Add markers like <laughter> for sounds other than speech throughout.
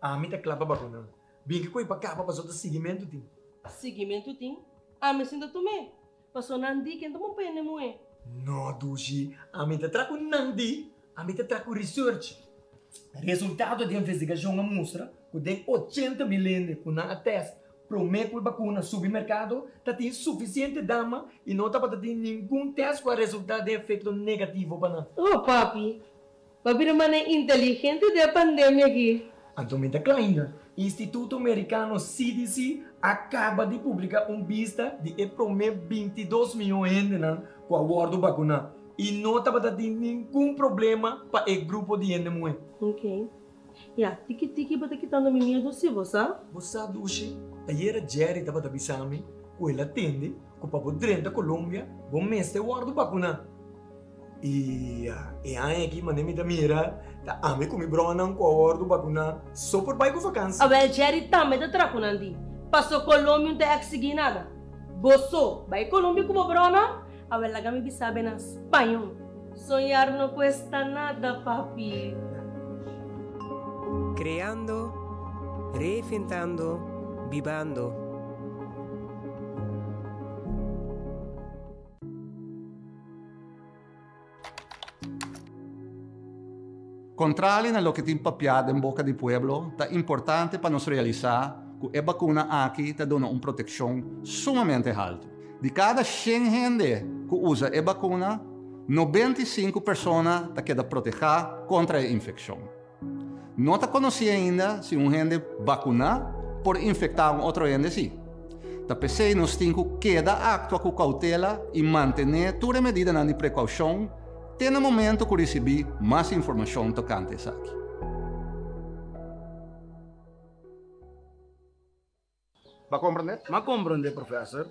A mim tá clapa bakuna. Bem que coi para cá para fazer o seguimento tim. Seguimento tem. Ah, mas ainda tomei. Passou nandi que não pene moe. No, Dushi. A mim tá traco nandi. A mim tá traco research. Resultado da investigação mostra que tem 80 milênios que na promete que vacuna supermercado tá tem suficiente dama e não tá para ter nenhum teste com resultado de efeito negativo para nós. Oh, papi. Papi naman é inteligente da pandemia aqui. Atualmente, ainda, Instituto Americano CDC acaba de publicar uma vista de promete 22 milhões de gente com a guarda vacuna e não para ter nenhum problema para o grupo de muito. Ok. Ya, tiki-tiki bata kita na minha do si, você? Você dushi, ayer Jerry estava avisando que ele atende que o trem da Colômbia, bom mês de guarda vacuna. E, e aí aqui, mano, me da mira, tá ame com mi brona com a guarda vacuna, só por bairro vacância. Abel Jerry também tá traco nandi. Passou Colômbia não tem seguir nada. Bosso, vai Colômbia como brona? Abel laga me bisabe na espanhol. Sonhar não cuesta nada, papi. creando, reinventando, vivando. Contrario a lo que tem papiado em boca do pueblo, é importante para nos realizar que a vacuna aqui te dá uma proteção sumamente alta. De cada 100 gente que usa a vacuna, 95 pessoas te quedam protegidas contra a infecção. Não te conhecia ainda se um gente vacuna por infectar um outro gente sim. Da PC nos que queda actuar com cautela e manter toda medida de precaução até no momento que receber mais informação tocante isso aqui. Va compreender? Ma comprende, professor.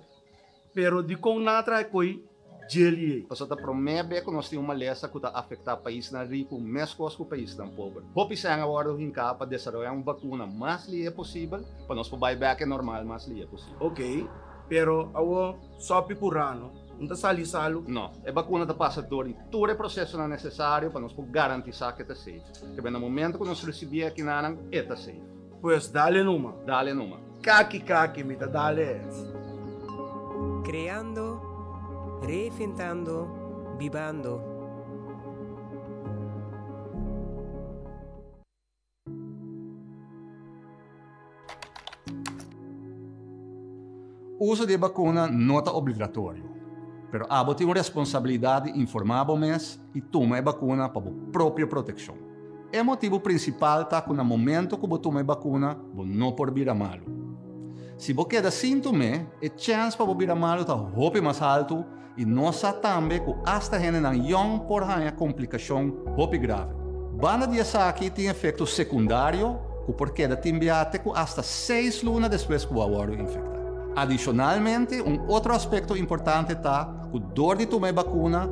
Pero di com natra koi jeli. Paso ta promebe que nós temos uma lesa que está afetar o país na rico, mais coisa que o país tão pobre. Hope se agora hinca para desenvolver uma vacuna mais livre possível, para nós poder back normal mais livre possível. Ok. Pero awo sopi purano. Não sali salo. Não, a vacuna está passa todo o processo necessário para nós poder garantizar que está safe. Que bem no momento que nós recebemos aqui na Anang, está safe. Pues dale numa. Dale numa. Kaki kaki mita dale. creando, reinventando, vivando. uso de vacuna não está obrigatório, pero abo tem uma responsabilidade de informar o mês e toma a vacuna para a própria proteção. O motivo principal está que no momento que você toma a vacuna, você não pode vir a malo. Se você queda sintoma, a chance para vir a malo está muito mais alto e nós também que hasta gente não young por uma complicação muito grave. Banda de aqui tem efeito secundário que por queda timbiate que hasta seis lunas depois que o aguardo infectado. Adicionalmente, um outro aspecto importante está que dor de tomar vacuna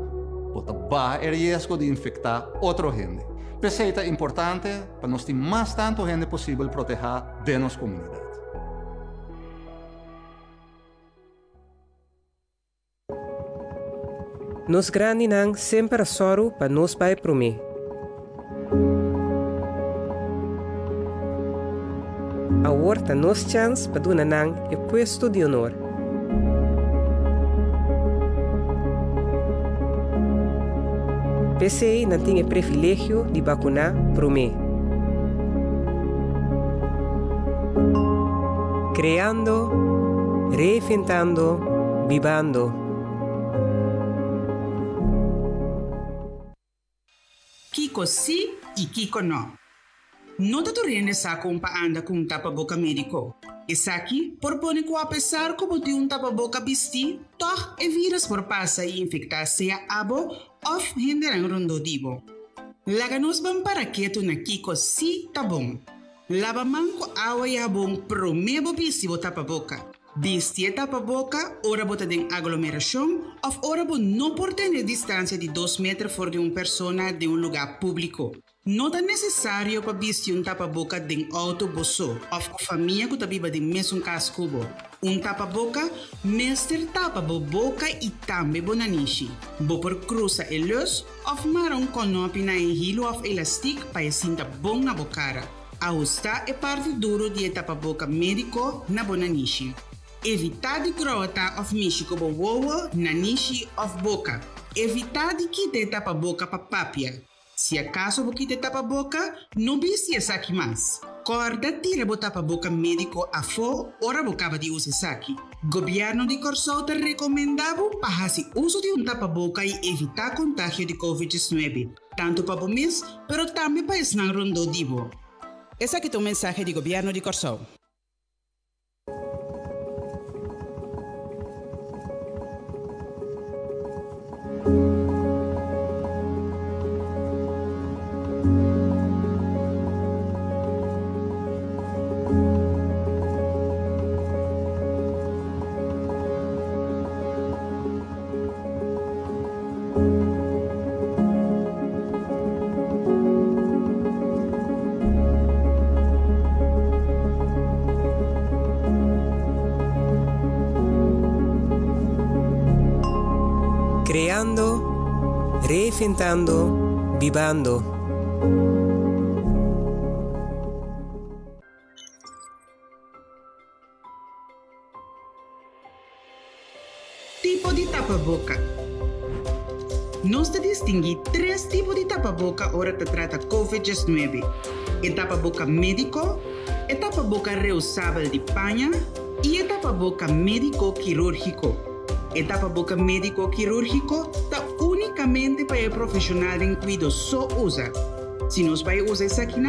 pode baixar o risco de infectar outro gente. Receita importante para nós ter mais tanto gente possível proteger de nossa comunidade. Nos grande nang sempre soro pa nos pai prumi. A horta nos chance pa duna nang e puesto de honor. PCI não tinha privilégio de vacunar prumi. Creando, reinventando, vivando. Kiko si e Kiko no. No te torrende sa com pa anda com tapa-boca médico. Essa aqui propõe que apesar como de um tapa-boca vesti, toch e vírus por passa e infectar seja abo of henderang rondodibo. Laganos bang para keto na Kiko si tá bom. Lava manco awa ya bom promebo bisibo tapa-boca. Vestir tapa-boca, ora bota de aglomeração, of ora bo não por ter distância de 2 metros fora de uma pessoa de um lugar público. Não é necessário para vestir um tapa-boca de auto bosso, of com família que viva de mesmo casco. Um tapa-boca, mestre tapa bo boca e também bonanishi. Bo por cruza e luz, of marão conopi na hilo of elastic para sinta bom na bocara. Ajustar é parte duro de tapa-boca médico na bonanishi. Evitar de grota of mishi como wowo na nishi of boca. Evitar de quitar tapa-boca para papia. Se acaso você quitar tapa-boca, não se aqui mais. Corda tira o tapa-boca médico a fo, ora bocava de usar saki. Governo de Corsota recomendava para fazer uso de um tapa-boca e evitar contágio de Covid-19, tanto para o mês, pero também para esnar rondo divo. Esse aqui é o mensagem do governo de Corsol. Reinventando, vivando. Tipo de tapa-boca. Nós te distingui três tipos de tapa-boca hora que trata COVID-19. E tapa-boca médico, e tapa-boca reusável de panha e e tapa-boca médico quirúrgico. Etapa boca médico quirúrgico está unicamente para el profissional cuidado só usa. Se nós vai usar essa aqui,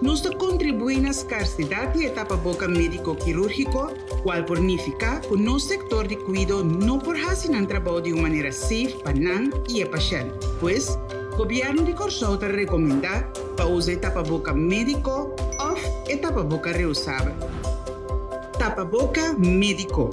nós contribui na escassidade de etapa boca médico quirúrgico, qual significa que o nosso sector de cuidado não por um trabalho de uma maneira safe para não e a paciente. Pois, o governo de Corsota recomenda para usar etapa boca médico ou etapa boca reusável. Tapa boca médico.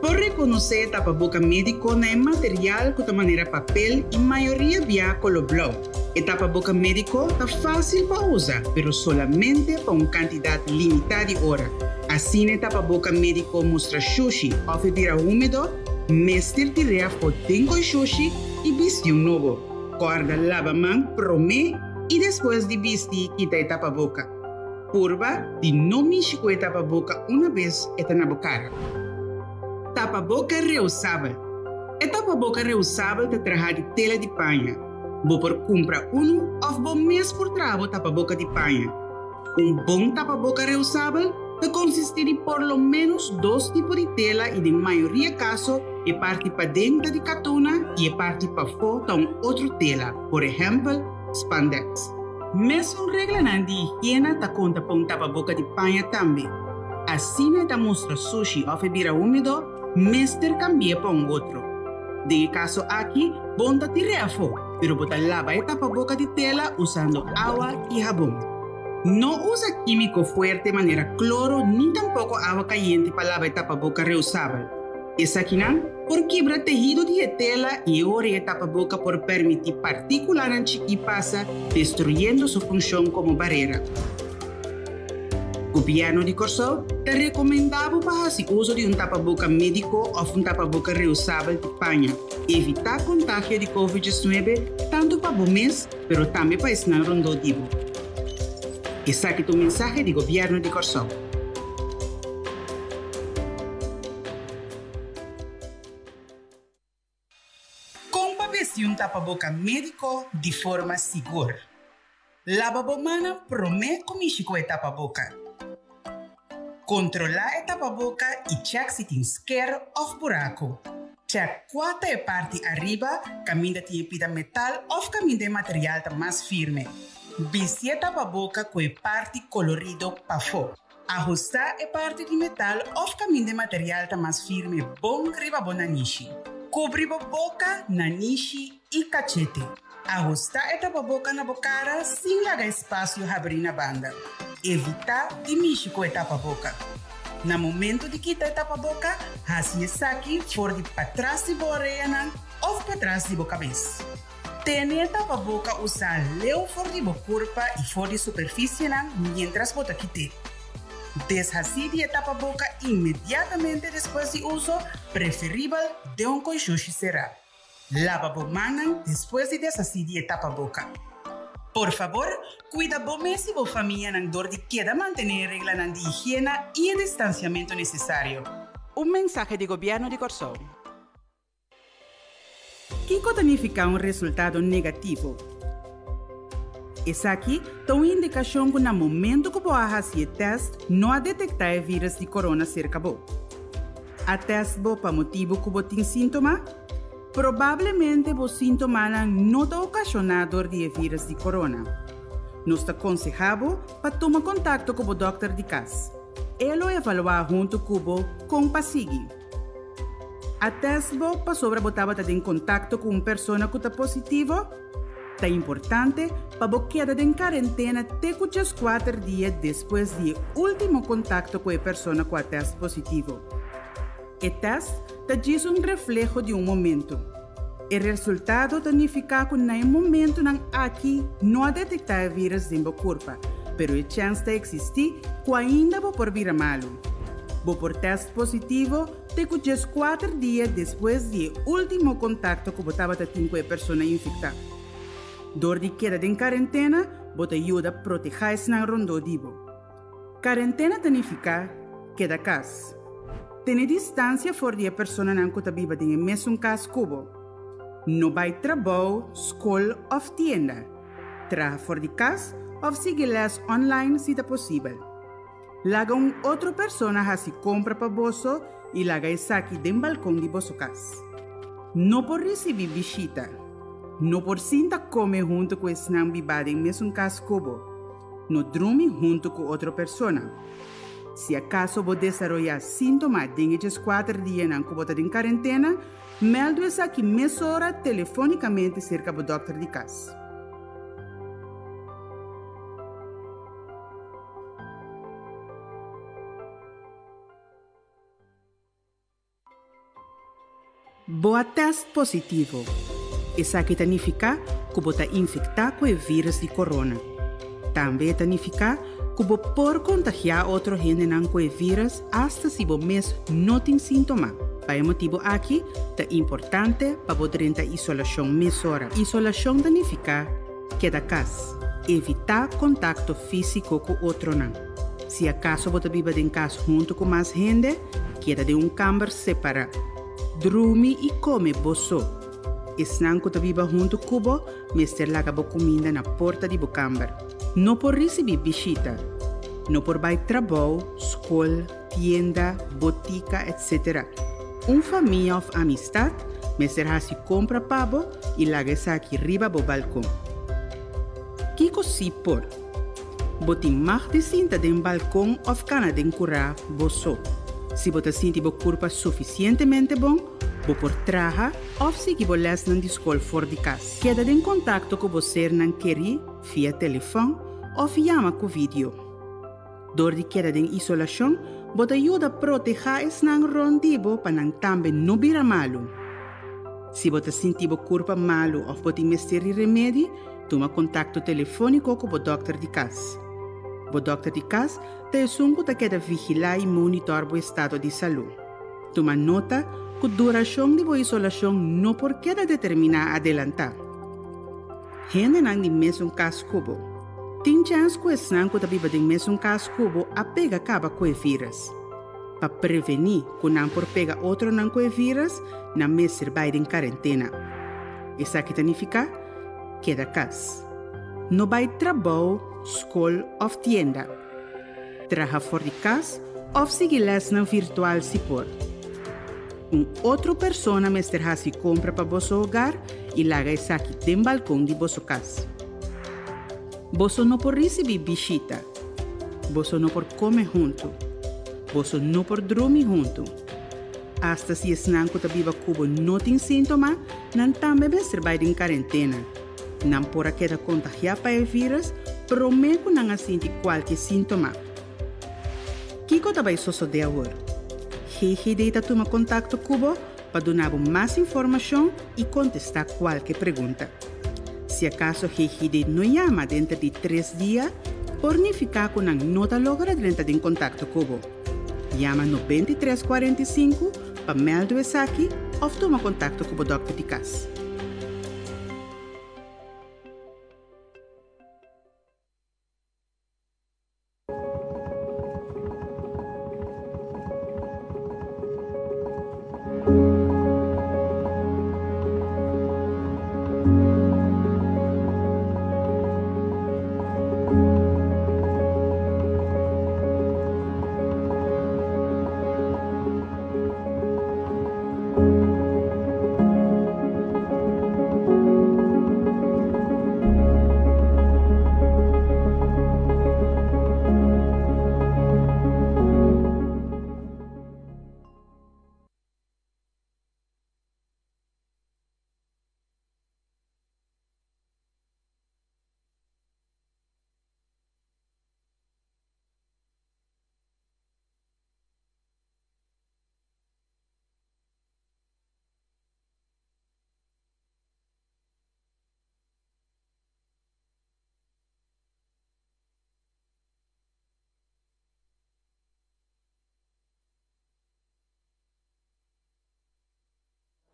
Por reconocer tapa-boca médico não é material de maneira papel e maioria via color blow. E tapa-boca médico está fácil para usar, mas solamente para uma quantidade limitada de hora. Assim, o tapa-boca médico mostra sushi ou bebida úmido, mestre tirar fotinho sushi e vestir um novo. Corda lava-mão, promê e depois de vestir, quita a tapa-boca. Purva de não mexer com a tapa-boca uma vez e na boca tapa-boca reusável. É tapa-boca reusável de trabalhar de tela de panha. Vou por compra um ou vou mês por trabo tapa-boca de panha. Um bom tapa-boca reusável que consiste em por lo menos dois tipos de tela e de maioria caso é parte para dentro de catuna e é parte para fora um outro tela, por exemplo, spandex. Mesmo regra na de higiene ta conta para um tapa-boca de panha também. Assim, esta mostra sushi ou bebida úmido Mister cambia para um outro. De caso aqui, bonda tirefo, pero bota lava e tapa boca de tela usando água e jabón. Não usa químico fuerte maneira cloro, nem tampouco água caliente para lavar e tapa boca reusável. Essa aqui não, por quebra tejido de tela e ore e tapa boca por permitir particular que passa, destruindo sua função como barreira. Governo de Corsol te recomendava o uso de um tapa-boca médico ou um tapa-boca reusável de panha. Evitar contágio de Covid-19 tanto para o mês, mas também para ensinar rondodivo. Esse aqui é o mensagem do Governo de Corsol. Como vestir um tapa-boca médico de forma segura? Lava a mão promete comigo com o tapa-boca. Controlar a tapa-boca e check se tem esquerdo ou buraco. Check qual é a parte arriba, caminho de pida metal ou caminho de material mais firme. Vestir a tapa-boca com a parte colorido para fora. Ajustar a parte de metal ou caminho de material mais firme bom riba bom na niche. Cobrir a boca, na niche e cachete. Ajustar a tapa-boca na bocara sem largar espaço e abrir na banda evitar de mexer com a tapa-boca. No momento de quitar a tapa-boca, rasgue saque for de para trás de boreia ou para trás de boca cabeça. Tenha tapa-boca usar leu for de corpo e for de superfície mientras bota quite. Deshacidia a tapa-boca imediatamente depois de uso, preferível de um coixuxi será. Lava a mão depois de deshacidia a tapa-boca. Por favor, cuida bom mês e boa família na dor de queda manter regla de higiene e distanciamento necessário. Um mensagem do governo de Corsão. Kiko significa um resultado negativo. Essa aqui é uma indicação que no momento que você faz o teste, não detectar o vírus de corona cerca de A teste bo para motivo que você tem sintoma, provavelmente sintoma não está ocasionado de vírus de corona. Nós aconselhamos para tomar contato com o doutor de casa. Ele evaluar junto com o com passigui. Até se para sobre botava em contato com uma pessoa que está positivo, é importante para você quedar em quarentena até quatro dias depois do último contato com a pessoa com a teste positivo. Te diz um reflexo de um momento. O resultado significa que no momento não aqui não detectar vírus em corpo, mas a chance de existir que ainda por vir malo. Bo por teste positivo, te cujas quatro dias depois do último contato que botava a pessoa infectada. Dor de queda em quarentena, bota ajuda a proteger-se na rondodivo. Quarentena significa queda casa. Tem distância fora de a pessoa não que viva em mesmo casa cubo. Não vai trabalho, escola ou tienda. Traga fora de casa ou siga online se é possível. Laga un outra persona hasi compra para bolso e laga essa aqui den balcão de vosso casa. Não por receber visita, não por sinta comer junto com esse não bibado em mesmo caso cubo, não dorme junto com outra pessoa. Se acaso você desenvolver sintomas de quatro dias na cubo em quarentena, melde essa aqui meia hora telefonicamente cerca do doctor de casa. Boa teste positivo. Isso aqui significa que você está infectado com o vírus de corona. Também significa que você pode contagiar outro gente com o vírus até se você mesmo não tem sintoma. Para esse motivo aqui, é importante para você entrar isolação mesora. Isolação significa que da casa, evitar contato físico com outro não. Se acaso você vive em casa junto com mais gente, queda de um câmara separado Drumi e come bosso. Esnanco ta viva junto cubo, mister laga bo comida na porta di bocamber. No por receber visita. No por vai trabalho, escola, tienda, botica, etc. Un família of amistad, mister hasi compra pabo e laga aqui riba bo balcão. Kiko si por. Boti mag de cinta den balcão of cana den. Se você sente o corpo suficientemente bom, você por traja ou se você les na escola fora de casa. Queda em contato com você não querer via telefone ou chama com vídeo. Dor de queda em isolação, você ajuda a proteger esse não rondibo para não também não virar malo. Se você sentir o corpo malo ou você mestre remédio, toma contato telefônico com o doctor de casa. O doctor de casa te sungo te queda vigilar e monitorar o estado de saúde. Toma nota que duração de isolação não por queda determinar adelantar. Gente não de mesmo caso cubo. Tem chance que não que vive de mesmo caso cubo a pega acaba com o vírus. Para prevenir que não por pega outro não com o vírus, não me vai em quarentena. Isso aqui significa queda casa. Não vai trabalho, escola ou tienda traga fora de casa ou seguir lesson virtual se for. Um outra pessoa me estará se compra para vosso hogar e larga essa aqui dem balcão de vosso casa. Você não pode receber visita. Você não pode comer junto. Você não pode dormir junto. Hasta se esse nanco tá viva cubo não tem sintoma, não também vai ser em quarentena. Não pode quedar contagiar para o vírus, prometo não sentir qualquer sintoma. Kiko também de agora. Hehe deita toma contato cubo para dar mais informação e contestar qualquer pergunta. Se acaso Hehe não chama dentro de três dias, ficar com a nota logra dentro de contato cubo. Chama no 2345 para meldo aqui ou toma contato com o Dr. de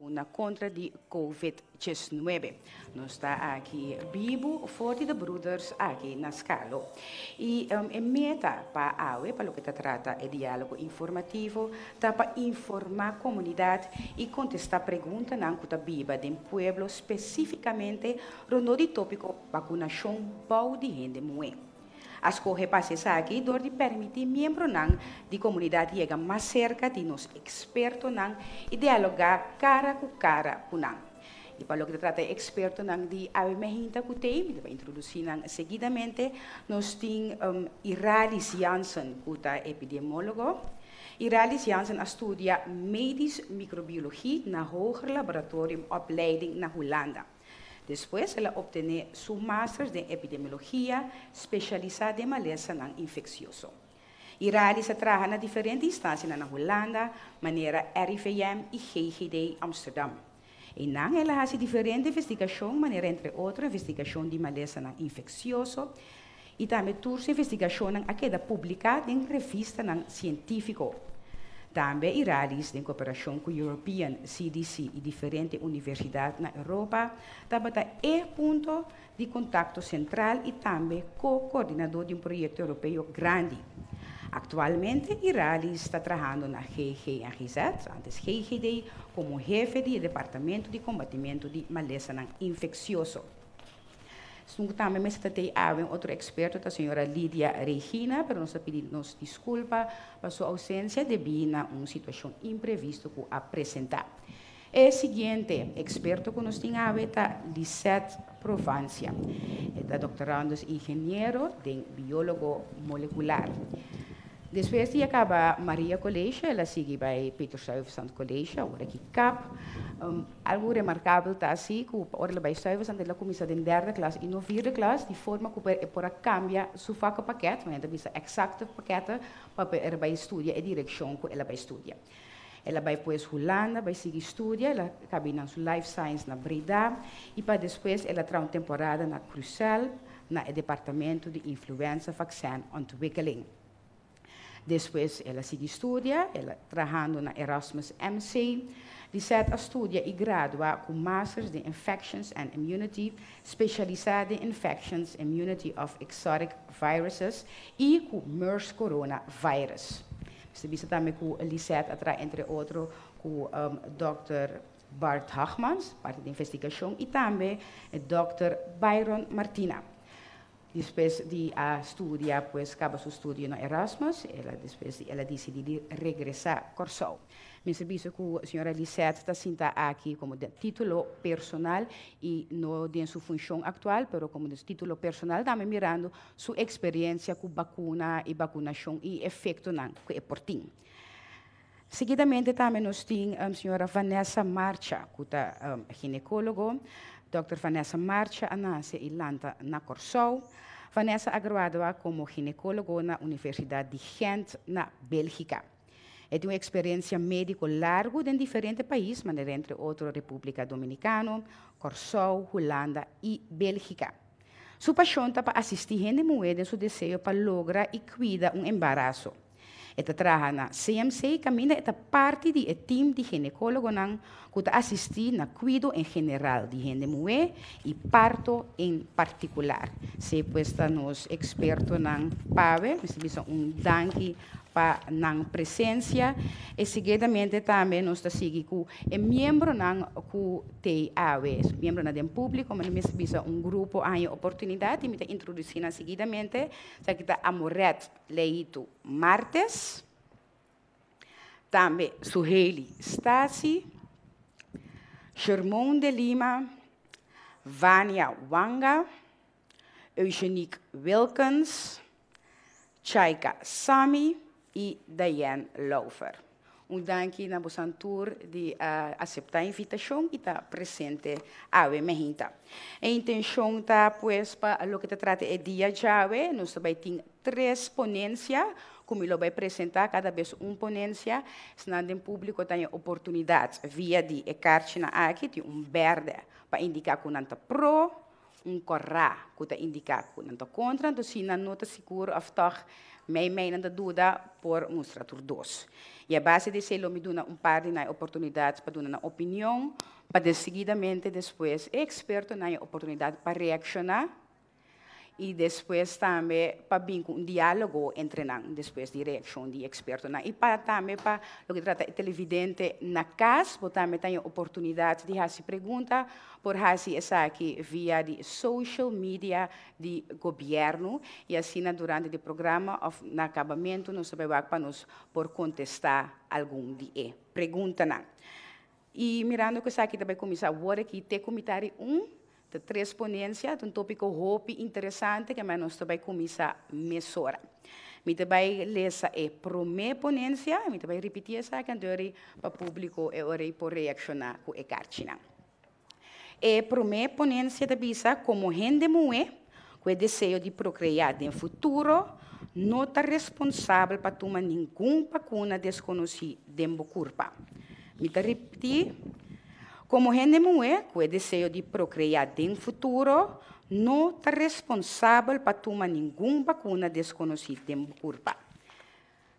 Una contra de COVID-19. Nós está aqui vivo forte de brothers aqui na escala. E um, é meta para a AUE, para o que trata é diálogo informativo, tá para informar a comunidade e contestar perguntas na que viva do pueblo, especificamente no tópico vacunação para de gente muito. As correpasses aqui, dor de permitir membros de comunidade chegar mais cerca de nós expertos e dialogar cara com cara com e para o que trata de experto nang di ave mehinta ku te, vai introduzir nang seguidamente, nós temos um, Iralis Janssen, kuta epidemiólogo. Iralis Janssen estudia medisch microbiologie na hoger laboratorium opleiding na Depois, ela obteve seu master de epidemiologia, especializada em maleza não infeccioso. Irali se trabalha na diferentes instâncias na Holanda, maneira RIVM e GGD Amsterdam. E não ela faz diferente investigação, maneira entre outras, investigação de maleza não infeccioso, e também tours investigação aquela publicada em revista científica também Iralis, em cooperação com o European CDC e diferentes universidades na Europa, também é ponto de contato central e também co-coordenador de um projeto europeu grande. Atualmente, Iralis está trabalhando na GGRZ, antes GGD, como jefe do Departamento de Combatimento de Maleza Infeccioso. Também tratei a outro experto, a senhora Lídia Regina, para nós pedir nos por sua ausência devido a uma situação imprevista que apresentar. É seguinte, experto que nós temos é Lisette Provancia, é doutorando engenheiro em biólogo molecular. Depois de acabar Maria College, ela segue para Peter Stuyvesant College, agora aqui CAP. Um, algo remarcável está assim, que ora vai Stuyvesant ela começa em derde classe e no vierde classe, de forma que por cambia su faca paquete, mas ela bisa exacte paquete para ela vai estudar a direção que ela vai estudar. Ela vai depois Holanda, vai seguir estudar, ela acaba na Life Science na Breda e para depois ela terá uma temporada na Crucel, na Departamento de Influenza Vaccin Ontwikkeling. Depois ela sigue estuda, ela trabalhando na Erasmus MC, Lisette estuda e gradua com Masters de Infections and Immunity, especializada em Infections Immunity of Exotic Viruses e com MERS Coronavirus. Você viu também com Lisette, atrás, entre outros, com um, Dr. Bart Hachmans, parte da investigação, e também o Dr. Byron Martina. Depois de a estudar, pues acaba seu estudo no Erasmus, ela depois ela decidiu regressar a Corsol. Me serviço que a senhora Lisette está sentada aqui como de título personal e não de sua função atual, mas como de título personal, também mirando sua experiência com vacuna e vacunação e efeito não, que é por ti. Seguidamente também nós temos a senhora Vanessa Marcha, que é um, ginecólogo, Dr. Vanessa Marcha, nasce em Lanta, na Corsol. Vanessa é graduada como ginecólogo na Universidade de Gent, na Bélgica. É de uma experiência médica larga em diferentes países, mas entre outros República Dominicana, Corsol, Holanda e Bélgica. Sua paixão para assistir gente mulher em seu desejo para lograr e cuidar um embaraço. Esta trabalha na CMC, caminha esta parte do time de ginecólogo nang que assistir na cuido em geral de gente mulher e parto em particular. Se puesta nos experto nang PAVE, bisa um danke para na presença e seguidamente também nós está seguindo é membro te awe membro na dem público mas me bisa um grupo a oportunidade me introduzir seguidamente sa kita amoret leito martes. Também Suheli Stasi Shermon de Lima Vânia Wanga Eugenique Wilkins Chaika Sami e Diane Laufer. Um danke na Bosantur de uh, aceitar a invitação e estar presente a Mehinta. A intenção está, pues, para o que se trata é dia chave, nós temos três ponências, como ele vai apresentar cada vez uma ponência, senão o público tem oportunidade via de e-cartina aqui, de um verde, para indicar que não pro, um corrá, que está indicar que não está contra, então se não está seguro, aftar Mij mijnen de dúvida por mostrar dos. E a base de ser me dá um par de oportunidades para dar uma opinião, para seguidamente depois experto na oportunidade para reaccionar e depois também para um diálogo entre nós, depois de reação de experto. E para também para o que trata de televidente na casa, também tem oportunidade de fazer pergunta, por fazer essa aqui via de social media de governo e assim durante o programa, no acabamento, nós vamos para nós por contestar algum de pergunta. E mirando que aqui também começar agora aqui, tem comentário um de três ponências, um tópico hope interessante que nós também começar a mesura. Me também lesa é primeira ponência, me também repetir essa que andori para o público e ora por reaccionar com a cartina. É primeira ponência da bisa como gente mulher com o desejo de procriar no futuro, não está responsável para tomar nenhuma vacuna desconhecida do corpo. Me repetir, como mulher com o desejo de procriar no futuro, não está responsável para tomar nenhuma vacuna desconhecida em corpo.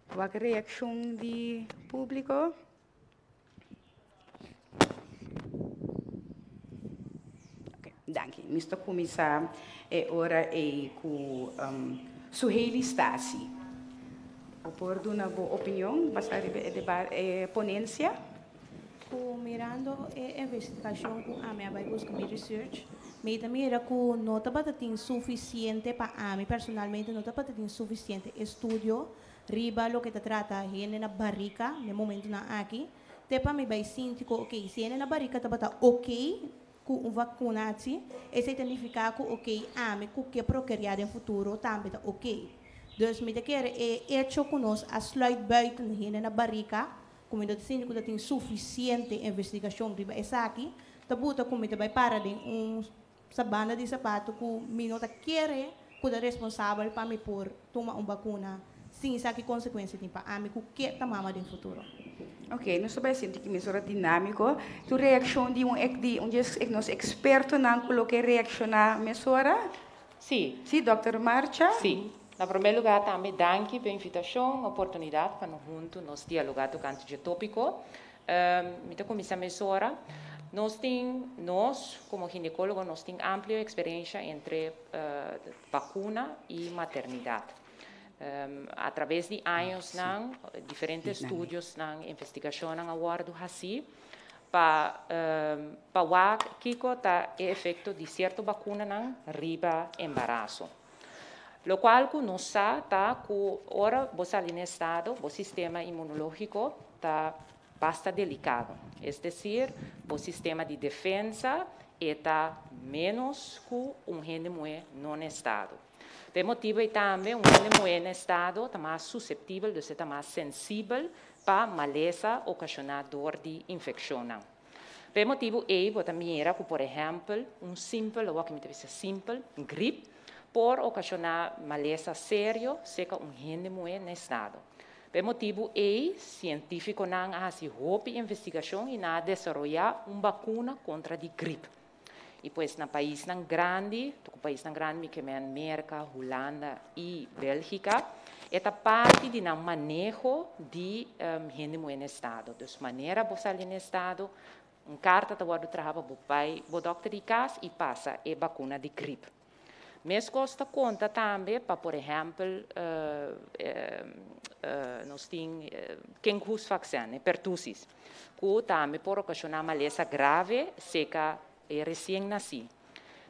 Qual a reação do público? Okay, danke. Mr. Comissário, é hora é com um, Suheili Stasi. Boa opinião, passar a é, ponência ku mirando e investigação ku ame abai busca mi research. Me também era ku nota para ter suficiente para ame personalmente nota para ter suficiente. Estudio riba lo que te trata hiene na barrica no momento na aqui te para me vai sentir que ok se hiene na barrica tá bata ok ku um vacunati e se significa ku ok ame ku que procriar no futuro também tá ok dus me te quer é hecho conosco a sluit buiten hiene na barrica assim que tem suficiente investigação riba essa aqui tabuta como ainda vai para de um sabana de sapato que me não quer que é responsável para me por tomar uma vacuna sim isso aqui consequência tem para mim que tá mama no futuro Ok, nós sabemos assim, que mesura dinâmico. Tu reação de um de um nós experto não coloquei reaccionar mesura? Sim. Sim, Dr. Marcha? Sim. Na primeiro lugar, também danke pela invitação, oportunidade para nós juntos nos dialogar tocante de tópico. Um, então, como emissora, nós tem, nós, como ginecólogo, nós temos ampla experiência entre uh, vacuna e maternidade. Um, através de anos, não, diferentes estudos, não, investigação, não, aguardo assim, para um, para que está o efeito de certa vacuna não riba embaraço lo qual non sa ta ku ora você ali no estado, o sistema imunológico está basta delicado. É decir, o sistema de defesa está menos que um rendimento não estado. Por motivo é também um rendimento no estado está mais suscetível, está mais sensível para maleza ocasionador de infecção. Por motivo é, também era, por exemplo, um simples, ou que me simples, gripe, por ocasionar maleza sério seca um rendimento no estado. Por motivo é científico não há se investigação e não desenvolver uma vacuna contra a gripe. E pois na país não grande, no país não grande que é América, Holanda e Bélgica, é parte de um manejo de um, rendimento no estado. De maneira você no estado, uma carta da do trabalho para o pai, o doctor de casa e passa a vacuna de gripe. Mas gosta conta também para, por exemplo, uh, uh, uh, nós temos uh, quem usa vaccina, pertussis, que também pode ocasionar maleza grave seca e recém-nascido.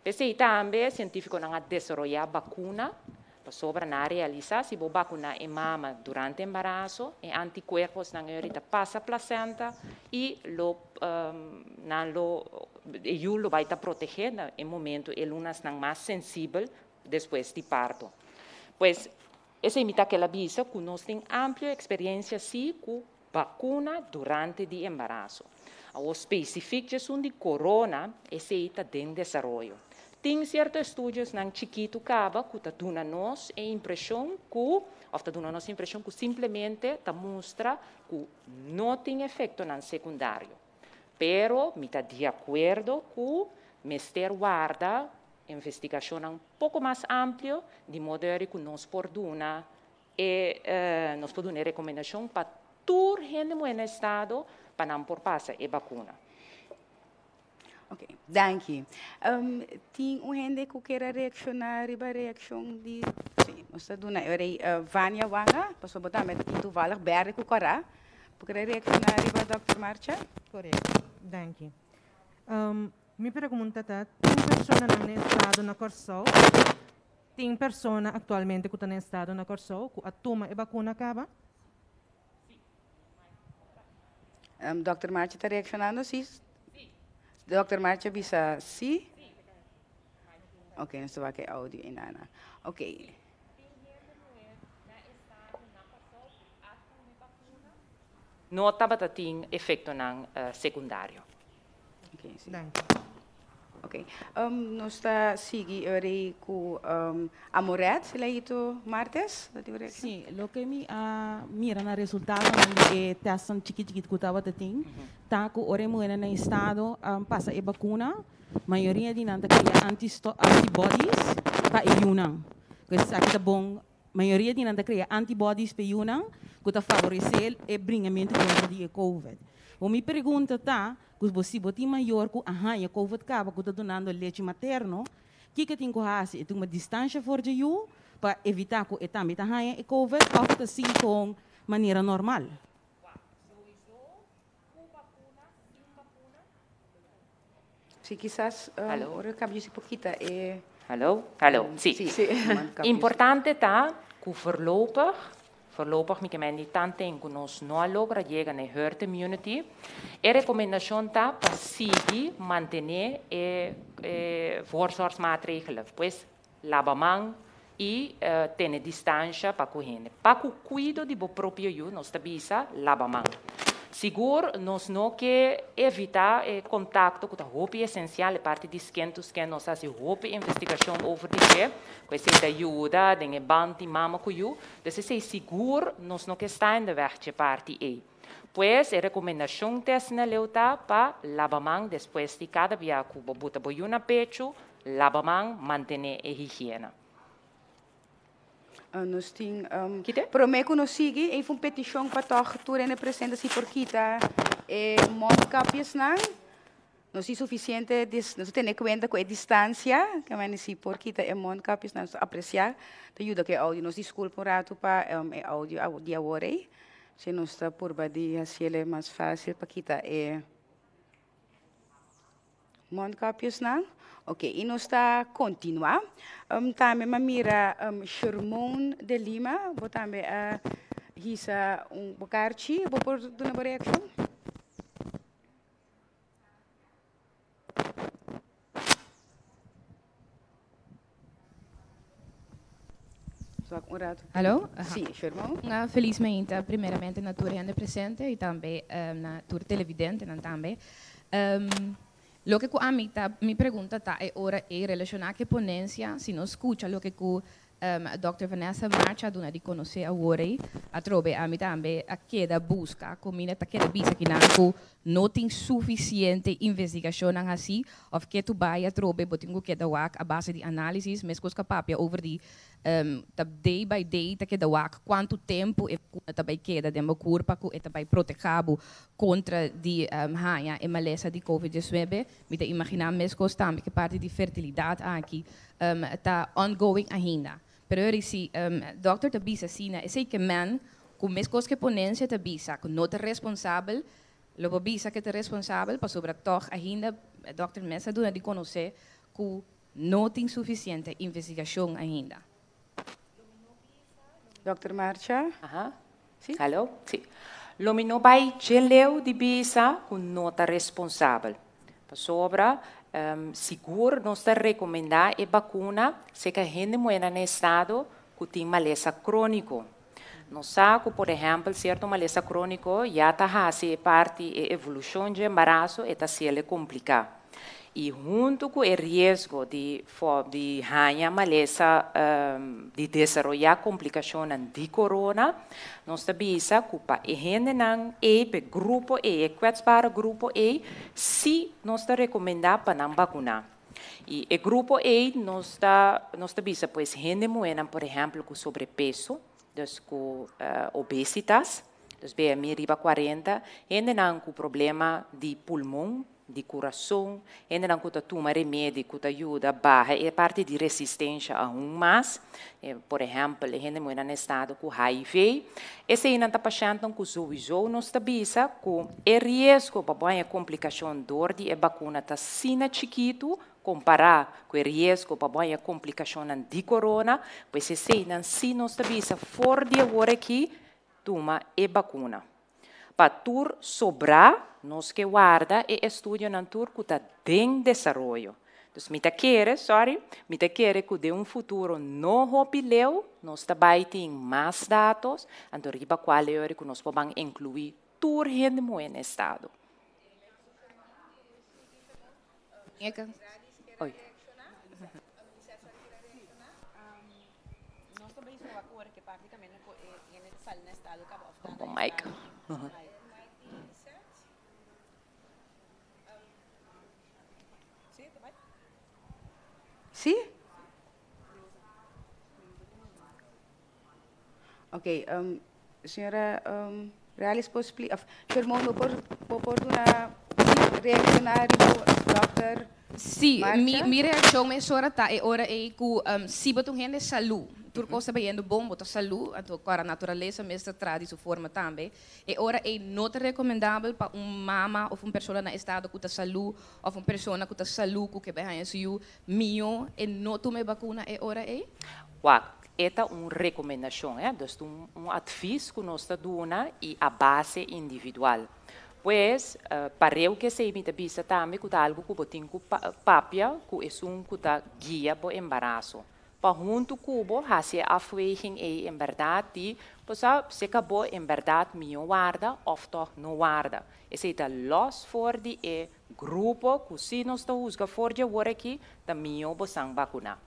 Pensei também, científico não a desenvolver vacuna sobre na realizar se a vacuna é mama durante o embaraço e anticorpos na ahorita passa a placenta e lo um, não lo e lo vai estar protegendo em momento e lunas não mais sensível depois de parto. Pois essa imita que ela visa que nós temos ampla experiência sim com vacuna durante o embaraço. O específico de corona, esse está em desenvolvimento. Tem certos estudos na chiquito caba que está dando nós a impressão que, ou dando nós a impressão que simplesmente está mostra que não tem efeito no secundário. Pero, me de acordo que Mister guarda investigação um pouco mais ampla, de modo que nós podemos e uh, nós podemos recomendação para toda gente no estado para não por passa e vacuna. Ok, dank je. Um, tem um gente que quer reaccionar a reação de... Sim, nós estamos na uh, Vânia Wanga, passou botar met toevallig berg com corá. Porque reaccionar a Dr. Marcha? Correto, dank je. Um, minha pergunta é, tem pessoa no estado na Corsol? Tem pessoa atualmente que está no estado na Corsol, a toma a vacuna acaba? Um, Dr. Marcha está reaccionando, sim? Dr. Marcia bisa si? Oke, okay, sebagai audio inana. Oke. Okay. Nota batating efekto ng uh, sekundaryo. Okay, Ok. Um, nós está seguindo ori com um, Amoret, se lá itu martes? Sim, lo que mi uh, mira na resultado é testan chiquit chiquit que tava tem, tá com ore moena na estado um, passa e vacuna, maioria de nanta cria antibodies para iunang. Kasi aqui tá bom, maioria de nanta cria antibodies para iunang, que tá favorecer e bringamento contra a COVID. O me pergunta tá, que você botar maior que a a COVID acaba que está donando leite materno, que que tem que fazer? Tem uma distância fora de you para evitar que a também a COVID ou assim com maneira normal. Sí, quizás um, Hello. ahora cambio un poquito. Eh, Hallo? Hallo, um, sim. sí, sí. Importante tá que voorlopig, voorlopig met men niet aan denken, ons no logra llega na herd immunity. E recomendação tá para seguir, manter e, e voorzorgsmaatregelen. Pues, lava mão e uh, ter distância para correr. Para o cuido de bo próprio eu, nós tabisa lava mão. Seguro, nós não que evitar eh, contato com a roupa essencial, a parte de esquentos que nós fazemos roupa investigação over de que, com essa ajuda, de band e mama eu, então se seguro, nós não que está em de parte aí. Pues, a recomendação teste na leuta para lavar depois de cada viagem, bota boiuna na pecho, lavar manter a higiene. Uh, nós temos. Um, prometo que nós seguimos e uma petição para todos que na presença por kita e moncapias não. Não é suficiente, nós temos conta com a distância, que é se por kita e moncapias nós apreciar, te ajuda que áudio nós desculpa por rato para um, áudio de agora. Se nós está por badia, se ele é mais fácil para kita e moncapias não. Ok, e nós está continuar. Um, também me mira um, Shermon de Lima, vou também a uh, hisa um bocarchi, vou por uma reação. Alô? Sim, Shermon. Uh, felizmente, primeiramente na tua renda presente e também um, na tua televidente, também. Um, Lo que a mí mi pregunta está ahora es relacionada a ponencia, si no escucha lo que um, Dr. Vanessa Marcha dona di conoscer agora, a trobe a mim também a queda busca, comina ta queda bisa que não não tem suficiente investigação assim, of que tu vai a trobe botingo queda wak a base de análises, mas coisa papia over die um, day by day ta queda wak quanto tempo e ta vai queda de corpo ku e ta vai protegabo contra di um, hanya e malesa di COVID-19, me imaginar mes costa que parte de fertilidade aqui um, tá ongoing ainda. Pero disse, um, doctor Tabisa Sina, é que man, com mes coisas que ponência Tabisa, com nota responsável, logo bisa que é responsável para sobre toch ainda, doctor Messa dona de conhecer que não tem suficiente investigação ainda. Dr. Marcha? Aham. Sim? Alô? Sim. Lomino vai geleu de bisa com nota responsável. Sobre um, seguro nós está recomendar a vacuna se que a gente moeda no estado que tem maleza crônico. No saco, por exemplo, certo maleza crônico já está fazendo parte da evolução de embaraço e está sendo complicado. E junto com o risco de, de ganhar maleza, um, de desenvolver complicações de corona, nós sabemos que para a gente não é para grupo E, é kwetsbare grupo E, se nós está recomendar para não vacinar. E o grupo E, nós está, nós sabemos, pois, gente moena, por exemplo, com sobrepeso, dus com uh, obesitas, dus BMI riba 40, ainda não com problema de pulmão, de coração, ainda não com toma remédio que ajuda a barra e parte de resistência a um mais, eh, por exemplo, ainda muito no estado com HIV, esse ainda está passando com sowieso não está bisa com é risco para a complicação dor de vacuna está sina chiquito comparar com o risco para a complicação de corona, pois esse ainda se não está bisa for de agora aqui, toma e vacuna. Para tur sobrar, nós que guarda e estudia na tur que está em desenvolvimento. Então, me quer, sorry, me quer que de um futuro no hopileu, nós também tem mais dados, então riba qual é que nós podemos incluir tur gente no estado. Oi. O Mike. Uhum. ¿Sí? Ok, um, senhora um, Reales, pode explicar? Por, por uma reaccionar do Dr. Sim, minha mi reação é é ora é que se botam gente saúde, tudo coisa bem bom, botar saúde, então para a natureza mesmo traz sua forma também. E ora é não recomendável para uma mama ou uma pessoa na estado que está saúde, ou uma pessoa que está saúde que vai o mio e não tome vacuna, é ora é? Uau, esta é uma recomendação, é? Então, um adviso que nós damos e a base individual. Pois, uh, pareu que se imita bisa também com algo que botin com papia, que é um que guia para embaraço. Para junto cubo, hace afweging e em verdade, posa se acabou em verdade minha guarda, ou toch não guarda. Esse é los for de e grupo, que se nós estamos usando for de agora aqui, da minha bosang vacuna.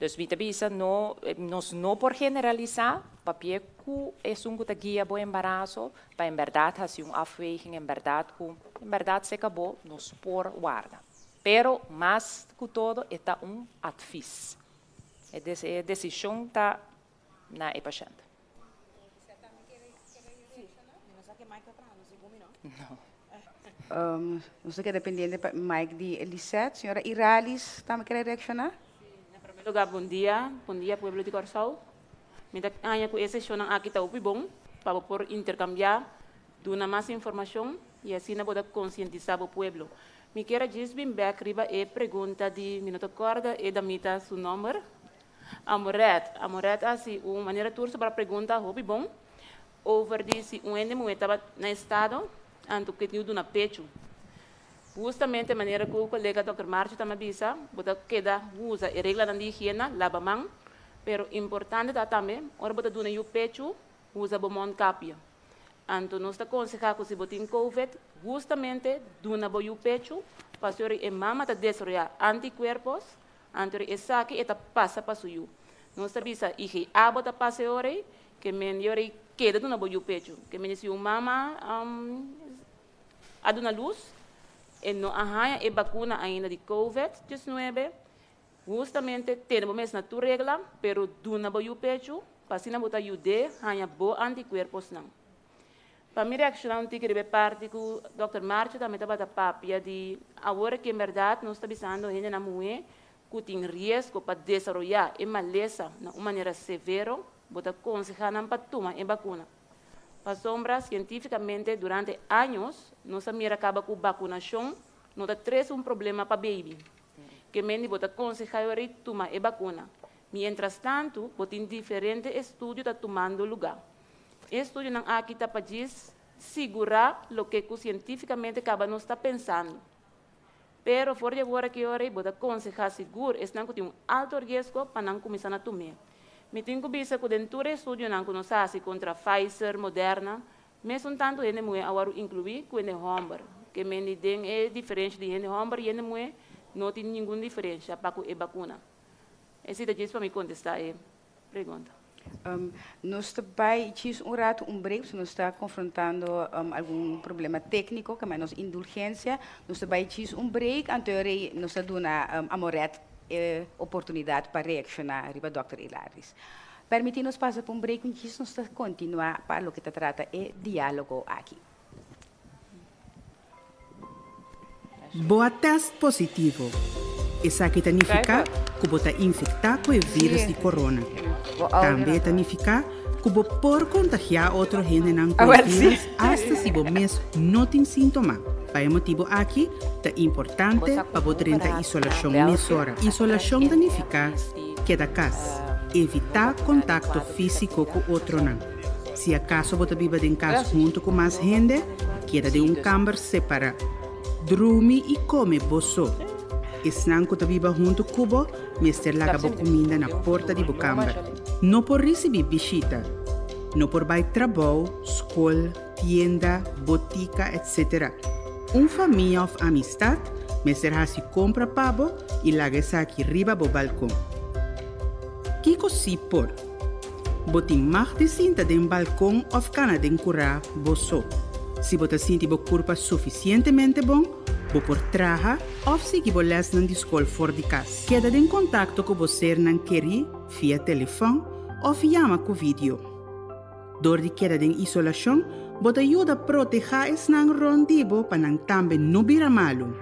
Dus mi bisa no, nos no por generalizar, papie ku es un que guia bo embarazo, pa en verdad ha sido un afweging, en verdad ku, en verdad se acabou, nos por guarda. Pero más que todo está un advis. É de, decisão tá na e paciente. Não. Um, não sei que dependendo de Mike de Elisete, senhora Iralis, também quer reaccionar? lugar, bom dia. Bom dia, pueblo de hanya ku esse show aqui tá upi bom para por intercambiar duna mais informação e assim poder conscientizar o pueblo. Bem back riba e pergunta de minuto corda e da mita su número. Amoret, amoret assim uma maneira tursa para pergunta upi bom over de se um ende estava na estado anto que tinha duna pecho justamente a maneira que o colega Dr. Márcio também disse, você queda usa a regra da higiene, lava mão, pero importante também, ora você duna o pecho, usa bomon capia. Então, nós está aconselhando que se você tem COVID, justamente duna bo o pecho, para que a mama está desarrollar anticuerpos, então essa aqui está passa para o Nós está bisa, e que a bota passa ora, que men yore queda duna bo o pecho, que men se o mama um, a duna luz, e não há a vacuna ainda de COVID-19, justamente temos mesmo na regra, pero duna bo o pecho, para assim não botar ajude, há bo Para mim reaccionar um tique de parte que o Dr. Marcio também estava da papia de agora que em verdade nós estamos pensando ainda na mulher que tem risco para desenvolver a maleza de uma maneira severa, botar aconselhar para tomar a vacuna. Para sombra, cientificamente, durante anos, nossa mira acaba com vacunação, não dá três um problema para baby. Que mendi bota aconselhar tomar a vacuna. Mientras tanto, botin diferente estudo está tomando lugar. Estudo não aqui está para segurar o que cientificamente acaba não está pensando. Pero de agora que ora, bota aconselhar seguro, estão com um alto risco para não começar a tomar. Me tenho visto que dentro do estudo não conhece contra Pfizer, Moderna, mesmo tanto ele não agora incluir com ele Humber, que me den é diferente de ele Humber e ele não não tem nenhuma diferença para a vacuna. Esse é para me contestar a pergunta. Um, nós também temos um rato um break, nós estamos confrontando um, algum problema técnico, que é nossa indulgência. Nós também temos um break, então nós estamos dando um, amoret eh, oportunidade para reaccionar, riba Dr. Hilaris. Permitir-nos passar por um break, nós continuar para o que se trata é diálogo aqui. Boa teste positivo. Significa que você está infectado com o vírus de corona. Também que você pode contagiar outro gente o vírus hasta se você mesmo não tem sintoma. Para motivo aqui, é importante para você ter isolação mesora. Isolação significa que da casa, evitar contato físico com outro não. Se acaso você vive em casa junto com mais gente, queda de um câmara separado. Drumi e come bosso. Que viva junto cubo, mester laga bo comida na porta di bocamba. No por receber visita. No por vai trabalho, escola, tienda, botica, etc. Um família of amistad, mester hasi compra pabo e laga aqui riba bo balcão. Kiko si por. Botin mag de cinta den balcão of cana den cura bosso. Se você sente o corpo suficientemente bom, você por traja ou se que você les na escola fora de casa. Queda em contato com você não querer via telefone ou chama com vídeo. Dor de queda de isolação, você ajuda a proteger esse não rondibo para não também não vira malo.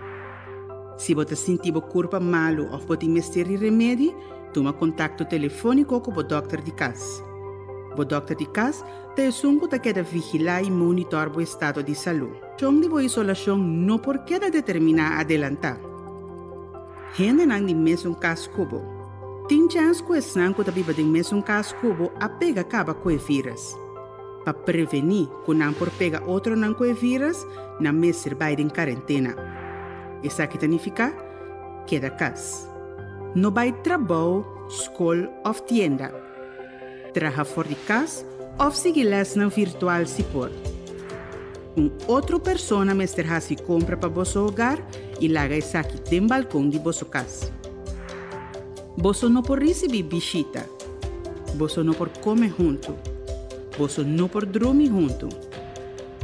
Se você sentir o corpo malo ou você mestre remédio, toma contato telefônico com o doctor de casa. O doctor de casa te sungo te queda vigilar e monitor o estado de saúde. Chong de boa isolação não por queda determinar adelantar. Gente não de mesmo caso cubo. Tem chance que não que vive de mesmo caso cubo a pega acaba com vírus. Para prevenir que não por pega outro não com vírus, não me vai em quarentena. Isso aqui significa queda casa. Não vai trabalho, escola ou tienda. Traja fora de casa of seguir lesson virtual se por. Um outro persona mester hasi compra para vosso hogar e laga essa aqui tem balcão de vosso casa. Vosso não por receber visita. Vosso não por comer junto. Vosso não por dormir junto.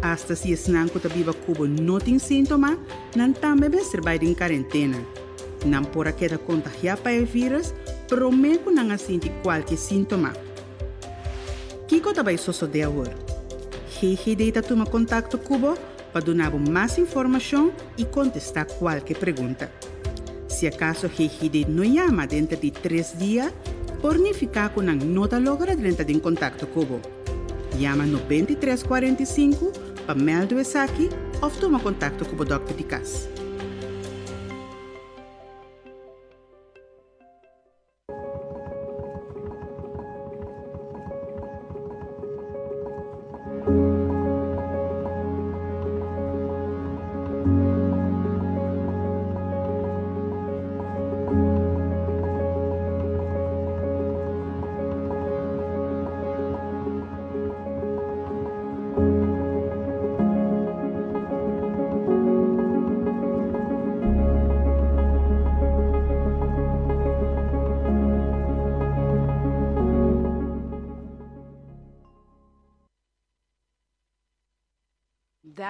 Hasta se esnanco ta viva cubo não tem sintoma, não também vai em quarentena. Não por queda contagiar para vírus, prometo não sentir qualquer sintoma. Kiko também sosso de agora. Hehe deita toma contato cubo para dar mais informação e contestar qualquer pergunta. Se acaso Hehe não chama dentro de três dias, por nem ficar com a nota logra dentro de contato cubo. Chama no 2345 para meldo essa aqui ou toma contato com o doctor de casa.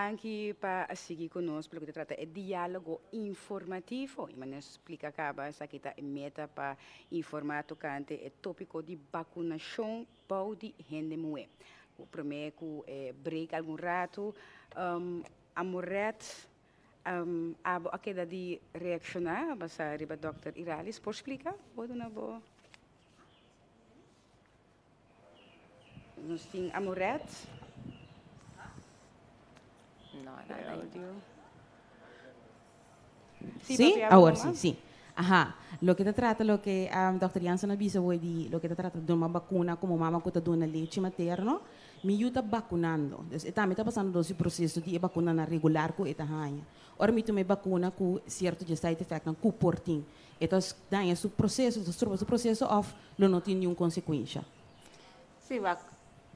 Danke para seguir conosco, pelo que trata é diálogo informativo. E maneira explica acaba essa aqui tá meta para informar tocante é tópico de vacunação para de gente mulher. O primeiro é break algum rato, um, amoret, um, abo a queda de reaccionar, basta riba Dr. Iralis, por explicar? Pode na boa. Nós temos amoret. No, nada audio. Sí, ahora sí, sí. Ajá. Lo que te trata, lo que um, Dr. Janssen avisa hoy, di, lo que te trata de uma vacuna como mama que te dona leite materno, me ajuda vacunando. Então, está me está passando esse processo de vacuna na regular com esta rainha. Ora me tomei vacuna com certo de side effect, com portim. Então, daí esse processo, esse processo of não tem nenhuma consequência. Sim, vac.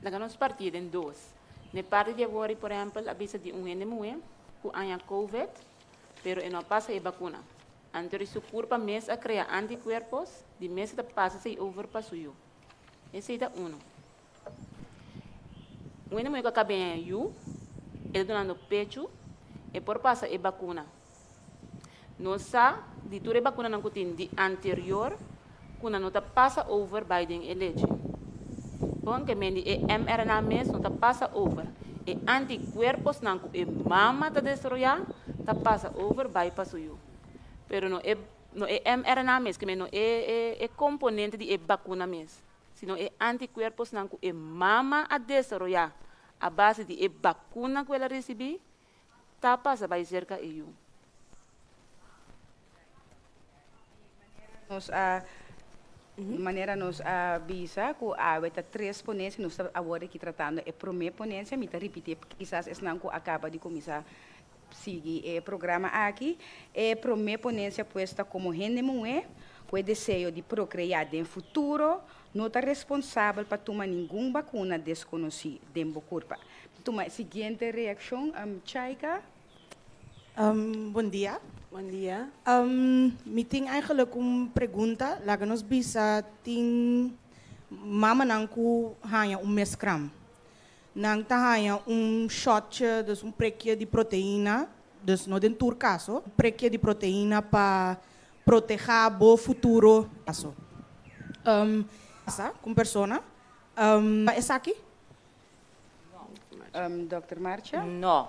Nós partimos em dois. Na parte de agora, por exemplo, avisa de um NME, que há COVID, pero não passa a vacuna. Antes su curva mes a crear anticuerpos, de mes da passa se over para suyo. Esse é um. O NME que acaba em you, ele dando pecho, e por passa a vacuna. Nossa, de toda a vacuna não tem de anterior, quando não passa over Biden elege. Bom, que mendi e mRNA mesmo tá passa over. E anticuerpos não e mama destroyar, tá passa over vai para o Pero é não é mRNA mesmo, que é, é, é componente de vacuna mesmo. Sino é anticuerpos não e mama a desarrollar a base de vacuna que ela recebeu, tá passa vai cerca e eu. Nos, uh, maneira nos avisa que a uh, três ponências, nós estamos agora aqui tratando a primeira ponência, me repetir, quizás esse não acaba de começar seguir o programa aqui. A primeira ponência posta como rendement é o desejo de procriar no futuro, não está responsável para tomar nenhuma vacuna desconhecida dentro do corpo. Toma seguinte reação, um, Chaika. Um, bom dia. Bom dia. Um, me tem eigenlijk uma pergunta, lá que nós bisa tem mama não ku hanya um mescram. Nang hanya um shot, dus um prekje de proteína, dus no den tour caso, prekje de proteína para proteger o futuro caso. Um, essa com persona. Um, essa aqui? Um, Dr. Marcia? No,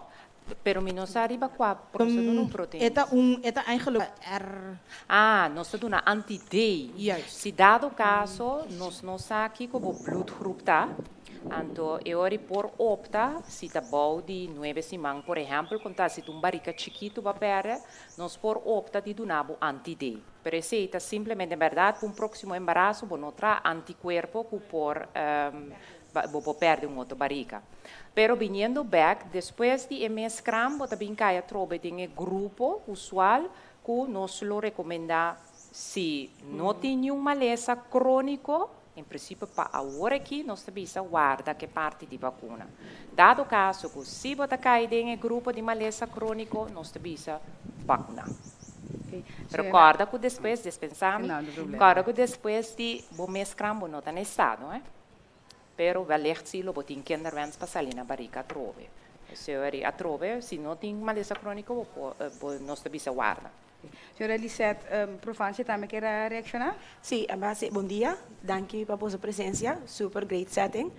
pero mi non sa arriba qua procedendo um, proteína. Eta um, eta eigenlijk er... Ah, nós estamos na anti-D. Juist. Se dado caso, nós não sa aqui como bloedgroep tá. Então, eu ori por opta, se tá bom de nove semanas, por exemplo, tá se um barica chiquito va pere, nós por opta de donabo anti-D. Está simplesmente, em verdade, para um próximo embaraço, vou notar anticorpo que por um, vou perder um outro barica. Pero viniendo back, depois de MS Cram, vou também cair trobe em grupo usual que nós lo recomenda se não tem nenhuma maleza crônico, em princípio, para agora aqui, nós também guarda que parte de vacuna. Dado caso que se você cair em grupo de maleza crônico, nós também vacunar. Okay. Recorda que depois, dispensamos, recorda que depois de o mês crambo não está no estado, não é? Pero wellicht zie je botin kinderwens pa salina barika trove. Se ori a trove, se não tem maleza crônica, nós também se guarda. Senhora Lisette, um, Província também quer reaccionar? Sim, a base, bom dia, danke para a sua presença, super great setting.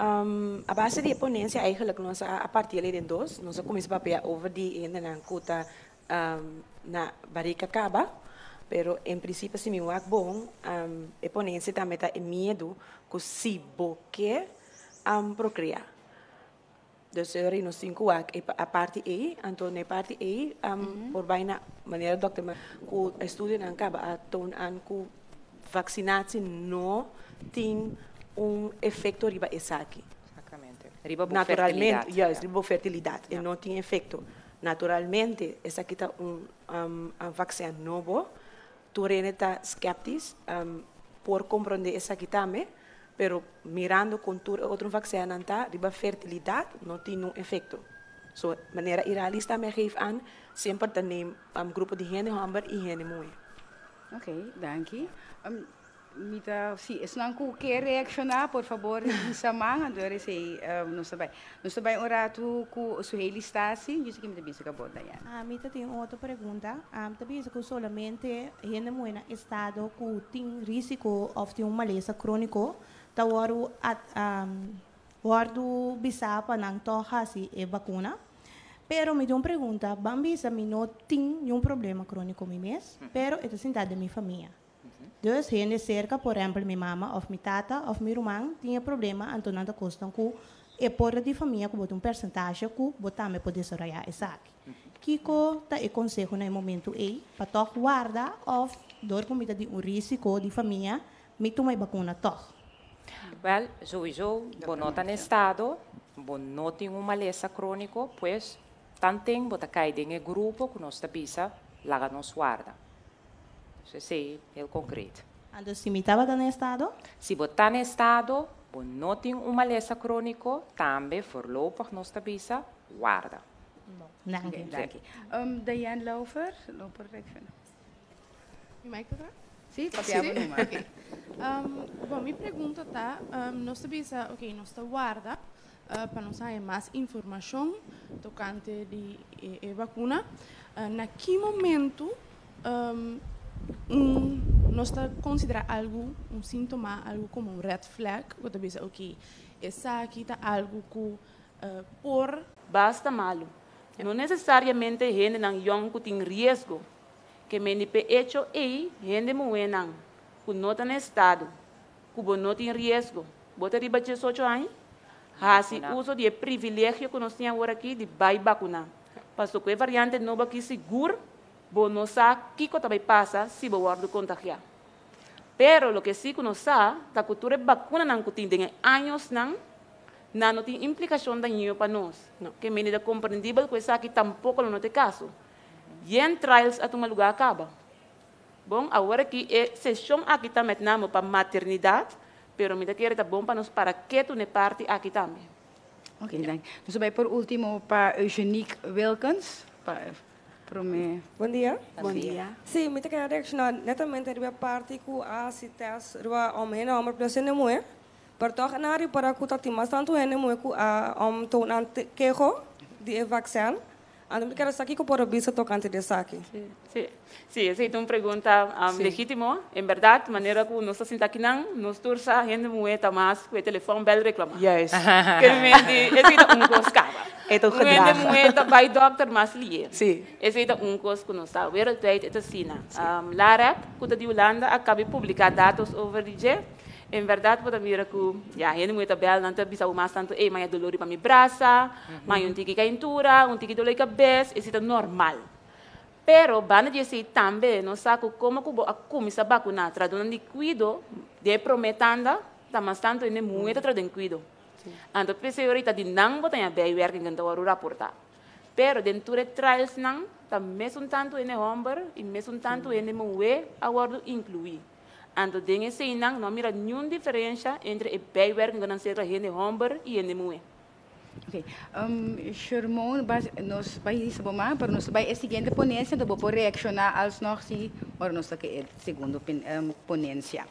Um, a base de ponência, eigenlijk, nós, a partir de dois, nós começamos a papel over de ainda na cuta um, na barrica caba, pero em princípio, se me bom, um, a ponência também está em medo que se boque um, procriar. Dus er cinco a parte E, então na parte E, um, mm -hmm. por bijna maneira dokter, maar ku estudio na acaba a ton an ku vacinatie no tem um efeito riba essa aqui. Exatamente. Riba Naturalmente, yes, riba fertilidade, yeah. e não tem efeito. Naturalmente, essa aqui está um, um, um vacina novo, tu está skeptis um, por compreender essa aqui também, pero mirando com outro vacina está, riba fertilidade não tem um efeito. So, maneira irrealista me geeft aan, sempre te um, grupo de higiene hamber e higiene mooi. Oké, okay, dank Um, Mita, sim, se não quer reaccionar, por favor, bisa manga, dore sei, um, não sabe. Não sabe um rato com o Suheili está assim, disse que me também se acabou daí. Ah, Mita tem outra pergunta. Um, também que solamente gente muito estado que tem risco tem uma maleza crônico, tá waru at um, waru bisa pa nang toha si e vacuna. Pero me deu uma pergunta, bambisa mi não tem um problema crônico mi mes, pero é sentado da minha família. Dus gente cerca, por exemplo, minha mama, ou minha tata, ou meu irmão, tinha problema, então não custam que e por de família que botar um percentagem que botar me poder soraya essa aqui. Kiko tá e conselho no momento aí para tocar guarda ou dor comida de um risco de família, me tomar vacuna toc. Well, sowieso, bonota no estado, bonota uma maleza crônico, pois tanting bota cair em grupo que nós tabisa, laga nos guarda. Sim, é concreto. Então, se me estava no estado? Se botar no estado, não tem uma maleza crônico, também voorlopig nós tabisa, guarda. Dank okay, dank um, Diane Laufer, Laufer Reaction. Mic tá? Sim, sí. Okay. Um, bom, minha pergunta tá, um, nós tabisa, ok, nós guarda, uh, para nós ter mais informação tocante de e, e vacuna. Uh, na que momento um, um nós está considerar algo, um sintoma, algo como um red flag, ou talvez, ok, essa aqui está algo que uh, por... Basta malo. Não necessariamente gente não young que tem risco, que me pe hecho e gente muena, que não está no estado, que não tem risco. Bota riba de 18 anos, Hasi uso de privilégio que nós temos agora aqui de vai vacunar. Pastor, que variante nova aqui seguro, bo não sabe que também passa se o guardo contagiar. Pero lo que sí que nós sabe, a cultura vacuna não tem anos não, não tem implicação daño para nós. Que medida compreendível que essa aqui tampouco não tem caso. E em trials a tomar lugar acaba. Bom, agora que é sessão aqui também para maternidade, pero me quer tá bom para nós para que tu ne parte aqui também. Ok, dank. Dus bij por último para Eugenique Wilkens. Para, para. Bom dia. Bom dia. Sim, me quero reaccionar netamente a parte que a citas rua omheen om er plus in de moe. Per toch nari para ku tati mas tanto hene moe ku a om to nan keho di e vaccin. Ando me quero saber que por bisa tocante de saque. Sim, sim. Sim, essa é uma pergunta um, legítima. Em verdade, maneira que nós estamos aqui não, nós torça a gente moeda mais com o telefone bel reclamar. Yes. <laughs> Que mente, esse é um coisa cava. É gedrag. Moeda moeda by doctor mas lier. Sim. Esse é um coisa que nós está wereldwijd é assim. Um, Lara, que de Holanda, acaba de publicar dados over the em verdade, pode mira que já a gente muito bem, não tem bisa mais tanto, ei, mas dolor para minha braça, mas um tique caintura, um tique dolor cabeça, isso é normal. Pero, bana de si também, não sabe como que a começa a vacunar, traduzendo de cuido, de prometanda, tá mais tanto, ele muito traduzendo cuido. Então, pensei ahorita de não botar a bem werk em então a rapportar. Pero, dentro de trials não, tá mesmo tanto ele homem, e mesmo tanto ele moe, agora incluir. Ando dingen sinang no mira nenhuma diferença entre o bijwerking que não seja gente homem e gente mulher. Ok. Um, Shermon, nós vai saber para nós vai a seguinte ponência, então vou reaccionar aos nós se, para nós que é segundo um, ponência.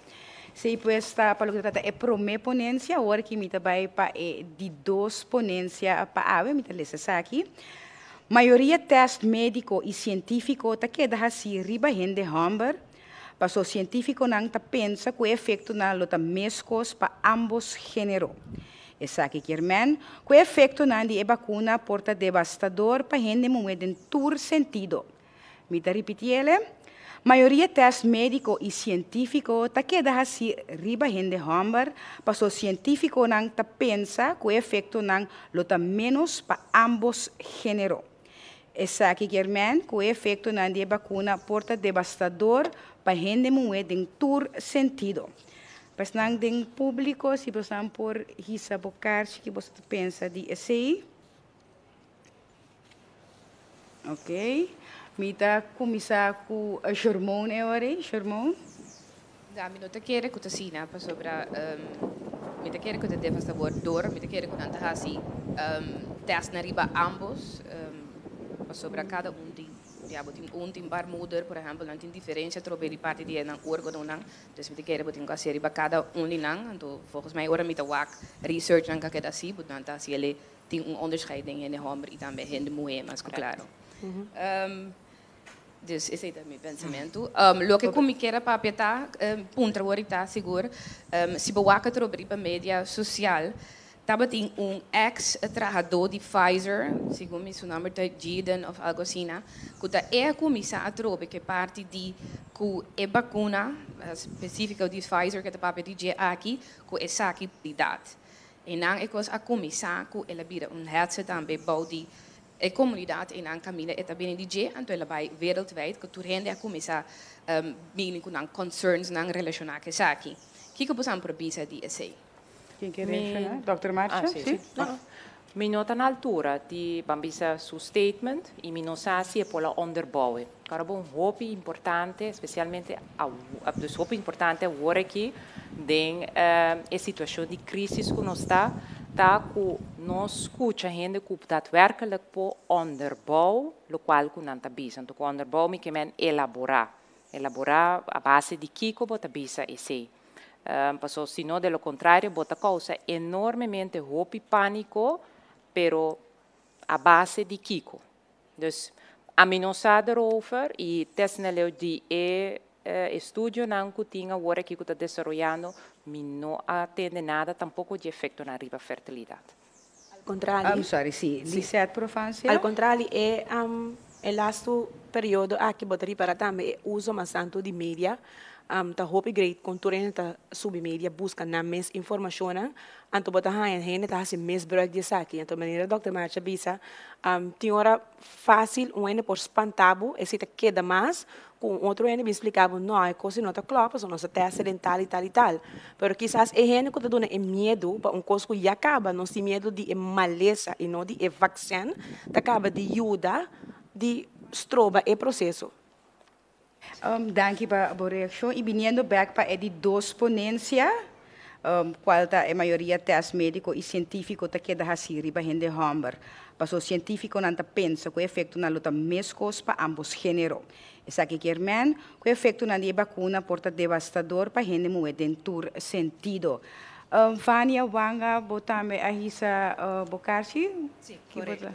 Se pues está para o que trata é primeira ponência, agora que me vai para de duas ponência para a me lesa aqui. Maioria teste médico e científico tá queda assim riba gente homem Paso científico nang ta pensa que o efeito na lota mescos para ambos género. Essa aqui que men, que o efeito na de vacuna porta devastador para gente moeda em tur sentido. Me da repetir ele? Teste médico e científico ta queda assim riba gente hambar, paso científico nang ta pensa que o efeito nang lota menos para ambos género. Essa aqui men, que o efeito na de vacuna porta devastador para gente moeda em tur sentido. Não tem público, se você por hisa bocar, que você pensa de esse. Ok. Mita começar com a hormone agora, hormone. Da, mi nota kere kuta sina pa sobra um, mi ta kere kuta devastador, mi ta kere kuta hasi um, test na riba ambos um, pa sobra cada um de ja, botin un tin bar moeder, por ejemplo, não tem diferença trobe di parte di nang orgo do nang. Dus met kere botin ka seri ba cada un di nang, então volgens mij ora met de wak research nang ka keda si, but dan ta si ele tem um onderscheiding in de homer e também in de moe, mas claro. Uhum. Um, dus esse é o meu pensamento. Um, lo que como quer para apertar, um, punta agora seguro, um, se boaca trobe para mídia social, Tava tem um ex-trabalhador de Pfizer, segundo meu nome é Jaden of algo assim, que é começar a trobe que parte de que é vacuna específica de Pfizer que está para dizer aqui, que é essa aqui idade. E não é coisa a começar que ela vira um hertz também bouw die a comunidade em caminho é também dizer, então ela vai wereldwijd que tudo rende a começar um, meaning com concerns não relacionar com isso aqui. O que que você precisa de esse? Quem quer reaccionar? Dr. Marcia? Ah, sì, sì. No. Mi nota altura di bambisa su statement e mi non sa se per la onderbouwen. Carabo un hoop importante, specialmente a, a dus hoop importante agora aqui den uh, a situação de crise que nós está tá que nós escuta gente que daadwerkelijk po onderbouw, lo qual que não está bisa. Então, onderbouw me que men elaborar, elaborar a base de kiko bota bisa e sei. Um, passou, sino de lo contrario, bota causa enormemente roupa e pânico, pero a base de Kiko. Dus, aminosada over e tesneleu de e uh, estudio não que tinha agora que está desarrollando, me não atende nada tampoco de efeito na riba fertilidade. Al contrário. I'm sorry, sim. Sim. Lisette Profancia. Al contrário, é um, o lasto período aqui botaria para também é uso mais tanto de mídia um, ta hopi great. Conturen ta submedia busca na mes informação anto bota hain hene ta hasi misbruik de saki. Anto maneira Dr. Marcha bisa um, tinhora fácil um ene por spantabo e se ta queda mais com outro ene me explicava não é coisa não tá claro só nossa testa de tal e tal e tal pero quizás é ene que tá dando é medo para um coisa que acaba não se medo de maleza e não de vaccina ta acaba de ajuda de stroba e processo Um, a reação. E viniendo back para a dos ponência, um, qual tá a maioria teste médico e científico tá queda assim riba gente hamber. Paso científico não tá pensa que o efeito na luta mescos para ambos gênero. Essa aqui quer men, que o efeito na de vacuna porta devastador para gente moe dentur sentido. Um, Vânia Wanga, botame a Risa uh, Bocarci? Sim, correto.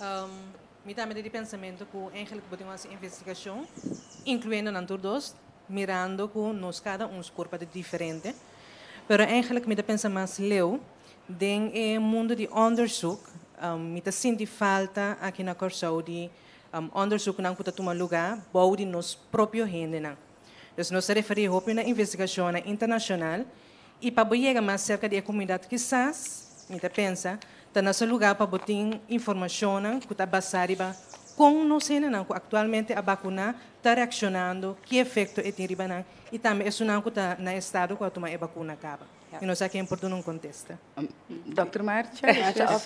Um, me dá de pensamento que eigenlijk podemos uma investigação, incluindo na todos, mirando que nós cada corpo de diferente. Pero eigenlijk me dá pensa mais leu, den é mundo de onderzoek, um, me senti falta aqui na Corsau de um, onderzoek não puta tomar lugar, bom de nos próprio rende não. Então, nós referimos a uma investigação internacional e para chegar mais cerca da comunidade, quizás, me pensa, está nesse lugar para botar informação que está basada com não sei não atualmente a vacuna está reaccionando que efeito é tem riba e também isso não está na estado quando a vacuna acaba e não sei que é importante não contesta Dr. Marcha Obrigada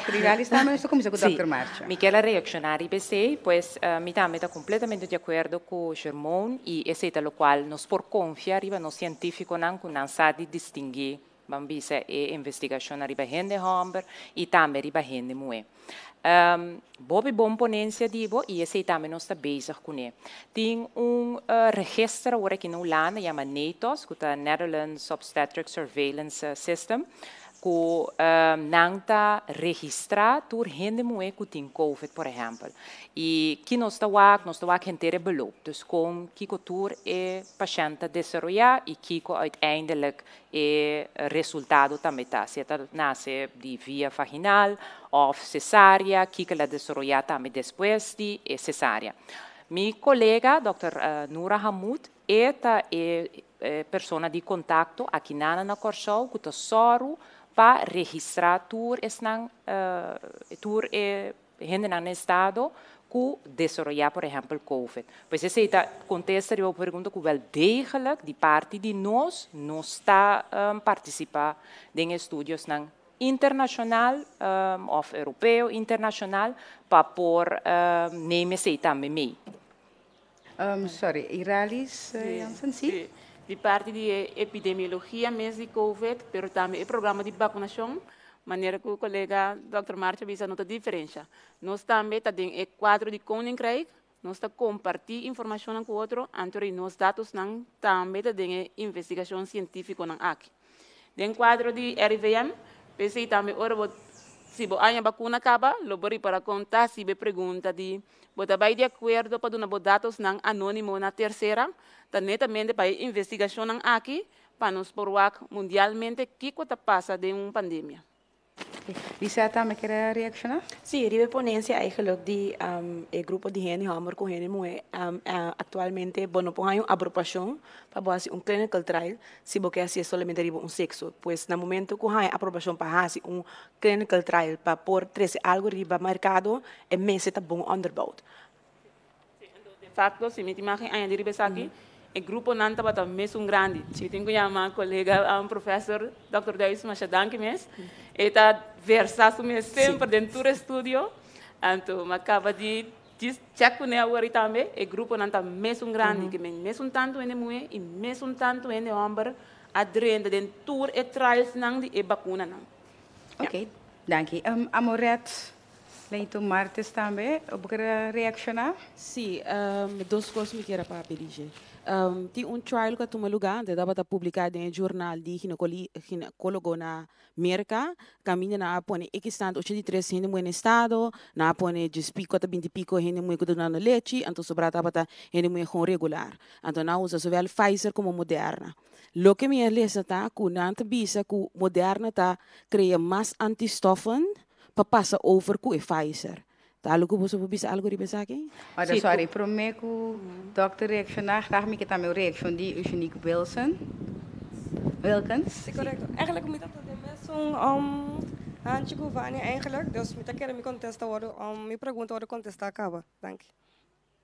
Dr. Iralis também estou começando com o Dr. Marcha me quero reaccionar e pensei pois uh, me também está completamente de acordo com o Germão e esse é o qual nós por confiar riba no científico não que não sabe distinguir bambise e investigação riba hende homber e também riba hende moe. Um, bobi bom ponência dibo e esse também nós está bezig com ele. Tem um uh, registro agora aqui no Holanda, chama NATOS, que é Netherlands Obstetric Surveillance eh, System, que uh, não está registrado por gente moe que tem COVID, por exemplo. E que nós está wak, nós está wak inteiro beloop. Dus com que tour é paciente desenvolver e que uiteindelijk é resultado também tá. Se está nasce de via vaginal ou cesárea, que que ela desenvolver também depois de cesárea. Minha colega, Dr. Uh, Nura Hamoud, esta é, é pessoa de contato aqui na na Corsol, que está soro para registrar tour esnang uh, tour é gente no estado que desarrollar, por exemplo, COVID. Pois essa é acontece, eu pergunto que wel degelijk, de parte de nós, não está um, participar em estudos não internacional um, ou europeu, internacional, para pôr um, nemen se também meio. Um, sorry, Iralis, uh, Janssen, sim? Sí. De parte de epidemiologia mesmo de COVID, pero também o programa de vacinação, maneira que o colega Dr. Marcia visa nota diferença. Nós também temos o quadro de Koninkrijk, nós está compartilhando informação com o outro, entre nós dados também temos investigação científica não aqui. Dentro quadro de RVM, pensei também ora se bo a vacuna acaba, lo bori para contar se be pergunta de bota vai de acordo para dar dados não anônimo na terceira, netamente para investigação não aqui, para nos provar mundialmente que está passa de uma pandemia. Lisata, me quer reaccionar? Sim, ribe ponência eigenlijk die um, o grupo de gente hammer com gente moe um, uh, atualmente bueno põe uma aprovação para fazer um clinical trial se você assim somente ribe um sexo pois no momento que há aprovação para fazer um clinical trial para pôr três algo riba mercado é mês está bom underbouwd. De facto, se me imagem ainda ribe aqui, o grupo não estava mesmo grande. Eu tenho que chamar colega, um professor, Dr. Davis Machadanque mesmo, ele está versado sempre dentro do estúdio, então acaba de check com ele agora também, o grupo não está mesmo grande, que mesmo tanto ele mulher e mesmo tanto ele homem, adrenda dentro e trials não de vacuna não. Ok, dank je. Um, Amoret, Leito Martes também, eu quero reaccionar? Sim, um, duas coisas me quero para pedir. Um, tem um trial que toma lugar, que dava publicado em jornal de ginecólogo na América, caminha na pone equistand 83 gente no estado, na pone despico até 20 pico gente muito dando leite, então sobra tapa gente muito regular. Então na usa sovel Pfizer como Moderna. Lo que me lesa tá, que nanta bisa que Moderna tá cria mais antistoffen para passar over com Pfizer. Tá algo você bisa algo riba sa akin? Olha, sorry, prometo Dr. reaccionar, graag me kita meu reaction di Eugenique Wilson. Wilkins? Sim, correto. Eigenlijk moet dat de mensen um, Antje Guvani eigenlijk, dus met keer me contesta worden, um, me pergunta worden contesta acaba. Dank je.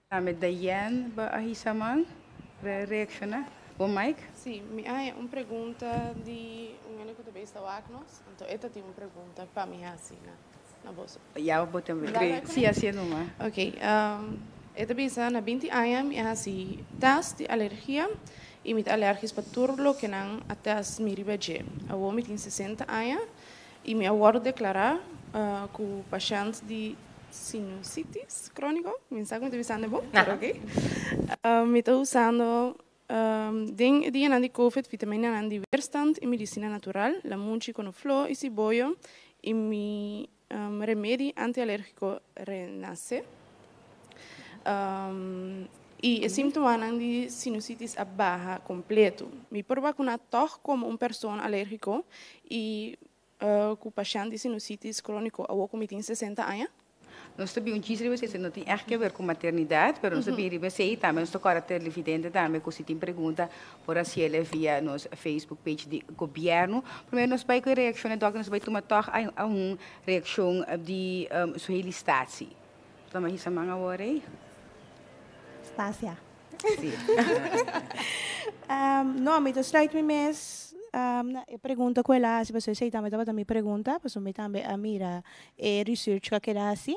Dame Dayan ba ahisaman? Re reaccionar? O Mike? Sim, me há uma pergunta de um ano que também está lá Então, esta tem uma pergunta para mim assim, né? Na bolsa. Ja, we moeten weer. Sim, assim não é. Ok. Um, esta bisa na 20 anos, me há assim, teste de alergia e me alergias para tudo que não até as miribeje. Eu me tem 60 anos e me aguardo declarar uh, que o paciente de sinusitis crônico, me sabe como te bom, ok? Uh, me está usando um, den dia na de COVID, vitamina na de weerstand e medicina natural, la munchi con flor e cibollo e mi um, remédio antialérgico renasce. Um, e o sintoma de sinusitis a barra completo. Me por vacunar toch como uma pessoa alérgico e uh, com paciente de sinusitis crônico, eu como tem 60 anos. Nós sabemos que isso não tem a ver com maternidade, mas nós sabemos que você também, nós agora televidente também, que se tem pergunta por a cielo via nos Facebook page <laughs> do governo. Primeiro, nós vamos reação, então nós vamos tomar toch a uma reação de um, sua listatie. Toma isso a mão agora aí. Stasia. Sim. um, no, me straight me mes um, eu pergunto com ela se você aceita, mas também pergunta, porque eu também a mira e research que ela assim.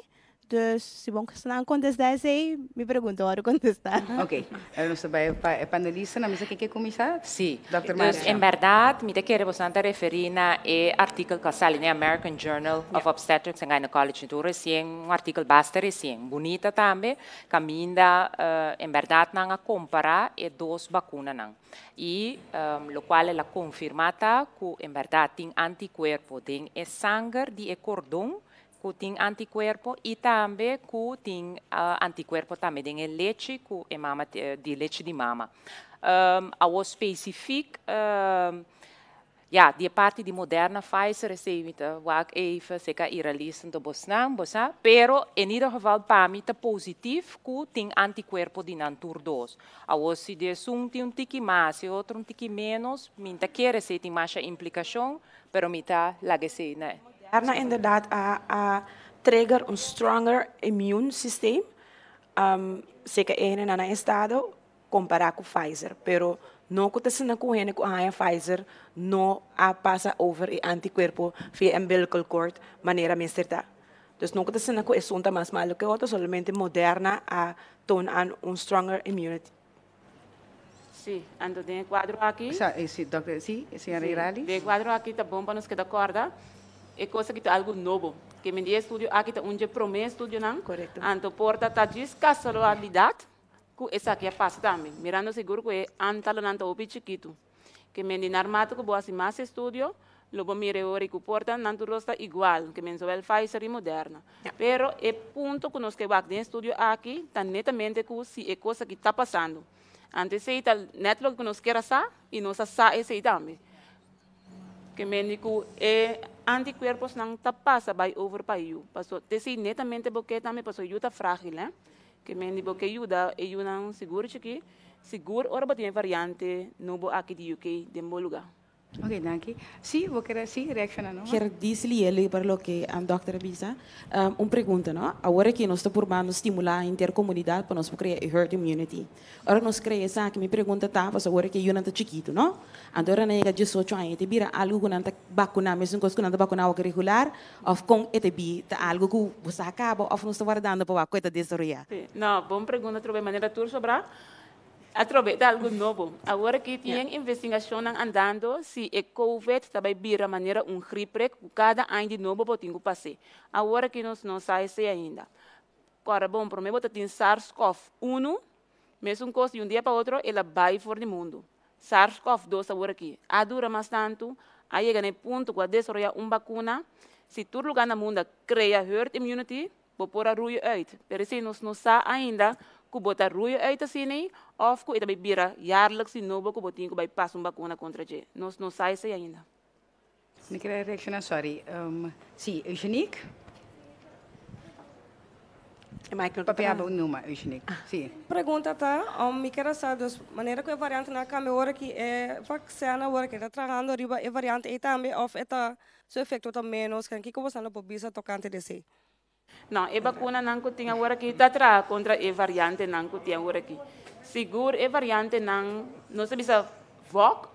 Dus se bom que não contestar aí, me pergunta agora contestar. <laughs> Ok. Eu não sei, é panelista, não sei o que começar? Sim. Dr. Dus em verdade, me quero bastante referir na e artigo que sale na American Journal of Obstetrics and Gynecology. Tu recém um artigo bastante recém, bonita também, caminha, uh, em verdade, não a comparar e duas vacinas não. E um, lo qual ela confirmata que em verdade tem anticorpo, tem e sangue de e cordão que tem anticorpo e também que tem uh, anticorpo também tem leite que é mama de leite de mama. Um, ao específico um, ja, die parte de Moderna Pfizer recebita wak even seca ira listen do bosnang bosa, pero in ieder geval tá positivo que tem anticorpo de nantur 2. Ao se de um tem um tiki mais e outro um tiki menos, minta quer se tem mais implicação, pero mita lagese, né? Daarna inderdaad a, a trigger een stronger immune systeem. Um, zeker in een estado comparar com Pfizer, pero não acontece na com ele com a Pfizer não a passa over o anticorpo via umbilical cord maneira mais certa. Dus não acontece na com é sunta mais malo que outra, somente Moderna a toon aan um stronger immunity. Sim, ando tem quadro aqui. Sim, doctor, sim, senhora Irali. De quadro aqui tá bom para nos quedar corda. É coisa que é algo novo. Que me dia estúdio aqui tá onde promete estúdio não. Correto. Anto porta tá diz casualidade que essa aqui é passa também. Mirando seguro que é antalo tá opi chiquito. Que me dinar mato que boa assim mais estúdio. Lobo mire ora que porta tudo está igual que me soel Pfizer e Moderna. Yeah. Pero é ponto que nós que vai dentro estúdio aqui tá netamente que se é coisa que está passando. Antes sei tá netlo que nós quer sa e nós sa esse também. Que que é anticuerpos não tá passa vai over para you. Passou tesi netamente porque também passou you tá frágil, né? Que me digo que ajuda e you não seguro que seguro ora batia variante novo aqui de UK de bom lugar. Ok, dank Sim, vou querer sim reaccionar, não? Quero dizer ele para o que a doutora Bisa. Um, uma pergunta, não? Agora que nós estamos formando estimular a intercomunidade para nós criar a herd immunity. Agora nós criamos essa que me pergunta tá, mas agora que eu não estou chiquito, não? Agora na época de 18 anos, te vira algo que não está vacinar, mesmo que não está vacinar regular, ou com ete bi, tá algo que você acaba, ou não está guardando para a coisa dessa Não, bom pergunta, trouxe maneira tur sobre Aproveita algo novo. Agora que tem investigação andando, se é COVID também vira maneira um gripe, cada ano de novo botinho passe. Agora que nós não sabemos ainda. Agora, bom, para mim, tem SARS-CoV-1, mesmo coisa de um dia para outro, ela vai fora do mundo. SARS-CoV-2 agora aqui. A dura mais tanto, aí chega no ponto que desenvolver uma vacuna, se todo lugar no mundo cria herd immunity, vou pôr a ruim uit. Pero se nós não sabemos ainda, que botar ruim uit assim, of que também vira jaarlijks de novo que botinho vai passar uma vacuna contra ele. Nós não sabemos ainda. Não queria reaccionar, sorry. Um, sim, Eugenique? É Michael Papel numa, Eugenique. Sim. Pergunta tá, um, me quero saber, dos maneira que a variante na câmera hora que é vacina hora que está riba é variante e também of eta seu efeito tá menos que que você não pode bisa tocante desse. Não, a vacuna não que tinha agora aqui está tra contra a variante não que tinha agora aqui. Seguro a variante não, não se bisa VOC,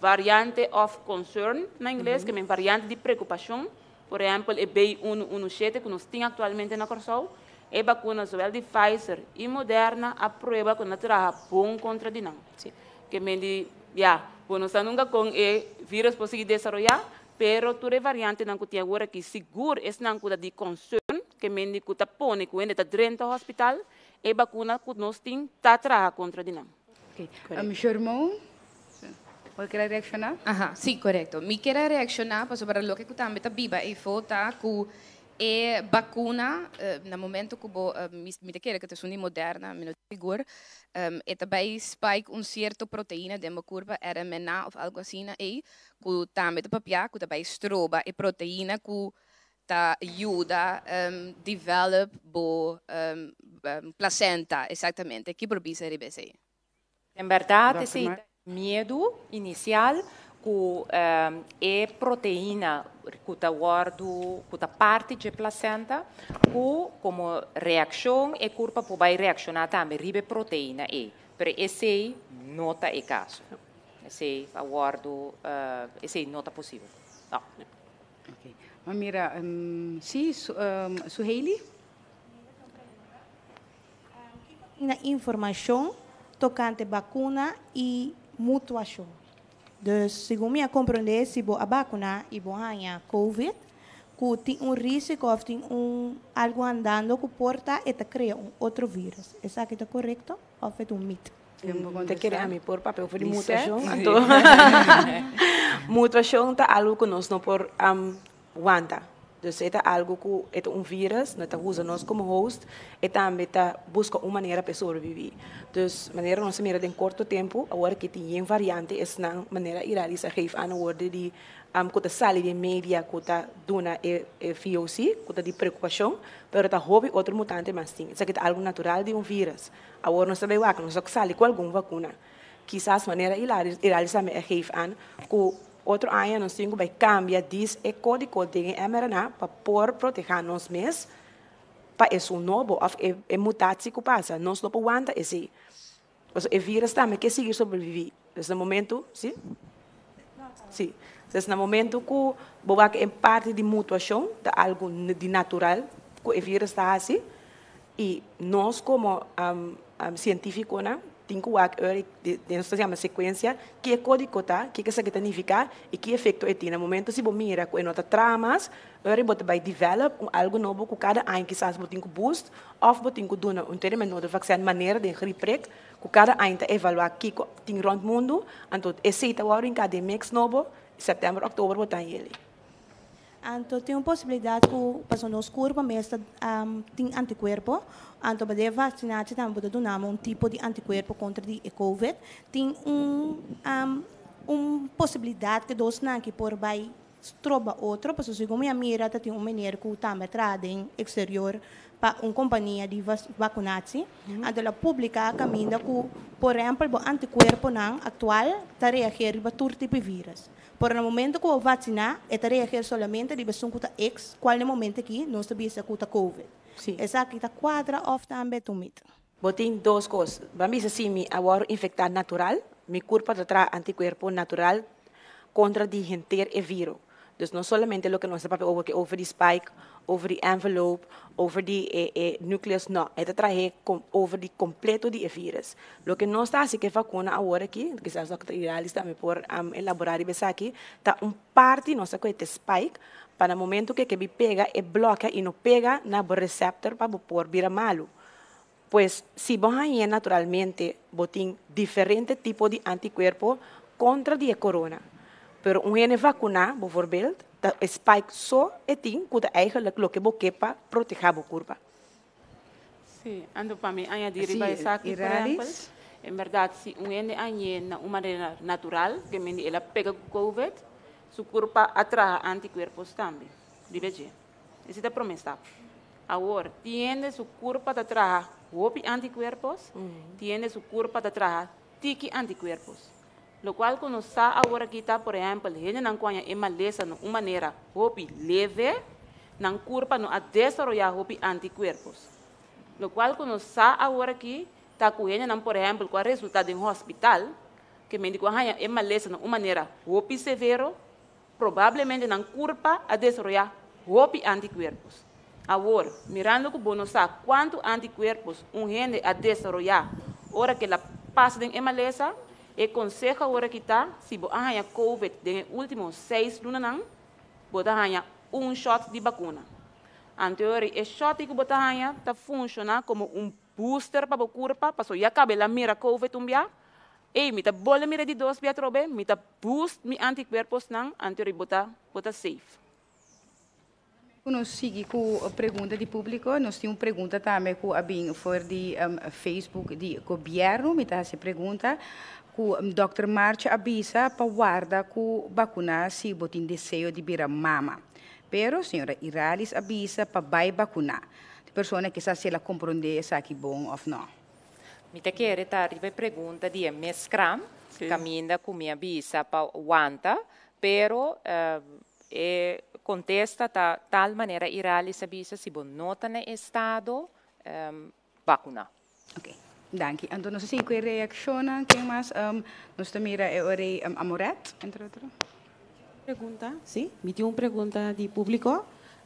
variante of concern na inglês, que é variante de preocupação. Por exemplo, é B117 que nós temos atualmente na Corsol. A vacuna, zowel de Pfizer e Moderna, a prova que não terá bom contra de não. Que me di, ja, bueno, nunca com o vírus possível desenvolver, pero toda variante não que tem agora que seguro é não que de concern, que me di que tá pone que ainda tá dentro do hospital, a vacuna que nós temos tá terá contra de não. Okay. Um, Sherman, ¿Puede querer reaccionar? Ajá, sí, correcto. Me quiere reaccionar pues, sobre lo que tú también está viva y fue que e vacuna, uh, no momento que bo, uh, mi, quer que te moderna, mi figur, um, e também spike um certo proteína de uma curva RMNA ou algo assim, e que também te papia, que também estroba e proteína que ta ajuda um, develop bo um, um, placenta, exatamente, que provisa RBC. Em verdade, esse medo inicial com um, é proteína que está guardo, que está parte da placenta, que como reação é corpo pode reaccionar também ribe proteína e, mas esse é o caso. Esse guardo, uh, esse não é possível. Não. Okay. Mas mira, um, sim, su, um, Suheili? Informação tocante vacuna e mutuação. Dus segundo minha compreender, se a vacuna e a COVID, que tem um risco tem um, algo andando que porta e te cria um outro vírus. Isso aqui está correto ou é um mito? Te queria me pôr papel para mutação. Mutação é algo que nós não por um, aguenta. Dus é algo que é um vírus, nós usa nós como host e também tá busca uma maneira para sobreviver. Dus maneira nós mira em curto tempo, agora que tem variante, é na maneira irrealiza geef aan woorden die um, que sali de media tá duna e, e que tá de preocupação, pero tá hobby outro mutante mas tem. Algo natural de um vírus. Agora nós sabemos que nós sali com alguma vacuna. Quizás maneira irrealiza me geef aan que outro ano nós temos que cambiar diz e código de mRNA para por proteger nós mesmos para esse novo é, é mutação que passa nós não podemos esse o vírus também quer seguir sobreviver nesse momento sim sim nesse momento que o é parte de mutação de algo de natural que o vírus está assim e nós como um, um, científicos né cinco wak eur de nós fazemos sequência que é código tá que que isso significa e que efeito é no momento se você mira com nota tramas eur bota vai develop um, algo novo com cada ano que sabe botinho boost of botinho dona um termo novo vaccin maneira de reprek com cada ano tá evaluar que tem rond mundo. Então tá agora em cada mix novo setembro outubro botar ele Então, tem uma possibilidade que o paciente curva mesmo um, tem anticorpo Anto ba vacinatie dan bude doen um tipo de anticorpo contra de COVID. Tem um, um, um possibilidade que dos não que por vai troba outro, porque se a mira tem um maneira que também trade em exterior para uma companhia de vacunação, uhum. a ela publica caminho que, por exemplo, o anticorpo não atual está reagir para todo tipo de vírus. Por no momento que o vacinar, está reagir somente de pessoa que X, qual no momento que não sabia se que COVID. Sim. Essa aqui está quadra of também tumit. Botin duas coisas. Para assim, me agora infectado natural, me corpo tra anticorpo natural contra de gente e vírus. Dus não somente lo que nós estamos over, que over die spike, over die envelope, over die eh, eh, nucleus, não. É trazer com, over die completo die vírus. Lo que nós está assim que vacuna agora aqui, que se Dr. Iralis também por um, elaborar e pensar aqui, tá um parte nossa coisa spike, para o momento que que me pega e bloqueia e não pega na receptor para por vira malo. Pues si vos ahí naturalmente botín diferente tipo de anticuerpo contra die corona. Pero um ene vacuna, bijvoorbeeld, dat spike só e tem que eigenlijk lo que bo kepa proteger bo curva. Sim, ando para mim añadir Sim, para essa aqui, por Iralis? exemplo, em verdade, se um ene anhe na uma maneira natural, que mendi ela pega com COVID, seu corpo atrai anticorpos também, de vez Esse é a promessa. Agora, tiene seu corpo atrai hopi anticorpos, tiene seu corpo atrai tiki anticorpos. Lo cual quando está agora está, por exemplo, ele não conhece uma lesa de uma maneira hopi leve, não curpa não a desarrollar hopi anticorpos. Lo cual quando está agora aqui, está com ele, não, por exemplo, com o resultado em um hospital, que médico arranha é uma lesa de uma maneira hopi severo, provavelmente não curpa a desarrollar hopi anticorpos. Agora, mirando que você sabe quanto anticorpos um gente a desarrollar, hora que ela passa em uma lesa, e conseja agora que está, se você arranha COVID nos últimos seis lunas, você arranha um shot de vacuna. Anterior, o shot que você arranha está funciona como um booster para o corpo, para que acabe a mira COVID um dia, e me tá bola mira de dois dia trobe, me tá boost mi anticorpos não, anterior você você safe. Nós seguimos com a pergunta de público. Nós temos uma pergunta também com a bem for de um, Facebook de governo. Me está se pergunta com um, Dr. March avisa para guardar com vacuna se botin desejo de vir a mama. Pero senhora Iralis avisa para vai vacunar. De pessoa que está se ela compreender se aqui bom ou não. Mi te chiede arriva pregunta di mescram, cammina con mia bisa pa wanta, pero eh, e contesta ta tal maniera irali sa bisa si bon nota na estado um, vacuna. Dank je. En dan nog eens een reactie. Quem mais? Um, nós também é ore um, Amoret, entre outros. Pergunta, sim. Me tinha uma pergunta de público.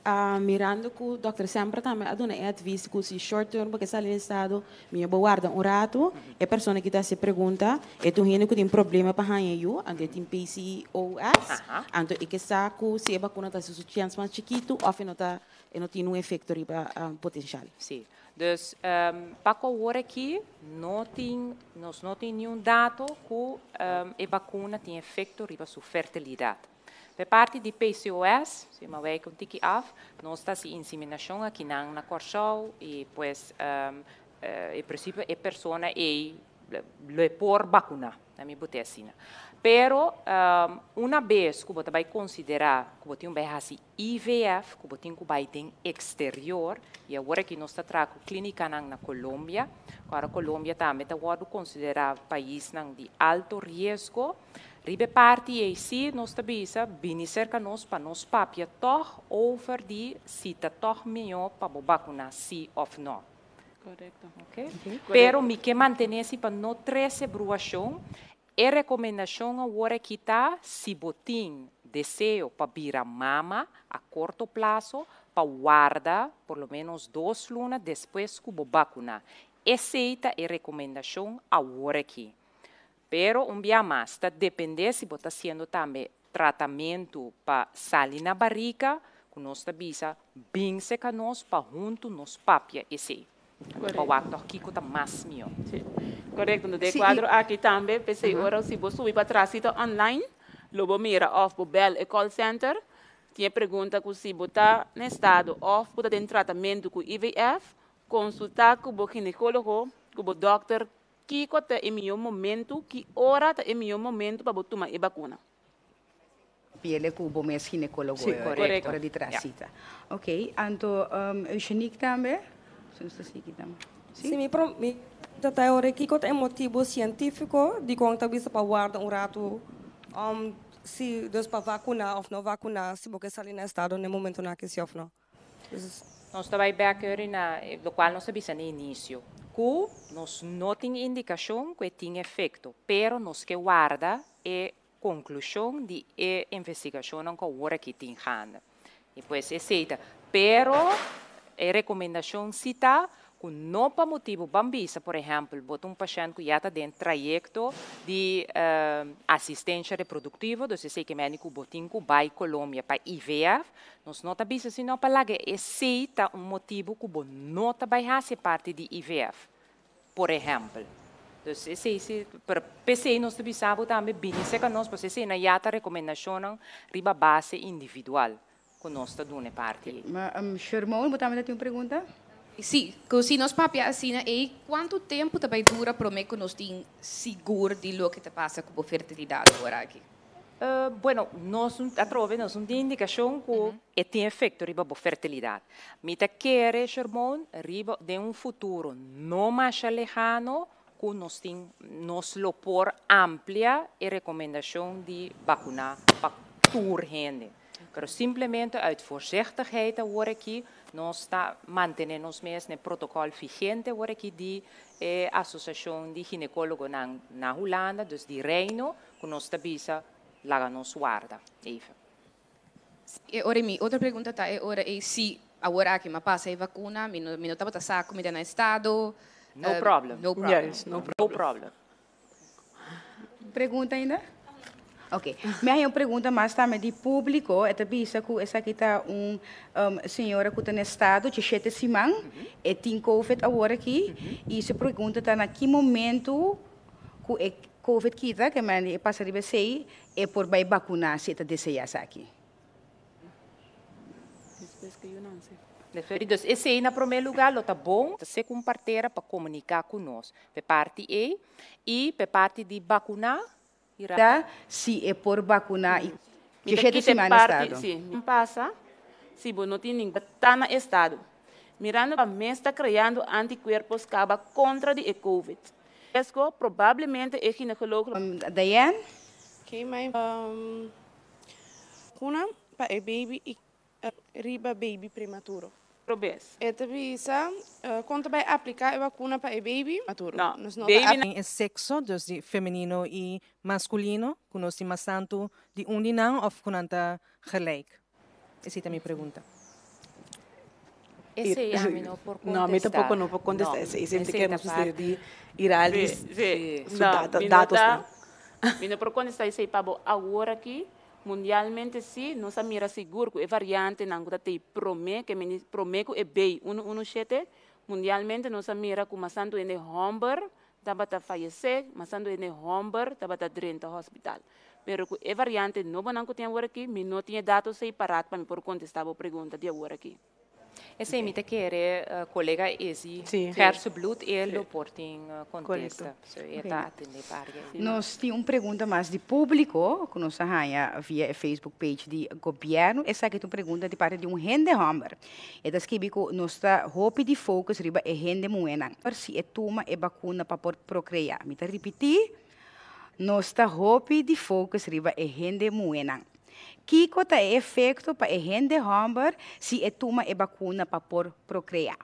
Ah, mirando que o Dr. sempre também aduna é advice que se short term porque está estado, boa guarda um rato, é pessoa que está se pergunta, é tu que tem problema para ganhar eu, ande tem PCOS, ando e que está que se a vacuna está se chance mais chiquito, ou não está, não tem um efeito um, potencial. Sim. Dus um, para agora aqui, não tem, nós não tem nenhum dado que um, a vacuna tem efeito riba sua fertilidade. Per parte di PCOS, se ma vai con tiki af, non sta si inseminazione aqui na na Corsol e pues um, uh, e princípio é persona e le por vacuna, na minha botecina. Pero um, uma vez que você vai considerar que você vai fazer IVF, que você vai ter exterior, e agora que nós com clínica na Colômbia, agora a Colômbia também está considerar país de alto risco, Ribe parti e si nos tabisa bini cerca nos pa nos papia toch over die cita toch melhor pa bo vacuna si of no. Correcto. Okay? Pero mi que mantenesse pa no trece bruação e recomendação agora que tá se botin desejo pa vira mama a curto prazo pa guarda por lo menos dois lunas depois que bo vacuna. Essa é a recomendação agora aqui. Pero um dia mais, está depender se você está fazendo também tratamento para sair na barriga, que nós bisa bem seca nós para junto nos papia esse. Para o ato aqui que está mais melhor. Correcto, no de Sim, quadro e- aqui também, pensei, Uhum. ora, se você subir para trás, cita online, lobo mira off o bel e call center, tinha pergunta que se botar no estado off, botar em tratamento com IVF, consultar com o ginecólogo, com o doctor, que está em meu momento, que hora está em meu momento para tomar a vacuna. Piele cubo mes ginecólogo. Sí, eh, correcto. Hora de trasita. Ok, anto um, Eugenique também? Está aqui também. Sim, me, até hora que é motivo científico de conta vista para guardar um rato um, se dus para vacunar ou não vacunar, se porque sair no estado no momento na que se ou não. Nós também bem na, do qual nós sabemos no início, que nós não tem indicação que tem efeito, pero nós que guarda é conclusão de a investigação não que agora que tem. E pois aceita. Pero a recomendação cita que não para motivo bambisa, por exemplo, botar um paciente que já está dentro trajecto de uh, assistência reprodutiva, então sei que médico botin que vai Colômbia para IVF, nós não está bisa senão para lá que aceita um motivo que não está vai ser parte de IVF, por exemplo. Então, se se para PC nós precisamos também bem se que nós porque se na yata recomendação riba base individual que nós está dando parte. Mas, um, Shermon, botamos aqui uma pergunta? Sim, nós papi assim, e quanto tempo também dura para nós temos seguro de lo que te passa com a fertilidade agora aqui? Uh, bueno, nós não tem indicação que uh -huh. tem efeito riba a fertilidade. Mita quer, Shermon, riba de um futuro não mais lejano que nós tem nós lo por amplia e recomendação de vacinar para toda gente. Pero simplesmente uit voorzichtigheid hoor aqui, nós está mantendo nos mesmos no protocolo vigente hoor aqui de eh, associação de ginecólogo na, na Holanda, dus de Reino, que nós está bisa lá nos guarda. Even. E ora mi outra pergunta tá é ora é se agora aqui me passa a vacuna, me não tá saco me no estado. No uh, problem. No problem. Yes, no problem. No problem. Pergunta ainda? Ok. Minha pergunta mais também de público, é também isso que essa aqui está um, um senhora que está no estado de sete semanas, e tem COVID agora aqui, e se pergunta está na que momento que é COVID kita, que é passa de sei, é por vai vacinar se está desejar aqui. Então, esse aí, na primeiro lugar, está bom, você com parteira para comunicar conosco, para parte E, e para parte de vacinar, Irá. Se é por vacinar e que sete semanas estado. Sim, passa, se você não tem ninguém, está no estado. Mirando a mês está criando anticorpos que acaba contra o COVID. Isso provavelmente é ginecólogo. Um, Diane? Ok, mas um, uma para o baby e uh, riba baby prematuro. Probes. E bisa uh, quando vai aplicar a vacuna para o baby maturo. Não, Nós não baby Tem esse sexo, dus de feminino e masculino, que nós temos tanto de um de não ou que não gelijk. Essa é a minha pergunta. Esse <laughs> é a minha não por No, a mí tampoco no puedo contestar. ese. Y siempre queremos decir de ir a alguien, Sim, sim. sus Não, data- mi datos. nota- ¿no? <laughs> mi não por quando está esse pabo agora aqui, mundialmente sim, nós mira seguro é variante não que tem prome que meni prome é bem, uno uno sete, mundialmente nós mira que masando em Homber, tava tá falecer, masando em Homber, tava dentro do hospital. Pero que é variante não banang que tem agora aqui, mi não tinha dados separado para me por contestar a pergunta de agora aqui. Esse imita que era uh, colega Ezi, Sim. Hersblut, ele por tem uh, contesta. Correto. So, ele Ok. está atendendo para Nós temos uma pergunta mais de público, que nós arranha via Facebook page de governo. Essa aqui é uma pergunta de parte de um rende hammer. E das que bico está hope de focus riba e rende moena. Se é toma e vacuna para procriar. Me tá repetir. Está hope de focus riba e rende moena. Kiko tá efeito para e rende hammer se é toma e vacuna para por procriar.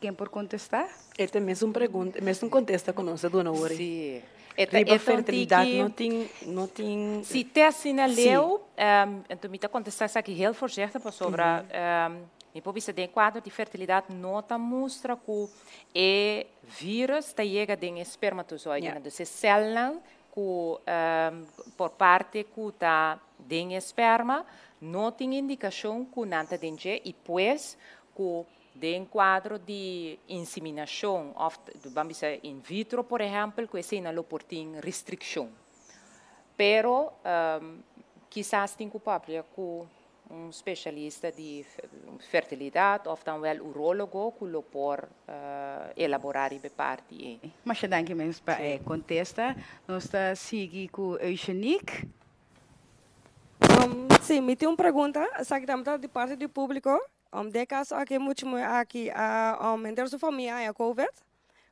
Quem por contestar? Este mesmo pergunta, mesmo contesta conosco, dona Uri. Sim. Riba fertilidade não tem, não tem... Se te assinaleu, um, então me está contestando aqui heel voorzichtig para sobre um, me pode de quadro de fertilidade nota mostra que o vírus está chega de espermatozoide, Yeah. yeah. então célula que um, por parte que está de esperma não tem indicação que nada dentro e depois que de quadro de inseminação, of, vamos dizer, in vitro, por exemplo, que esse não tem restrição. Pero um, quizás tem que papiar com um especialista de fe- fertilidade ou então o urologo que lo por uh, elaborar e parte. Mas já mesmo para é, contesta. Nós seguindo com Eugenique. Sim, me tem uma pergunta, essa aqui também de parte do público. Um, de caso aqui, muito aqui, uh, um, entre sua família, a COVID,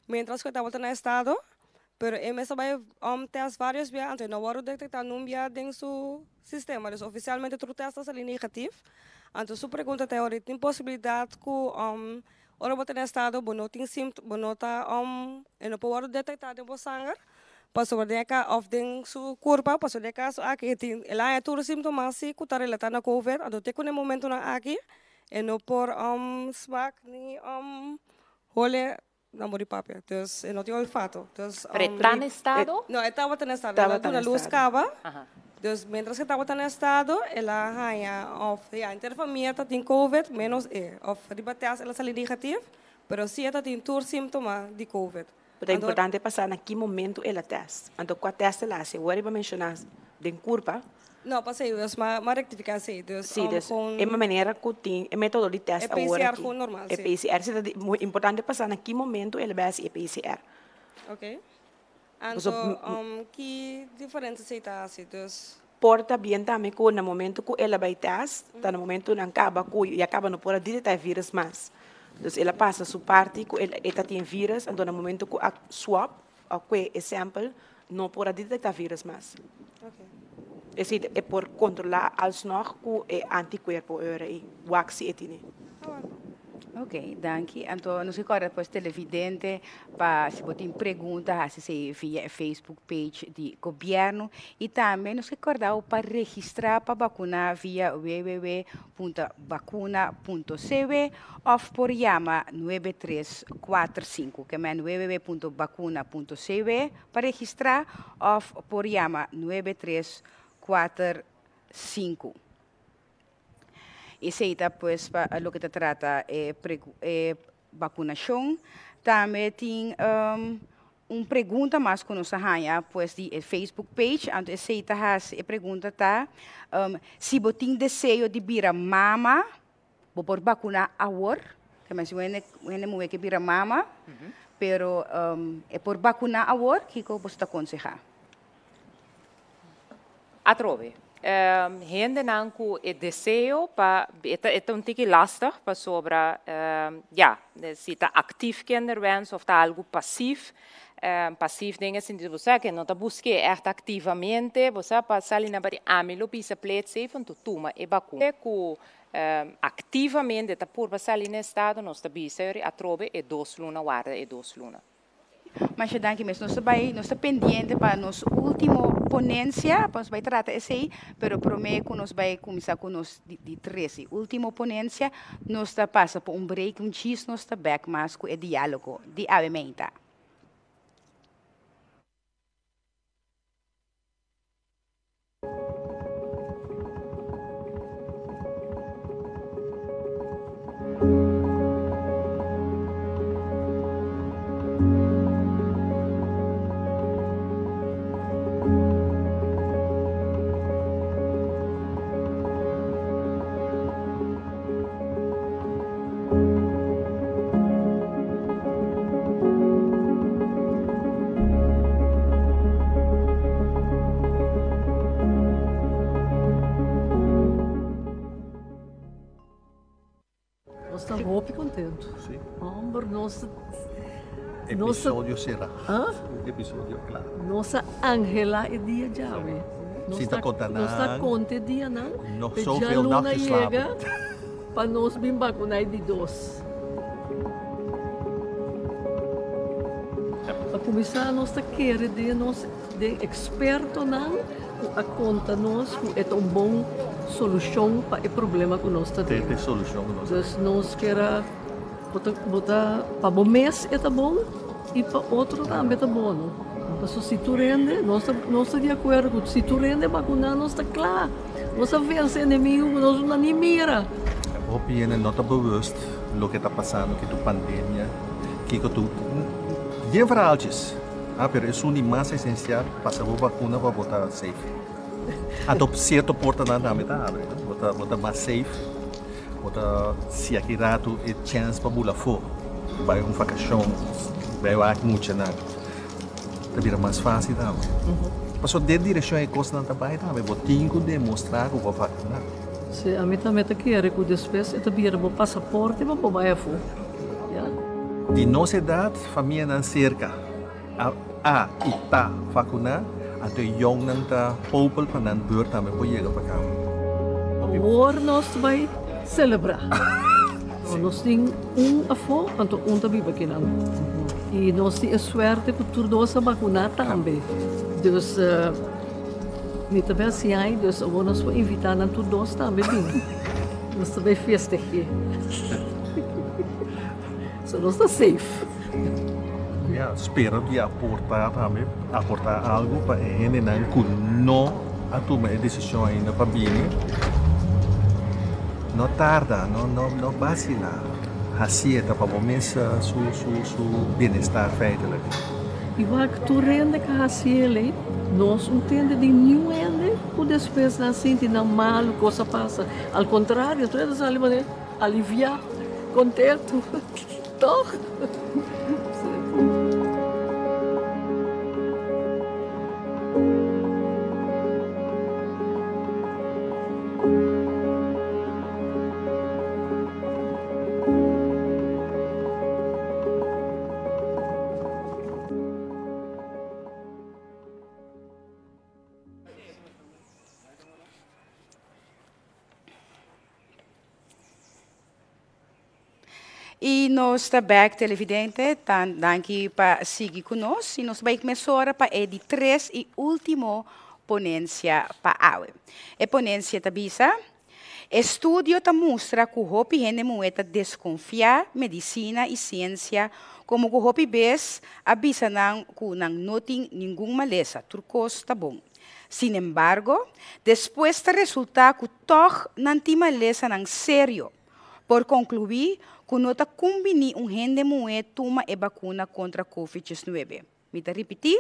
mientras que estava no estado, pero ele mesmo vai um, teste vários dias, então não vai detectar num dia dentro do sistema, mas oficialmente tu testas ali negativo. Então, sua pergunta até agora, tem possibilidade que um, ora botar no estado, bom, não tem bom, não tá, um, e não pode detectar dentro do sangue, Pasó de acá, of den su curva, pasó de acá, so aquí, tin, el año todos sintomas, sí, que está relatado a COVID, ado te con el momento na aquí, e no por um, smaak, ni um, hole, não morri papel, dus, e não tinha olfato. Dus, Pero está en estado? não, estava em estado, Estava ela tan na luz estado. cava, Ajá. dus, mientras que estava em estado, ela ganha, of, ja, interfamia, tá tem COVID, menos e, of, ribateas, ela sali negativo, pero sí, tá tem todos sintomas de COVID. Pero é importante passar naquele momento ela teste. Então, com a teste lá, se agora vai mencionar de curva, Não, passei, dus, maar, maar rectificar, sim, dus, sim, um, com- é uma maneira que tem, é método de teste É agora PCR com normal, É. PCR, é importante passar naquele momento, ela vai ser PCR. Ok. Então, um, que diferença você está dus... Porta bem também que no momento que ela vai teste, tá no momento não acaba e acaba não pode detectar vírus mais. Então, ela passa sua parte ela, ela tem vírus, então no momento que a swab, a que é sample, não pode detectar vírus mais. Ok. É, assim, é por controlar alsnog que é anticorpo e wax é tine. Ok, danke. Então, nos recorda para os televidentes, para se botar perguntas, se via Facebook page do governo e também nos recordar para registrar para vacinar via www.vacuna.cv ou por chama 9345, que é www.vacuna.cv para registrar ou por chama 9345. Esse está pues para lo que te trata é pregu- é vacunação. Também tem um, uma pergunta mais que nós arranha pues de eh, Facebook page. Então has a pergunta tá um, se você tem desejo de vir a mama, vou por vacunar agora, que when when mo que vir a mama, pero um, é por vacunar agora que você está aconselhar. Atrove. Um, gente não com o desejo para é é um tique lastig para sobre um, ja se está atief kinderwens of está algo passivo um, passivo dingen assim de você que não está busque echt ativamente você passa ali na bari amilo pisa plate safe então toma e vacuna com um, ativamente está por passar ali no estado nós está bisa atrove e dos luna guarda e dos luna Mas danke mesmo. Nós estamos nós estamos pendiente para nossa última ponência, nós vai tratar esse aí, pero prometo que nós vai começar com nós de, de 13. Última ponência, nós está passa por um break, um cheese, nós está back mais com o diálogo de avementa. Nossa. Episódio será. Hã? Episódio, claro. Nossa Angela é dia de ave. Sim, tá contando. Nós está conte dia não. Pe zoveel dia luna chega para nós bem vacunar de dois. Para começar, nós querer de nós de experto não a conta nós é uma boa solução para o problema que nós está Tem, solução. Não? Então, nós queremos botar, para o mês é bom e para outro também tá bom. Não? Então, se tu rende, nós estamos de acordo. Se tu rende vacunar, nós está claro. Nós vence inimigo, nós não nem mira. Hoop je er not bewust que está passando que tu pandemia, que que tu Geen verhaaltjes. Ah, pero es un más esencial para saber vacuna para botar safe. A top certo porta na name tá abre, botar botar mais safe. Botar se aqui rato é chance para bula fo. Vai um vacação, vai lá muito na. Tá vira mais fácil tá. Passou de direção é coisa não tá bem tá, mas botinho demonstrar que vou vacinar. Se a mim também está querendo que depois é vir o passaporte para poder for. De nossa idade, família não cerca. A, a e tá vacinar, até jong não tá popel para não beurt também para chegar para cá. Agora nós vai celebrar. Nós temos um a for, então um também querer. E nós temos sorte que todos nós vacinar também. Dus, uh, me também assim, aí, eu vou nos invitar a todos nós também. nós também festejar. so, nós estamos safe. Ja, espero de aportar também, aportar algo para ele não que não a tomar a decisão ainda para vir. Não tarda, não não não vacila. Hacieta para começar su su su bem-estar feitelijk. Igual que tu rende que haciele, nós não entende de nenhum ende, o depois não sente não mal, coisa passa. Ao contrário, tu eres aliviar, contento. <laughs> Toch? E nós também, televidente, tan, danke para seguir conosco. E nós vamos começar para a de três e último ponência para a A ponência tabisa. Estudo ta mostra que o hopi gente moeda desconfiar medicina e ciência como o hopi bes avisa não que não notem nenhuma maleza, turcos tá bom. Sin embargo, depois da resultar que toch não tem maleza não sério. Por concluir, que nota combini um rende moe toma e vacuna contra COVID-19. Me tá repetir?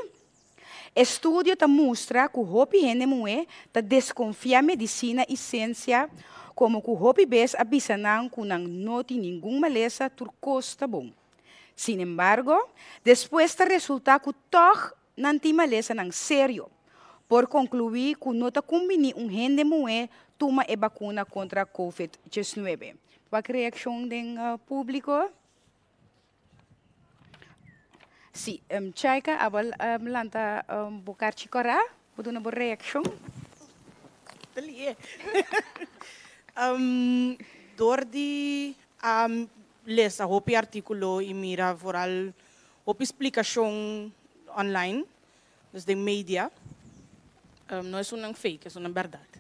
Estudo ta mostra que o hopi rende moe ta desconfia medicina e ciência como que o hopi bes abisanan que não noti nenhuma maleza turcos tá bom. Sin embargo, depois da resultar que toch não tem maleza não sério. Por concluir que nota combini um rende moe toma e vacuna contra COVID-19. Qual a reação do uh, público? Sim, um, Chaika, abal um, lanta um, bukar chikora, budu na reação? Dali <laughs> um, door die um, les a hopi artículo e mira vooral op explicação online, dus de media. Um, não é uma fake, é uma verdade.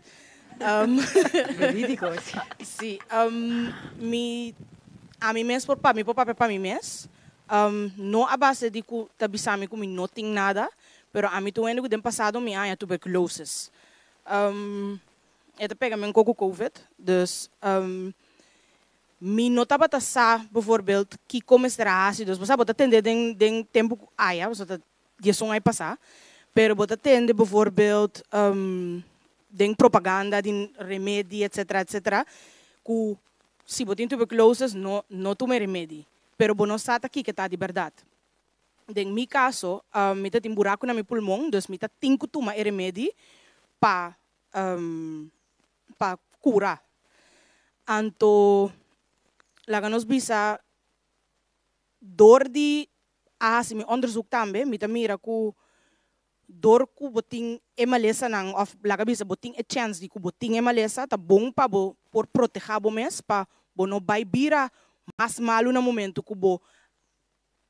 Um, <laughs> Verídico. <laughs> sí. Um, mi, a mim mesmo, por pa, mi papá para mim mesmo. Um, não a base de que tabisami que não tem nada, pero a mim tu endo que passado me há tuberculose. Um, ito pega mijn koko COVID. Dus um, mi nota bata sa bijvoorbeeld ki comesteratie. Dus basta bota tende den den tempo basta dat die song ay pasa. Pero bota tende bijvoorbeeld um, den propaganda, den remedie, etc. etc. Ku si botin tuberculose no no tume remedie. Pero bono sata aqui que tá de verdade. Den mi caso, um, mi tem buraco na mi pulmão, dus mi tá tinko tuma e remedie pa um, pa cura. Anto laganos bisa dor di ah si mi onderzoek tambe mi mira ku dor ku boting emalesa nang of laga bisa boting a chance di ku boting emalesa ta bom pa bo por proteger bo mes pa bo no bai bira mas malo na momento ku bo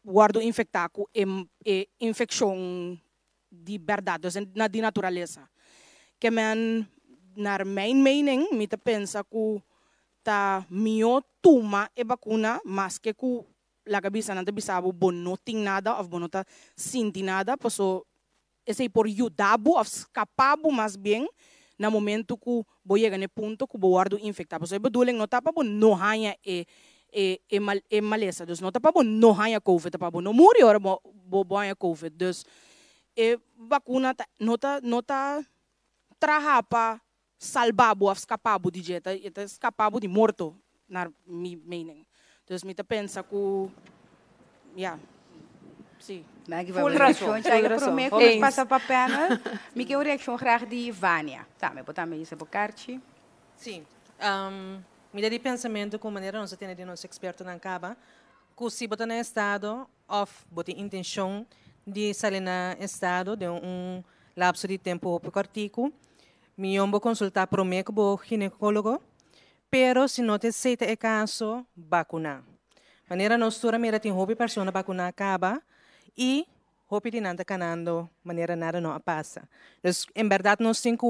guardo infectar ku em, e infecção de verdade, na de natureza. Que men naar mijn mening, me te pensa ku ta mio tuma e vacuna, mas que ku laga bisa nanta bisabo bono ting nada of bono ta sinti nada, paso esse por yudabo of escapabo mas bien na momento ku bo chega ne punto ku bo guardo infectado. Paso e bedoeling no tapa bo no hanya e e, e, mal, e malesa. Dus no tapa bo no hanya COVID, tapa bo no muri ora bo bo hanya COVID. Dus e vacuna ta, nota nota trahapa salvabo escapabo de jeta, ita escapabo de morto, na mi mening. Dus me pensa ku, ja, sim. Full razão. Full razão. Vamos passar para a panel. <laughs> Me que reação graag de Vânia. Tá, me botar me isso bocarchi. Sim. Um, me dá de pensamento com maneira nós temos de nosso experto na caba, que se botar no estado of botar intenção de sair no estado de um lapso de tempo cortico, mi vou consultar pro médico ginecólogo, pero se não te aceita o caso, vacunar. Maneira nós tura mira tem hobby persona vacuna acaba e nada canando maneira nada não passa. Então, em verdade nós temos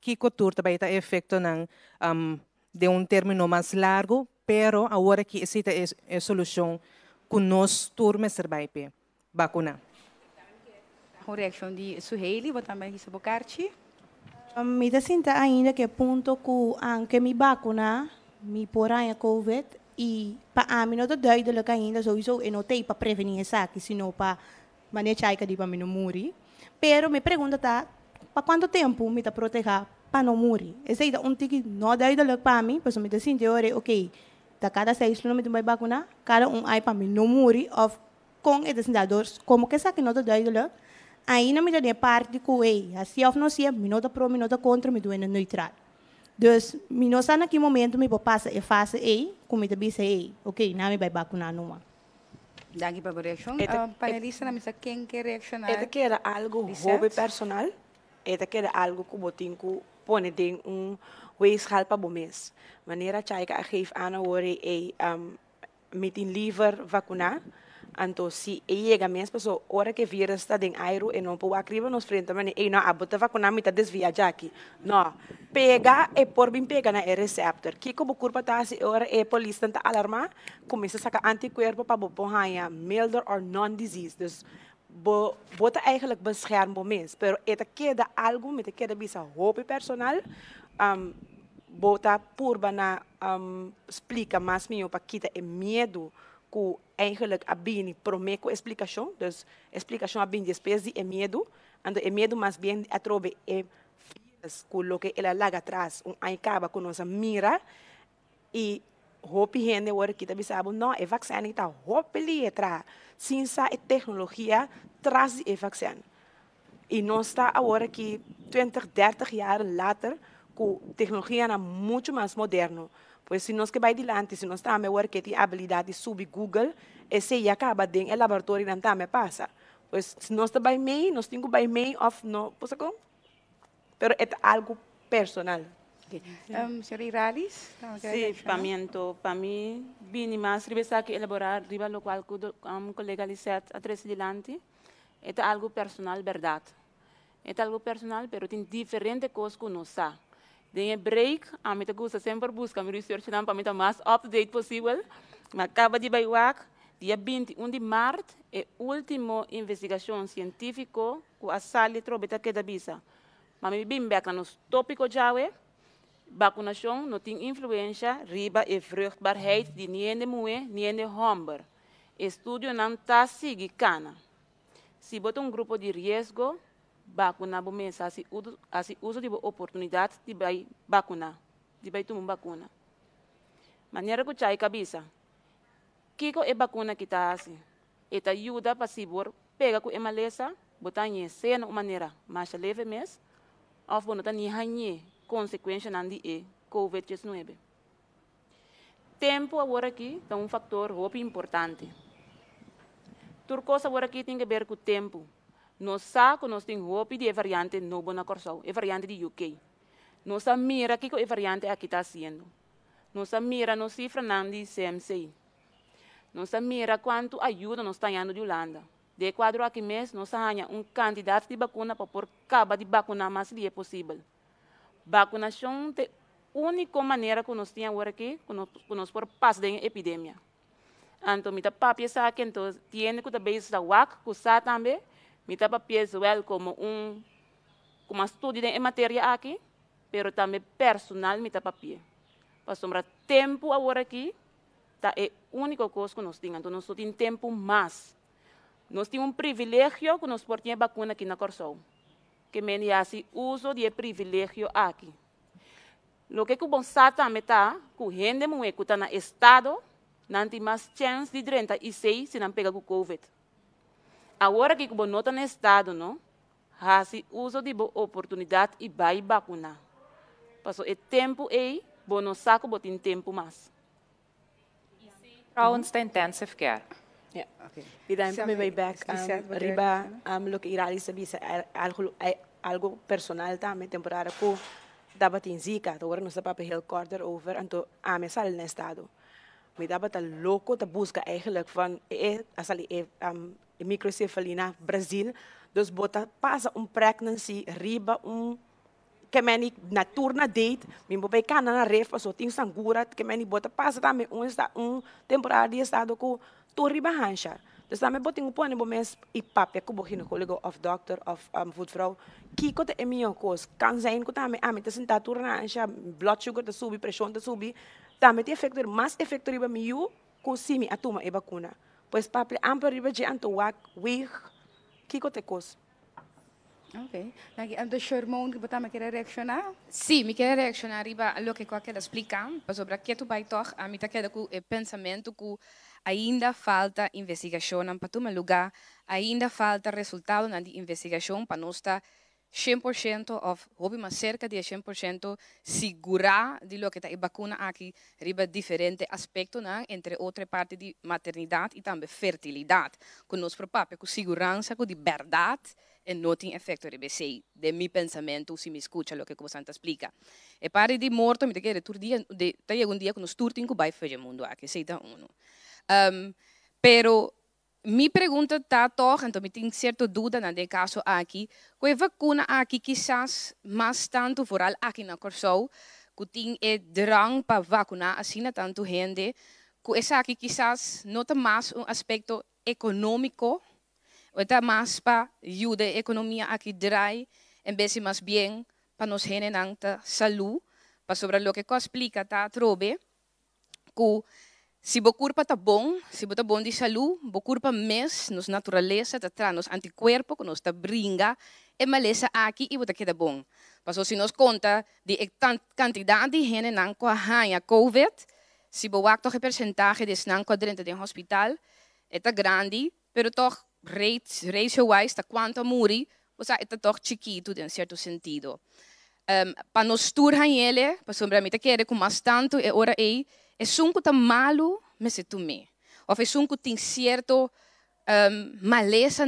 que que tour também tá efeito não um, de um término mais largo, pero agora que existe é solução que nós turma serve vacuna. Com reação de Suheili, vou também aqui sobre Carti. Me dá sinta ainda que ponto que anche mi vacuna, mi poranha COVID, e para mim não é duidelijk ainda, sowieso, e não tem para prevenir isso aqui, senão para manejar que para não morrer. Pero me pergunta tá, para quanto tempo me tá proteger para não morrer? Esse é um tique não duidelijk para mim, mas me dá sinta, ok, da cada seis km vai vacunar, cada um aí para mim não morrer, of com esses como que essa que não é duidelijk, ainda me dá parte com ei, assim of não se, me não pro, me não contra, me doendo neutral. Dus, não está naquele momento, me vou passar e fase ei, como me disse ei, ok, não me vai vacunar numa. Daqui para a reação, uh, panelista, não sei quem quer reaccionar. Esta que era algo hobby personal, esta que era algo que botin ku pone ding um weegschaal pa bomes. Wanneer dat jij geeft aan horen e um meeting liever vacunar, anto si e llega mes paso ora que vira está den airo e não pode acriba nos frente mane e não abota vacunar mita desvia aqui. No, pega e por bem pega na receptor. Que como curva tá se ora e polícia tá alarma, começa a sacar anticorpo para bohanha milder or non-disease. Dus bo, bota eigenlijk beschermen bo mens. Pero eta queda algo, met queda bisa hope personal, um, bota purba na um, explica mais minho para kita é medo que eigenlijk a bini promeco explicação, dus explicação a bini depois de é medo, ando é medo mais bem a trobe é fias com lo que ela larga atrás, um acaba com nossa mira e hope gente agora que também sabe não é vacina que tá hope atrás ciência e tecnologia traz o vaccin e nós está agora que 20 30 anos later com tecnologia é muito mais moderno pois se nós que vai adiante se nós agora que tem habilidade de subir Google esse acaba dentro do laboratório não também passa pois se nós está meio nós temos vai meio of no pois como pero é algo personal Um, senhor Iralis? Sí, reaccionar? para mí, para mí, vine más, ribe que elaborar, riba lo cual, um, colega Lisette, a tres delante, é algo personal, verdade. É algo personal, pero tem diferente coisas que não sabe. Tem break, a mim gusta sempre buscar meu research para mim estar mais up to date possível. Mas acaba de baiuac, dia 21 de março, é a última investigação científica que a sala trobeta que da bisa. Mas me bem back nos tópico já é, vacunação não tem influência riba e vruchtbaarheid de niende moe, niende homber. Estudio não está seguindo cana. Se bota um grupo de risco, vacunar bom mês, assim uso, assim uso de oportunidade de de vai tomar vacuna. Maneira que chai cabeça. Kiko é vacuna que está. Eta ajuda para se bor pega com emalesa, botar em cena uma maneira mais leve mês, ou botar em hanhe consequência de e COVID-19. Tempo agora aqui é um fator muito importante. Tudo coisa agora aqui tem que ver com o tempo. Nós que nós temos roupa de variante novo na Corsol, é variante de UK. Nós mira que a variante aqui está sendo. Nós mira nos cifra de CMC. Nós mira quanto ajuda nós está dando de Holanda. De quadro aqui mês, nós temos um candidato de vacuna para pôr caba de vacuna mais que é possível. Vacunação é a única maneira que nós temos agora aqui, que nós, que nós por passar da epidemia. Então, mita papia sa que então tiene que também sa wak, que sa também, mita papia well como um como estudo em matéria aqui, pero também personal mita papia. Para sombra tempo agora aqui, tá é a única coisa que nós temos. Então, nós temos tempo mais. Nós temos um privilégio que nós podemos vacuna aqui na Corsol. Que me assim uso de privilégio aqui. Lo que que bom também tá, que gente muito que está no estado, não tem mais chance de 36 se não pega o COVID. Agora que o nota no estado, não, faz uso de boa oportunidade e vai vacinar. Passou o tempo aí, bom não saco, bom tem tempo mais. Trouwens, de intensive care. Ja. E daí Sabe, me vai back um, riba um, lo que irá saber é algo é algo personal também temporário que dava tem zika, agora não sabe papel quarter over, então a me sal no estado. me dá tá louco te busca eigenlijk van é asali é um, microcefalia na Brasil dus bota passa um pregnancy riba um que meni na turna date me bo bei na ref so sangura que meni bota passa também um está um temporada de estado com tu riba hanchar dus daarmee boting op een moment ik pap ik bo gynaecoloog of dokter of um, voetvrouw kiko te emio kos kan zijn ko tame ame te senta turna hancha blood sugar te subi pressão te subi tame te efecto mais efecto riba miu ko simi atuma e vacuna pois papi amper riba je anto wak wig kiko te kos Ok. Lagi, ando Sherman, que botar me querer reaccionar? Sim, me quero reaccionar riba lo que eu quero explicar, sobre que tu vai toch, a mim tá queda com o pensamento que ainda falta investigação para tomar lugar, ainda falta resultado na investigação para nós estar 100% of hobby mas cerca de 100% segura de lo que está vacuna aqui riba diferente aspecto não entre outra parte de maternidade e também fertilidade com nós próprio com segurança com de verdade e não tem efeito riba sei. De mi pensamento se me escuta lo que você explica e para de morto me quer tur dia de tá um dia com nós turtin com vai fazer mundo aqui sei tá uno. Um, pero minha pergunta está toch, então tenho certa dúvida nesse caso aqui, que a vacuna aqui quizás mais tanto vooral aqui na Corsou, que tem é drang para vacinar assim tanto gente, que essa aqui quizás não tem mais um aspecto econômico, ou está mais para ajudar a economia aqui drai, em vez de mais bem para nos gente não saúde, para sobre o que eu explica, tá, trobe, que se o corpo está bom, se está bom de saúde, corpo mesmo, nos natureza, está traz nos anticorpos, que está brinca, é maleza aqui e está queda bom. Mas se nos conta de quantidade de gente não com a COVID, se o acto de percentagem de não dentro do hospital, é grande, pero toch ratio-wise, está quanto muri, você é toch chiquito, em certo sentido. Um, para nos turhar ele, para sombra mim, quer com mais tanto, é hora aí, é sunco tá malo, mas é tume. Ou é sunco tem certo um, maleza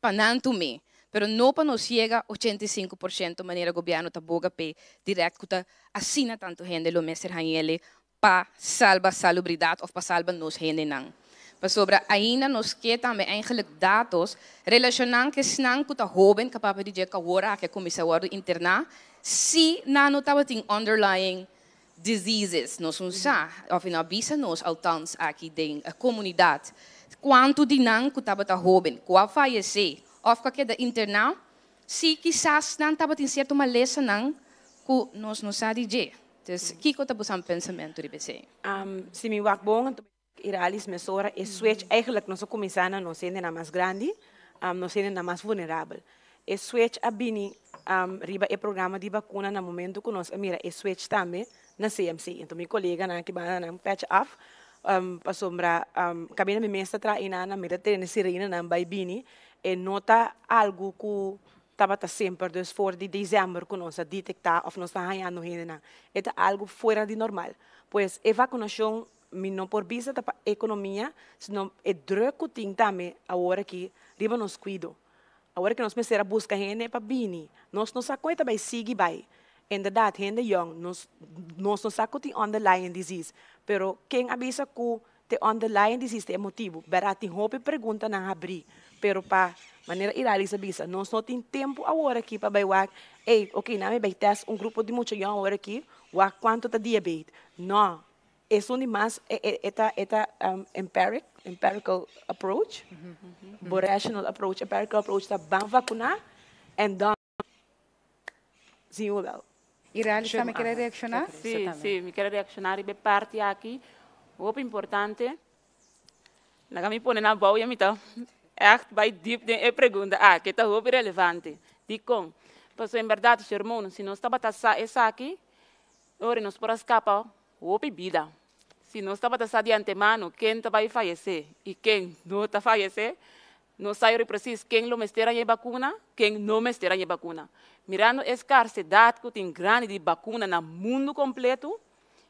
para não tume. Pero não para nos chega 85% maneira governo tá boga pe direto que assina tanto gente lo messer ele para salvar salubridade ou para salvar nos gente não. Para sobre ainda nos que também eigenlijk dados relacionando que snang que tá jovem capaz de dizer que agora que começar a internar se não notava tem underlying diseases nos unsa, of inabisa nos althans aqui ding a comunidade. Quanto que estava tá jovem, qual falece, of que da internal, se quizás não estava tem certo maleza não, que nós não sabe de. Então, que que tá buscando pensamento de você? Um, se me wak bom, iralis mesora, e switch eigenlijk nós começando não sendo na mais grande, um, sendo na mais vulnerável. E switch a bini um, riba e programa de vacuna no momento que nós mira e switch também na CMC. Então, meu colega na que vai na patch off, um, pasombra, um, cabina me mesa tra ina na mira na sirena na baibini e nota algo que estava tá sempre dus voor de dezembro que nós detectar of nós está ganhando ainda é algo fora de normal. Pois a vacinação não por vista da economia, senão é druk que tem também agora que riba nos cuido. Agora que nós começamos a buscar gente para bini, não sabemos também seguir vai inderdaad, gente young, nos, nos sabe que underlying disease. Pero quem avisa que te underlying disease é motivo, berá tem roupa pergunta não abrir. Pero para maneira irrealista bisa, nós não tem tempo agora aqui para bailar. Ei, ok, não me vai test um grupo de muito young agora aqui, o quanto tá diabetes. Não, isso é mais é é é um, empiric, empirical approach, mm -hmm. rational approach, empirical approach tá bem vacinar, and then sim o Irali, me quer reaccionar? Sim, sim, me quer reaccionar e parte aqui, o importante, na me põe na boa e me tá, echt vai deep de pergunta, ah, que tá muito relevante. Dico, pois em verdade, irmão, se nós estava taça essa aqui, ora nós por escapar, o vida. Se nós estava taça de antemano, quem tá vai falecer e quem não tá falecer, não sai preciso quem lo mestera em vacuna, quem não mestera em vacuna mirando a escassidade que tem grande de vacuna no mundo completo, o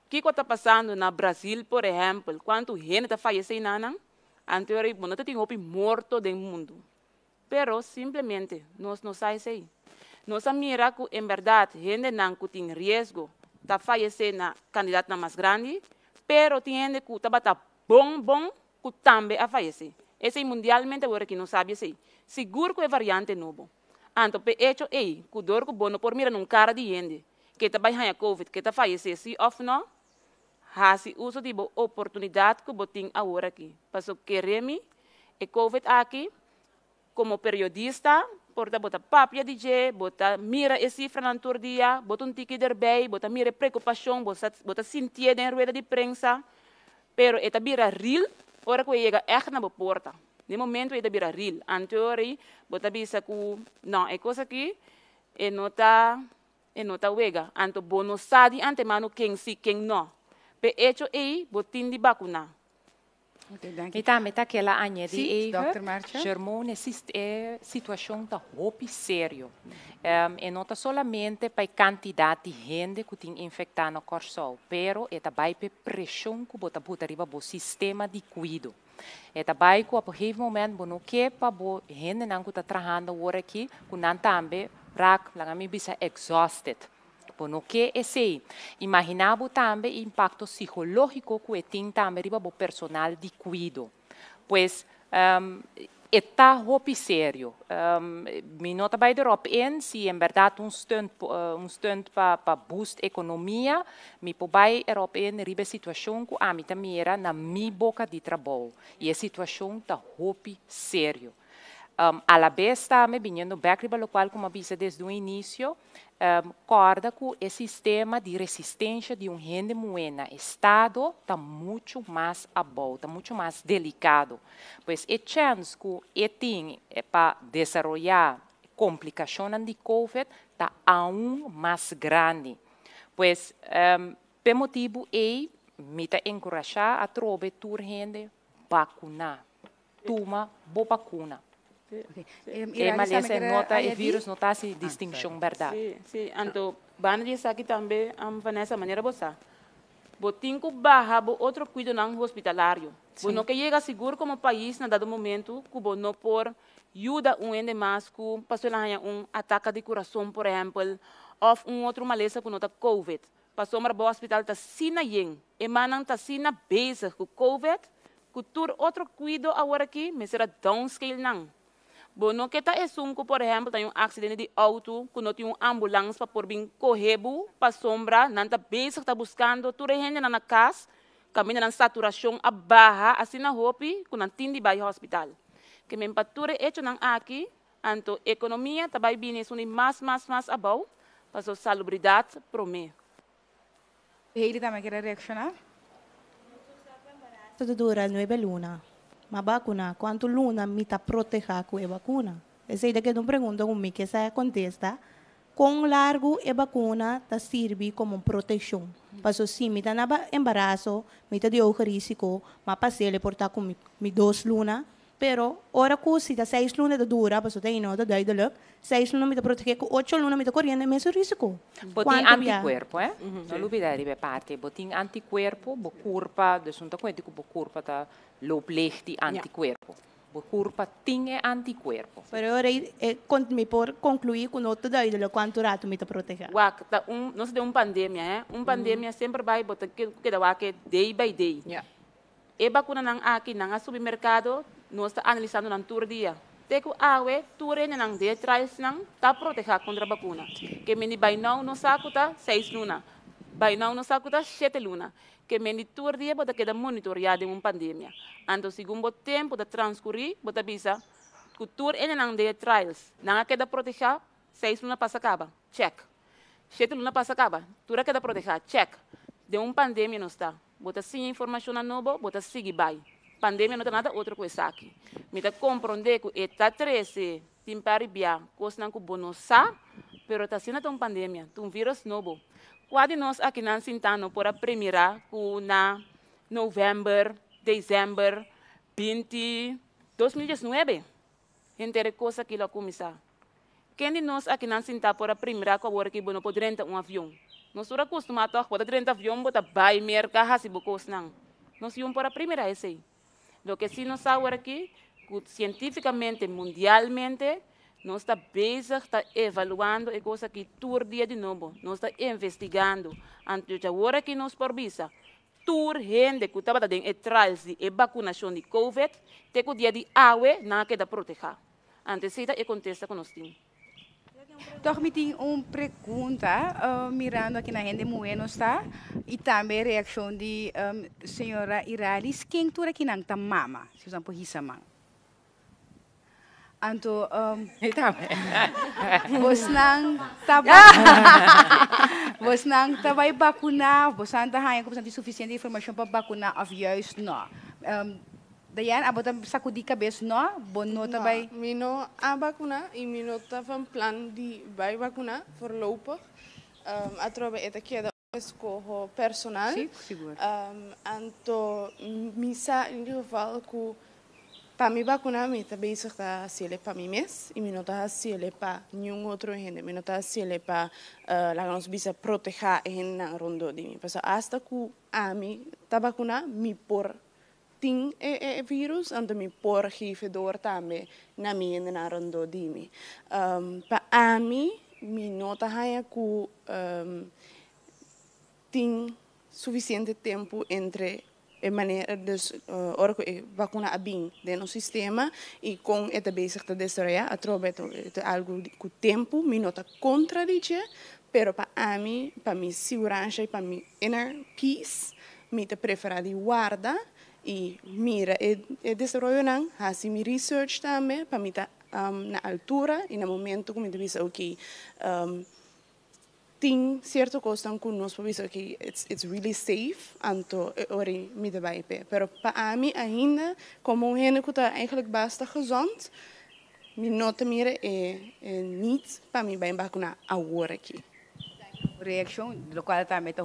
que está passando no Brasil, por exemplo, quanto gente está falecendo, anteriormente não tem hopi morto do mundo. Pero simplesmente nós não sabemos aí. Nós mira que em verdade gente que tem risco está falecendo na candidata mais grande, pero tiene que tabata bom bom que também a falecer. Esse mundialmente agora que não sabe assim. Seguro que é variante novo. Anto pe hecho ei, que dor que bono por mira num cara de gente que tá vai covid, que tá falecer se of não, hasi uso de oportunidade que botin agora aqui. Passo queremi e covid aqui como periodista, porta bota papia DJ, bota mira e cifra na dia, bota um tique erbij, bota mira preocupação, bota, bota sentir na rueda de prensa, pero eta bira real, ora que chega echt na porta. No momento eta bira real, anteori, bota bisa ku, não, é coisa aqui, e nota, e nota wega, anto bono sadi antemano quem si, quem não. Pe hecho ei, botin di E anha de Sim, even, Dr. Marcia. germou nessa é, situação da roupa sério. Um, e não está somente para quantidade de gente que tem infectado no corpo, pero é também para pressão que bota bota riba o sistema de cuido. É também que a um momento não quer para a gente não está trabalhando agora aqui, que não também a mim bisa exhausted. Bueno, que esse imaginava também o impacto psicológico que tem também riba o personal de cuido. Pois um, está roupa sério. Um, me nota by erop in, se em verdade um stunt, uh, um stunt para pa boost economia, me pobai erop in riba situação que a mim também era na mi boca de trabalho. E a situação está roupa sério. Um, a la vez também, vindo back riba, lo qual, como avisa desde o início, um, corda que o sistema de resistência de um rende moena estado está muito mais abol, está muito mais delicado. Pois é chance que e tem para desenvolver complicações de COVID está aún mais grande. Pois, um, por motivo é, me encorajar a trobe tur rende vacunar. Toma boa vacuna. Okay. E Malaysia nota e vírus não está se distinção verdade. Sim, sim. Então, bana disso aqui também, um, Vanessa, maneira bossa. Botin que barra bo outro cuido não hospitalário. Bo não que chega seguro como país na dado momento, que bo não por ajuda um ende mais que passou lá um ataque de coração, por exemplo, ou um outro maleza que não está COVID. Passou mar bo hospital tá sina yen, e manang tá sina bezig com COVID, que tur outro cuido agora aqui, mas será downscale não. Bom, não que tá sunco, por exemplo, tem um acidente de auto, que não tem uma ambulância para por vir correbu para sombra, não tá bem está buscando, tudo gente na casa, caminha na saturação a barra, assim na roupa, que não tem de ir ao hospital. Que me empatura hecho não aqui, anto economia também bem isso mais, mais, mais abau, para a salubridade promê. Heidi também quer reaccionar? Tudo dura nueve luna. Ma vacuna, quanto luna me tá proteger com a vacuna? Essa ideia que eu pergunto com mim, que essa contesta, quão largo a vacuna tá serve como proteção? Passo sim, me tá na embaraço, me tá de ojo risco, mas passei ele portar com me dois luna, pero ora que se tá seis luna da dura, passo tem não da daí da look, seis luna me tá proteger com oito luna me tá correndo mesmo risco. Botin anticorpo, eh? Non lo vedere be parte, botin anticorpo, bo curpa, de sunta kwenti ku bo curpa ta lo plechti anticorpo. Bo curpa tinge anticorpo. Pero ora é me por concluir com outro daí da quanto rato me tá proteger. Wak, tá um, nós temos uma pandemia, eh? Uma pandemia sempre vai botar que que da wak day by day. Yeah. E vacuna nang aqui nang supermercado, nós está analisando nang tour dia. Teku awe, ture na nang dia trials nang ta proteger contra a vacuna. Que meni by now no sakuta seis luna. By now no sakuta sete luna. Que meni tour dia bota queda monitoreado uma pandemia. Ando segundo tempo da transcorrer, bota bisa que tour ene nang dia trials. Nang queda proteger seis luna passa acaba. Check. Sete luna passa acaba. Tura queda proteger. Check. De uma pandemia não está. Bota sim informação nova, bota seguir vai pandemia não tem nada outra coisa aqui. Me tá compreender que está 13, tem para bia, coisa não que bonosa, pero está sendo uma pandemia, um vírus novo. Quase nós aqui não sentamos por a primeira, que na novembro, dezembro, 20, 2019, entre coisa que lá começar. Quem de nós aqui não sentamos por a primeira, que agora que bono pode rentar um avião. Nós estamos acostumados a rentar avião, botar vai mercar, se bocos não. Nós íamos por a primeira, esse aí. Lo que sí nos sabe aqui, cientificamente, mundialmente, nós está bezig, está evaluando a coisa que todo dia de novo, nós está investigando. Antes de agora que nós por visa, tour gente que estava dando trials de vacunação de COVID, te que dia de awe na que da proteger. Antes é contesta com nós. Toch me tem uma pergunta, uh, mirando aqui na Rende Bueno está, e também a reação de um, senhora Iralis, quem tu aqui não está <laughs> mama, se usam por hisamang. Anto, um, bos nang taba, bos nang tabay bakuna, bos nang tahayan ko suficiente informação para vacunar of juist no. Um, Dayan, abot ang sakudi ka bes no? Bono tabay? No, mino a vacuna e mino van plan di vai vacuna voorlopig. Um, a trove eta queda escojo personal. Sim, seguro. Um, anto misa in ieder geval ku para mi vacuna mi tá bezig tá sele para mi mes e mi não tá sele para nenhum outro gente, mi não tá sele para uh, lá nos bisa proteger en na rondo di mi. Pasa hasta ku a mi tá vacuna mi por ting e, e virus ando mi por hife door tame na mi en na rondo dimi. Um, pa ami mi nota haya ku um, ting suficiente tempo entre e maneira dus uh, ora e vacuna abin de no sistema e com eta bezig te desarrollar através de algo com tempo mi nota contradice pero pa ami pa mi segurança e pa mi inner peace mi te prefera di guarda e mira e, e desarrollo nang hasi mi research também para mi ta um, na altura e no momento como me bisa ok um, tem certo coisa que nós podemos dizer que it's, it's really safe anto ori mi de vai pe pero para mim ainda como um gente que está eigenlijk basta gezond mi nota mira é, é niet para mim bem vacunar agora aqui reação, do qual também está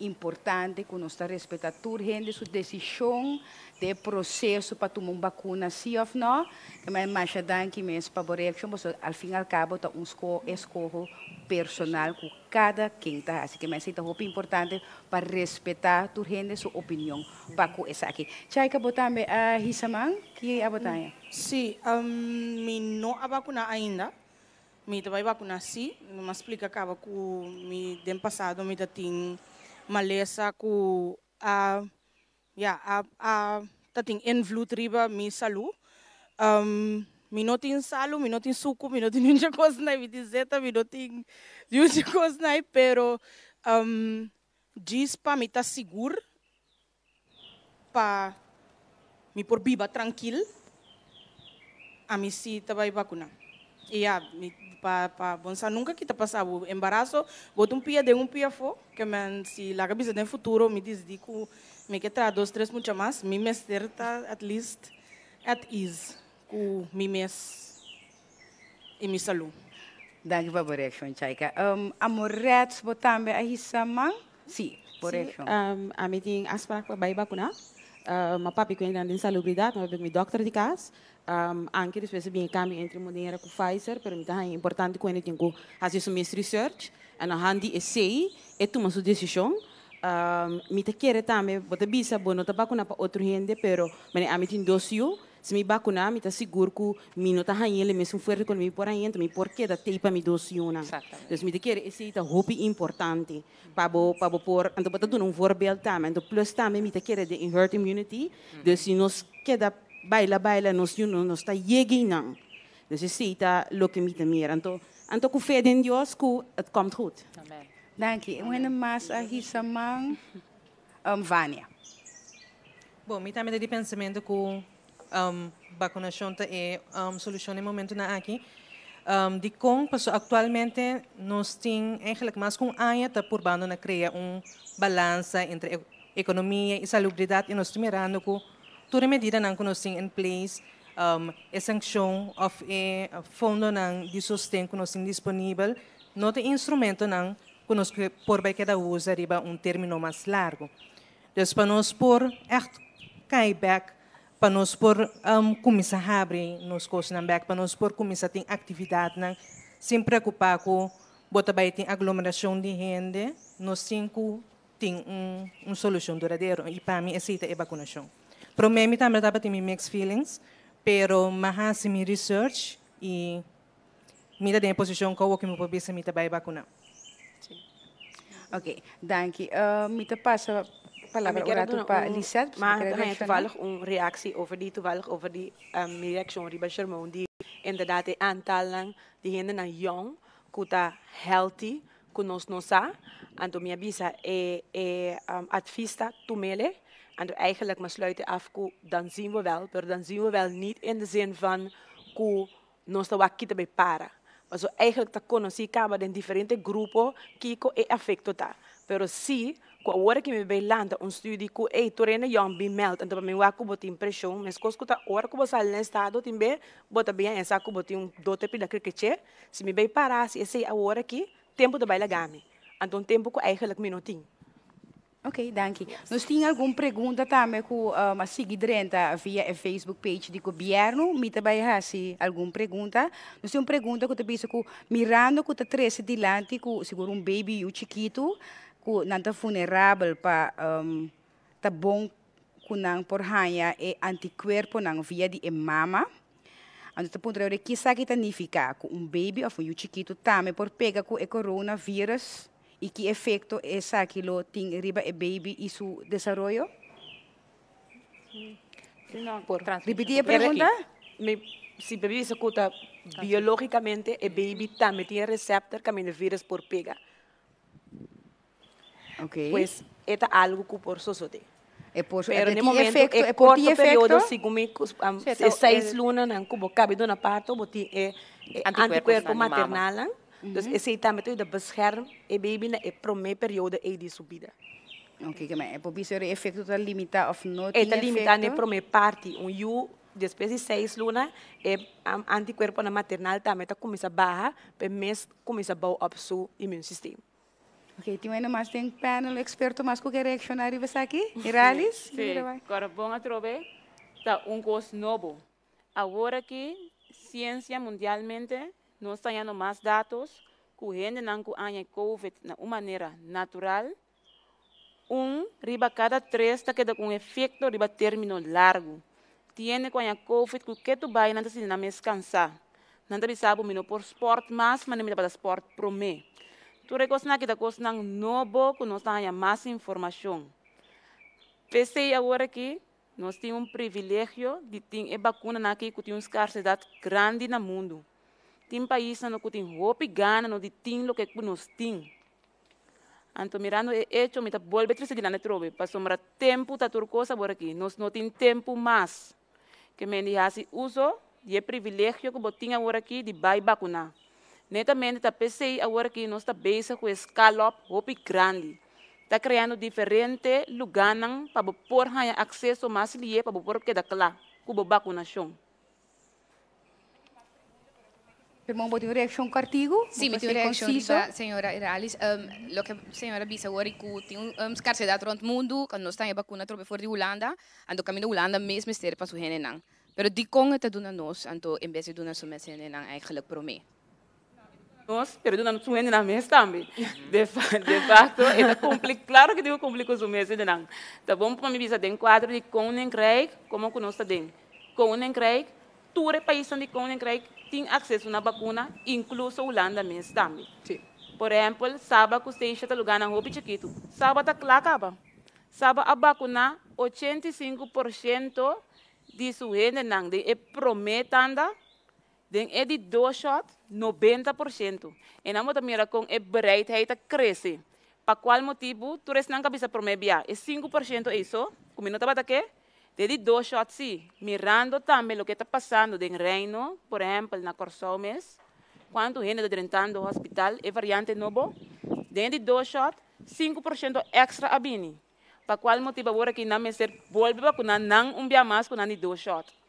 importante que nós respeitamos toda gente sua decisão de processo para tomar uma vacuna sim ou não, mas mais que mesmo para a reação, mas ao fim e ao cabo está um escolho personal com cada quem está, assim que mais é importante para respeitar toda gente sua opinião para com essa aqui. Chai que botar a hisamang que a botar? Sim, um, não a vacuna ainda mi vai vacunar sim, mas explica acaba que mi den passado mi tem malesa ku a ja a a dat ting invloed riba mi salu. Um mi no tin salu mi no tin suku mi no tin ninja cosnai mi tin zeta mi no tin ninja cosnai pero. Um diz pa mi tá seguro pa mi por biba tranquilo a mi si vai vacunar e a mi pa pa bonsa nunca kita passar o embaraço bota um pia de um pia fo que men si la cabeça no futuro me diz di ku me que tra dois três muito mais me mester tá at least at ease ku me mes e me salu Dank voor reaction, Chaika. Um, Amorets, botambe ahisamang? Si, por reaction. Um, a meeting afspraak bij bakuna. Uh, mijn papi kwam dan in salubridade, maar heb ik mijn dokter de kaas. Um, rispetto bem cambio entre Moderna com Pfizer, pero então é importante quando ele tem que fazer sua research, e na handi e sei, e toma sua decisão. Um, me te quer também, bota bisa, bom, não tá vacuna para outro gente, pero, mas a mim tem docio, se me vacunar, me tá seguro que me não tá ele mesmo forte com me por aí, então me por que da teipa me docio, não. Então me quer esse é hope importante, para bo, para por, então bota dando um voorbeeld também, então plus também me quer de herd immunity, então se nós queda baila baila nos yun nos ta yegi nang. Dus je ziet dat lukken niet meer. En to en to ku fede in Dios ku het komt goed. Amen. Dank je. Mwene mas ahisamang um, Vânia. Bom, mi também de pensamento que um, vacunação é um, solução no momento na aqui. Um, de com, atualmente nós temos eigenlijk mais com anya tá por bando na criar um balança entre economia e salubridade e nós estamos mirando que toda medida não conhecem em place, um, a sanção of a fundo não de sustento conhecem disponível, não tem instrumento não conosco por vai cada usa riba um termo mais largo. Então, para nós por echt back, para nós por um, começar a abrir nos não back, para nós por começar a ter atividade não, sem preocupar com bota vai aglomeração de gente, nós temos tem um, uma solução duradoura e para mim é a vacunação. Para mim também dapat ter mixed feelings, pero mahas mi research e me dá posição que eu que me ser me também vacuna. Ok, dank je. Uh, me te passa palavra heb ora een- pa een- Lisette. Maar dan reaccionar? toevallig een reactie over die, toevallig over die um, reactie riba Sherman, die inderdaad die aantallen, die hinden na jong, kuta healthy, kunos nosa, en toen bisa e, e um, advista tumele, en toen eigenlijk maar sluiten af, ku, dan zien we wel, maar dan zien we wel niet in de zin van, ku, nos te wakita bij para. Maar zo eigenlijk te conocer kaba de diferente grupo kiko e afecto ta. Pero si, ko ora que me be landa un studi ku e torena young be melt and me wa ku bot impressão, mas cos ta ora ku bosal en estado timbe bota bem essa ku bot um dote pila que se me be parar se esse a ora aqui, tempo de baila game. Então tempo ku eigenlijk minutinho. Ok, dank je. Nós temos alguma pergunta também com uh, uma seguidora via a Facebook page do governo. Me também hasi alguma pergunta. Nós temos pergunta que também com mirando que tá três dilante com seguro um baby o chiquito que nanta vulnerável para um, tá bom que não por hanha e anticorpo não via de mama. Ano tá ponto de que sabe que significa que um baby ou um chiquito também por pega com o coronavírus e que efeito essa aquilo tem riba e baby e su desarrollo? Por Repetir a pergunta? Me, si baby se kuta biologicamente e baby também tem receptor que me vírus por pega. Ok. Pues eta algo que por sosote. É por Pero é no ti momento efecto, é é por curto ti período, efecto? segundo um, Sim, é então, seis é- lunas, não cubo cabe de uma parte, boti é é Anticorpos anticorpo na mama. maternal, dus esse também tem de bescherm e baby na é primeiro período é de subida. Ok, mas é por isso o efeito tá limitado ou não É tem tá limitado na primeira parte, um you depois de seis lunas, é um, anticorpo na maternal também tá começa a barra, para mês começa a bau up seu immune system. Ok, tem ainda mais tem panel experto mais que reaccionar e aqui? Iralis? Sim, agora bom a trover, tá um coisa novo. Agora que ciência mundialmente nós está tendo mais dados que o gente não anya COVID na uma maneira natural, um riba cada três está com um efeito riba término largo. Tiene com a COVID que tu vai não na descansar. Não te sabe mino por sport mas mas não me para sport prome. Tu recosna que coisa não novo que nós temos mais informação. Pensei agora que nós temos um privilégio de ter vacuna aqui que tem uma escassidade grande no mundo. Países que tem roupa e gana no de ter o que nós temos. Então, mirando o hecho, me volve a trazer na trove, para sombra tempo da turcosa por aqui. Nós não temos tempo mais. Que me diz uso de privilégio que eu tinha agora aqui de vai vacunar. Netamente, está pensei agora que nós está bem com escalop roupa grande. Está criando diferentes lugares para pôr acesso mais livre para pôr que da com a vacunação. Bote uma reação cartigo? Sí, me tengo reacción da senhora Iralis. Um, lo que a senhora disse agora é que tem um, um escassidade rond o mundo, quando nós estamos vacuna trobe fora de Holanda, ando caminho da Holanda mesmo esteira para sua não. Pero di com het doen nós, ando em vez de doen so met zijn não eigenlijk pro me. Nós, não suene na mesa também. De, fa- de fato, é complicado. Claro que digo complicado su mesa de não. Tá bom para mim bisa den quadro de Koninkrijk, como que nós está den. Koninkrijk, todo o país de Koninkrijk tem acesso na vacuna, incluso Holanda mesmo também. Por exemplo, sábado que você está lugar na roupa chiquito. Sábado tá claro, acaba. Sábado a vacuna 85% de sua gente não de é prometanda Den é de dois shots, 90%. E nós também com a bereidheid a crescer. Para qual motivo? Tu res não cabeça promebia. É 5% isso. Como não estava aqui? De dois shots. Mirando também o que está passando no Reino, por exemplo, na Corsomes. Quando gente está entrando no hospital, é variante novo. De dois shots, 5% extra a bini. Para qual motivo agora que não me ser volve vacunar não um dia mais com de dois shots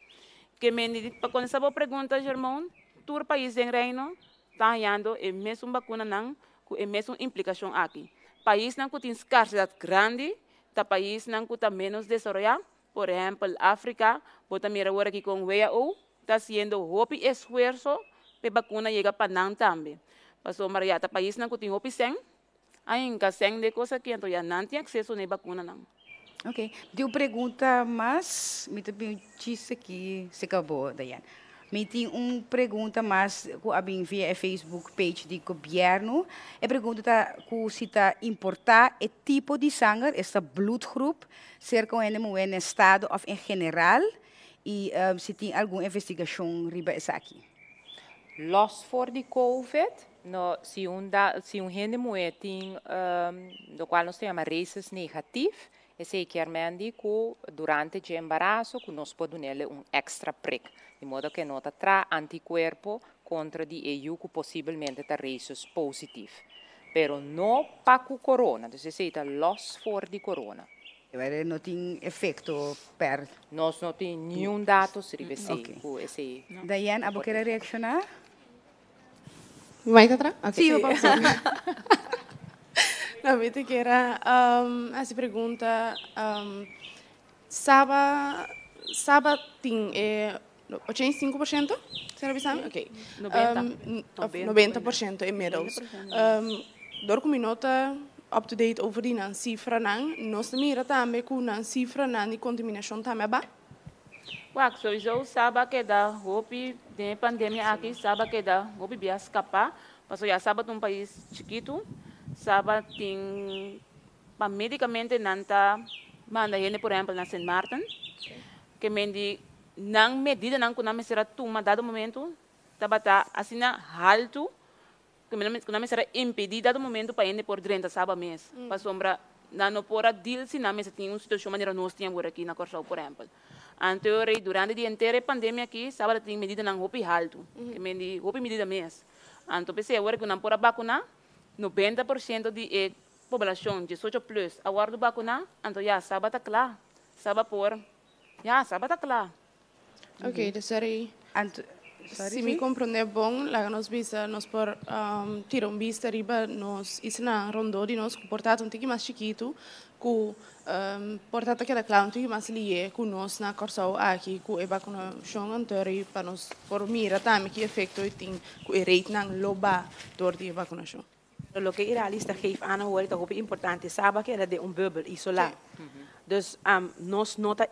que me para quando essa pergunta, Germão, todo país em reino está ganhando a mesma vacuna não, com a mesma implicação aqui. País não tem escassidade grande, tá país não está menos desenvolvido, por exemplo, África, bota mira agora aqui com o WHO, está sendo hope esforço para a vacuna chegar para não também. Passou Maria, tá país que tem hope sem, ainda sem de coisa que não tem acesso à vacuna não. Ok. Deu pergunta, mas me também disse que se acabou, Dayan. Me tem uma pergunta mais que abin via a Facebook page do governo. A pergunta tá que se está importar o tipo de sangue, esta bloedgroep, cerca de um estado ou em geral, e um, se tem alguma investigação riba essa aqui. Los for de COVID, no, se um da, se um gente moe tem, um, do qual nós temos races negativos, e sei que que durante o embaraço que nós podemos um extra prick, de modo que nota tra anticorpo contra de EU que possivelmente tá races positivo. Pero não para o corona, então se está los for de corona. Ele não tem efeito per... Nós não temos nenhum dado sobre esse. Ok. esse Diane, você quer reaccionar? Vai atrás? Ok. Sim, eu <laughs> posso. Não, me que era um, essa pergunta. Um, Saba, Saba tem é, 85%? Será que Ok. 90. Um, 90% em middles. Um, door minota up to date over die nan cifra nan, nós mira também com nan cifra nan de contaminação também ba. Wak, sowieso sabe que dá hope de pandemia aqui, sabe que dá hope via escapar, mas já sabe um país chiquito, sabe tem para medicamente nanta manda gente por exemplo na Saint Martin, que mendi nang medida nang kuna será tuma dado momento, tabata asina alto, que me será impedida dado momento para ir por 30 sábado mês, para sombra na no pora deal se na mesa tinha uma situação maneira nós tínhamos aqui na Corsal por exemplo. Anterior, durante o dia inteiro, a pandemia aqui, sábado tinha medida não roupa alto, que mendi roupa medida mês. Então, pensei agora que não pora vacinar, 90% de eh, população 18 plus, agora do vacinar, então já sábado está claro, sábado por, já sábado está claro. Ok, Uhum. das aí. Sorry, Se me sim? compreender bom, lá nós visa nós por um, tirar um vista riba nós isso na rondo de nós portato um tique mais chiquito que um, portato que da clown tique mais lie que nós na corsau aqui que é bacana chão anterior para nós por mira também que efeito tem que é rate nang loba door die vaccinação. Lo que a lista geeft aan hoor, dat is importante. Sabe que era de um bubbel isolar. Dus um, nós nota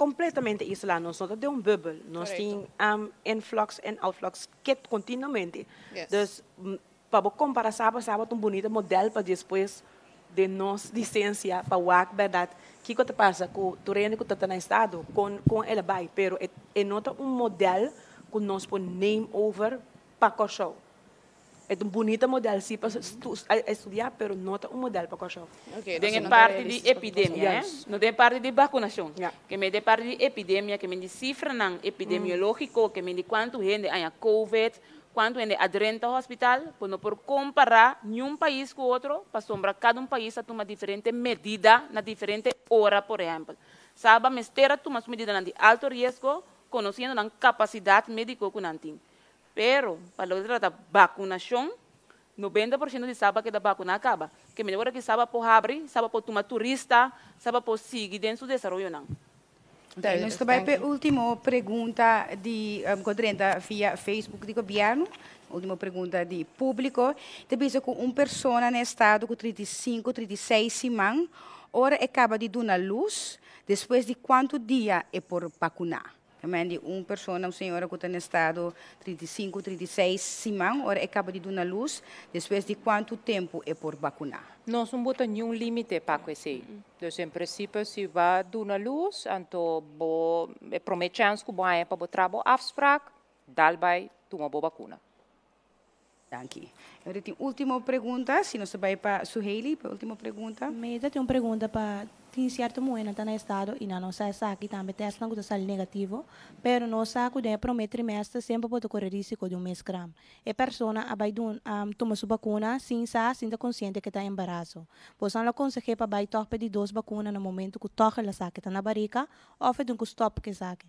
completamente isolar, nós nota de um bubbel. Nós Correcto. tem um, influx e outflux que continuamente. Yes. Dus para comparar, sabe, sabe um bonito modelo para depois de nós licencia para o verdade. O que que passa com o terreno que está no estado, com com ele vai, pero é, é nota um modelo que nós podemos name over para o show. É um bonito modelo sim para estu estudar, pero nota um modelo para o show. Tem parte de epidemia, eh? não tem parte de vacunação. Yeah. Que me de parte de epidemia, que me de cifra não epidemiológico, que me de quanto gente há COVID, quanto gente aderente ao hospital, por não por comparar nenhum país com outro, para sombra cada um país a tomar diferente medida na diferente hora, por exemplo. Sabe, mas ter a tomar medida de alto risco, conhecendo a capacidade médica que não tem. Pero, para lo que trata vacunação, 90% de sábado que da vacuna acaba. Que melhor que sábado por abrir, sábado por tomar turista, sábado por seguir dentro do desenvolvimento. não. Então, nós também a última pergunta de um, Godrenta via Facebook do governo, última pergunta de público. Te pensa que uma pessoa no estado com 35, 36 semanas, ora acaba de dar luz, depois de quanto dia é por vacunar? Também uma pessoa, uma senhora que está no estado 35, 36 semanas, ora acaba de dar luz, depois de quanto tempo é por vacunar? Nós não botamos nenhum limite para esse. Então, em princípio, se vai dar na luz, então, bo, é promete que vai para o trabalho afspraak, dal vai tomar boa vacuna. Dank Agora tem última pergunta, se nós vai para Suheili, para a última pergunta. Me tem uma pergunta para tem certo moeda está no estado e na nossa aqui também teste não está negativo, pero no saco de prometer trimestre sempre pode correr risco de um mês gram. E persona abai dun um, toma sua vacuna sem sa sem consciente que está embaraço. Pois não aconselho para vai toque de duas vacinas no momento que toque la saque está na barriga ou faz um stop que saque.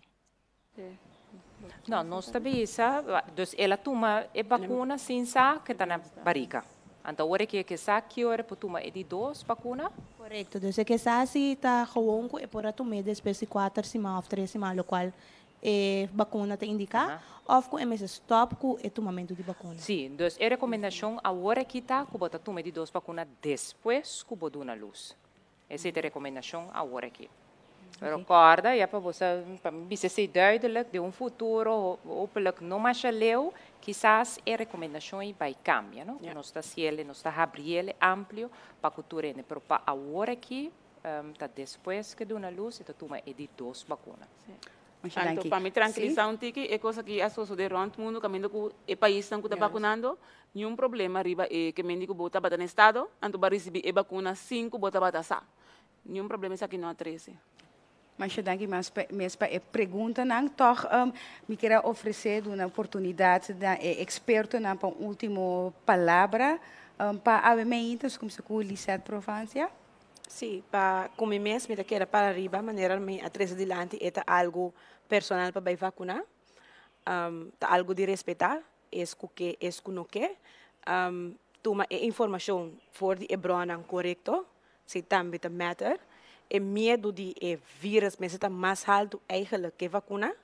Não, nós também sabe, então ela toma a vacuna sem sa que está na barriga. Então, hora que que sa que hora para tomar de duas vacuna? Correcto, desde que sa si está gewoon ko e por a tomar depois de quatro semanas ou três semanas, lo qual eh, vacuna te indica, ou com MS stop com o tomamento de vacuna. Sim, então a recomendação a hora que está que bota tomar de duas vacuna depois que botar na luz. Essa é a recomendação a hora que. Pero corda, ja, para você, para você ser duidelijk de um futuro, hopelijk não mais leu, quizás é recomendação vai cambiar, não? Yeah. Nós está cielo, nós está abrindo amplo para a cultura, pero para agora aqui, um, tá depois que dá uma luz, então toma de duas vacinas. Então, para me tranquilizar um tique, é coisa que as pessoas de todo mundo, caminhando com o país que está vacunando, nenhum problema arriba é que mendigo bota bata no estado, então para receber a vacuna 5 bota bata sa. Nenhum problema isso aqui não é 13. Mas danke mas mas para pergunta não toch um, me queria oferecer uma oportunidade da é, experto na para último palavra um, para a então como se com Lisette Província Sim, para como mesmo me queira para arriba maneira me atrás adiante é algo personal para vacunar. Um, tá algo de respeitar esco que esco no que. Um, toma informação for de ebronan correto se também matter é medo de é vírus, mas está mais alto eigenlijk que vacuna.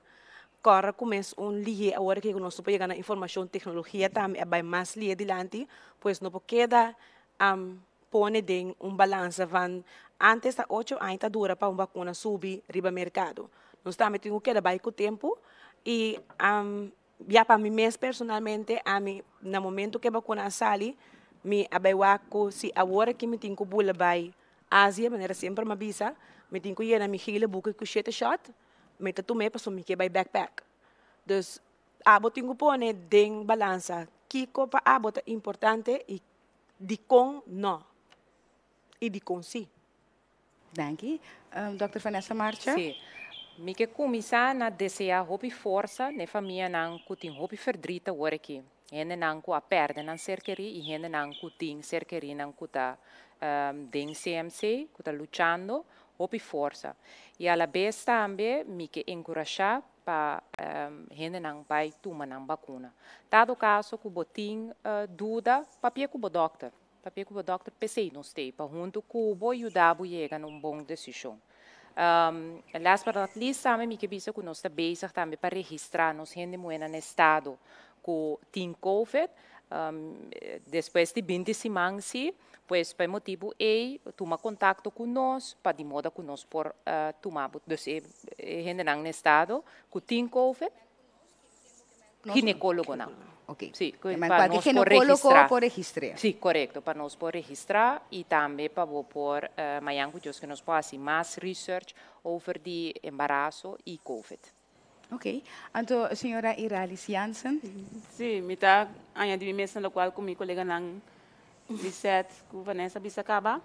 Agora começa um lie, agora que nós podemos chegar na informação, tecnologia também vai mais lie adiante, pois não pode um, pone de um balanço van antes da oito anos dura para uma vacuna subir riba mercado. Nós também temos que dar com tempo e um, já para mim mesmo personalmente, a mim, no momento que a vacuna sai, me abaiwaco se agora que me tenho que bula vai Ásia, maneira sempre uma bisa, me tinha que ir na minha hila buca com shit shot, me tatu me passo me que vai backpack. Dus abo tinha que pôr den balança, que copa abo é importante e de com não e de com si. Danke. Um, Dr. Vanessa Marcha? Sim. Mi que começar na desejar hobby força, ne família não que tem hobby verdrita agora aqui. Hene não que a perde não ser queri e hene não que tem ser queri não que tá um, den CMC, que está lutando, op força. E a la vez também me que encorajar para um, gente não vai tomar não vacuna. Dado caso que botin uh, dúvida, papia com o doctor. Papia com o doctor pensei no stay, para junto com o ajudar a chegar numa boa decisão. Um, last but not least, também me que bisa que nós está bezig para registrar nos gente moena no estado que tem COVID, um, depois de 20 semanas, pues por motivo e toma contato com nós para de modo que nós por uh, tomar dus gente no estado que tem COVID ginecólogo não Ok. Sim, para nós por registrar. por registrar. Sim, correto, para nós por registrar e também para por uh, amanhã que nós fazer mais research over de embaraço e COVID. Ok. Então, a senhora Iralis Jansen? Sim, me está añadindo mesmo no qual com meu colega não Lisette, com Vanessa Bissacaba,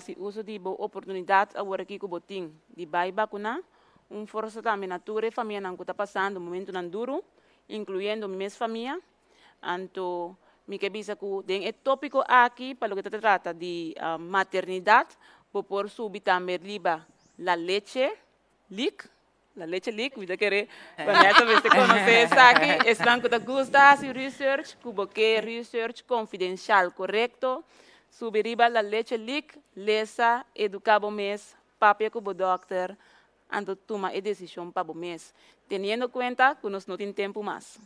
se uso de boa oportunidade agora aqui com o botim de vai vacunar, um força também natura e família não está passando momento não duro, incluindo minha família, então me que bisa que tem é tópico aqui para o que trata de uh, maternidade, por subir também liba la leche, leak, la leche líquida, querer, Vanessa, você conhece isso aqui, estão que gusta de research, cubo que research confidencial, correto, subiriba la leche líquida, lesa, educabo mes, papia cubo doctor, ando toma a decisão para o mês, tendo conta que nós não temos tempo mais.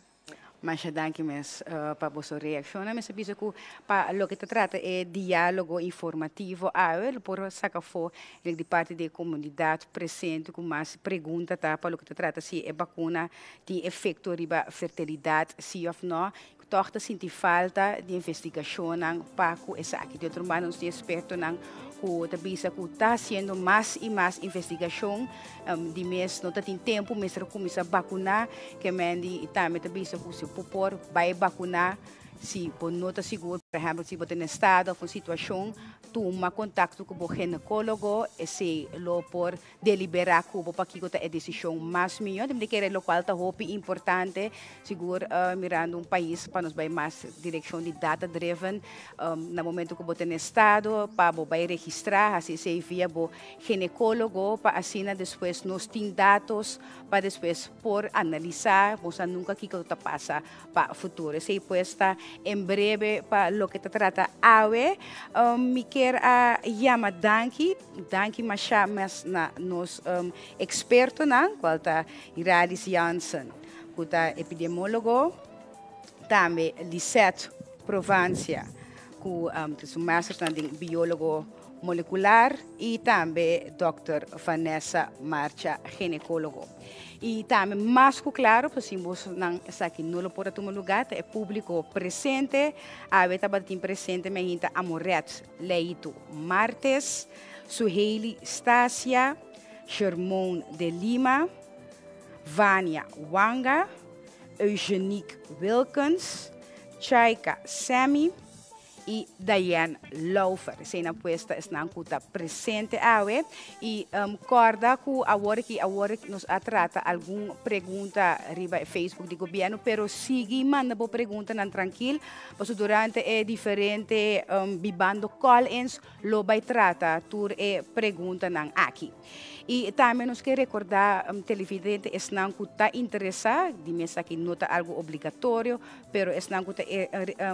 Mas danke mes uh, para vossa reação. Mas sabia que para lo que se trata é diálogo informativo. Ah, eu por sacar for de parte da comunidade presente com mais pergunta tá para lo que se trata se é vacuna tem efeito riba fertilidade sim ou não. Torta sentir falta de investigação para essa aqui de outro mano não experto não ku tabisa está sendo mais e mais investigação um, de mês não tem tempo mas começa a vacunar que mendi também tabisa ku se popor vai vacunar se por nota seguro, por exemplo, se você estado ou situação, toma contato com o ginecólogo e se lo por deliberar com o para que a decisão mais minha, de que o qual está importante, seguro uh, mirando um país para nos vai mais direção de data driven, um, no momento que você estado, para vai registrar, assim se via o ginecólogo, para assim depois nos tem dados para depois por analisar, você nunca que está passa para futuro. Se está em breve para lo que te trata AWE. Um, me quer a llama Danki, Danki Masha mas na nos um, experto na, qual está Iralis Janssen, que está epidemiólogo, também Lisette Provancia, que um, um master na biólogo molecular e também Dr. Vanessa Marcha, ginecólogo. E também, mais que claro, por exemplo, não está aqui no por tomar lugar, é público presente, a veta batim presente, me hinta Amoret, Leito Martes, Suheili Stasia, Shermon de Lima, Vania Wanga, Eugenique Wilkins, Chaika Sami, e Diane Laufer. Sena puesta es na kuta presente awe e um, corda ku agora que agora nos atrata algum pergunta riba Facebook do governo, pero sigue manda bo pergunta nan tranquil, pois durante é diferente um, bibando call-ins lo vai trata tur é pergunta nan aqui. E também nos quer recordar, um, televidente, es não que está interessado, que nota algo obrigatório, pero es não que está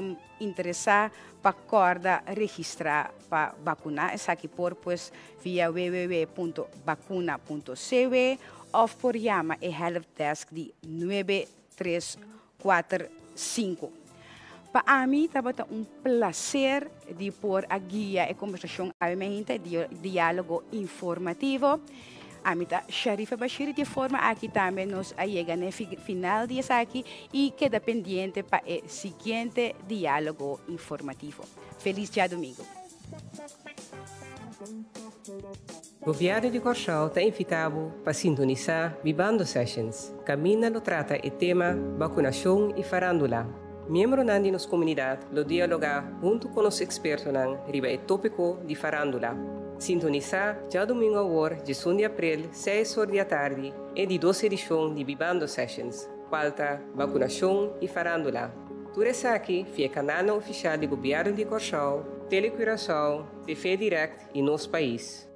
um, interessado para corda registrar para vacunar. Es aqui por, pues, via www.vacuna.cv ou por chama e helpdesk de 9345. Para mim, estava um prazer de pôr a guia e conversação obviamente, de diálogo informativo. A mim, Sharifa Bashir, de forma aqui também nos chega no final de aqui e queda pendiente para o seguinte diálogo informativo. Feliz dia domingo. O Governo de Corchal está invitado para sintonizar Vivando Sessions. Camina lo trata o tema vacunação e farândula Miembro de nos comunidad lo dialoga junto con los expertos en riba el tópico de farándula. Sintoniza ya domingo a de 1 de abril, 6 horas de tarde, e de 12 edición de Vivando Sessions, falta vacunação e farándula. Tudo isso aqui via canal oficial do governo de Corchal, Telecuração, TV Direct e nosso país.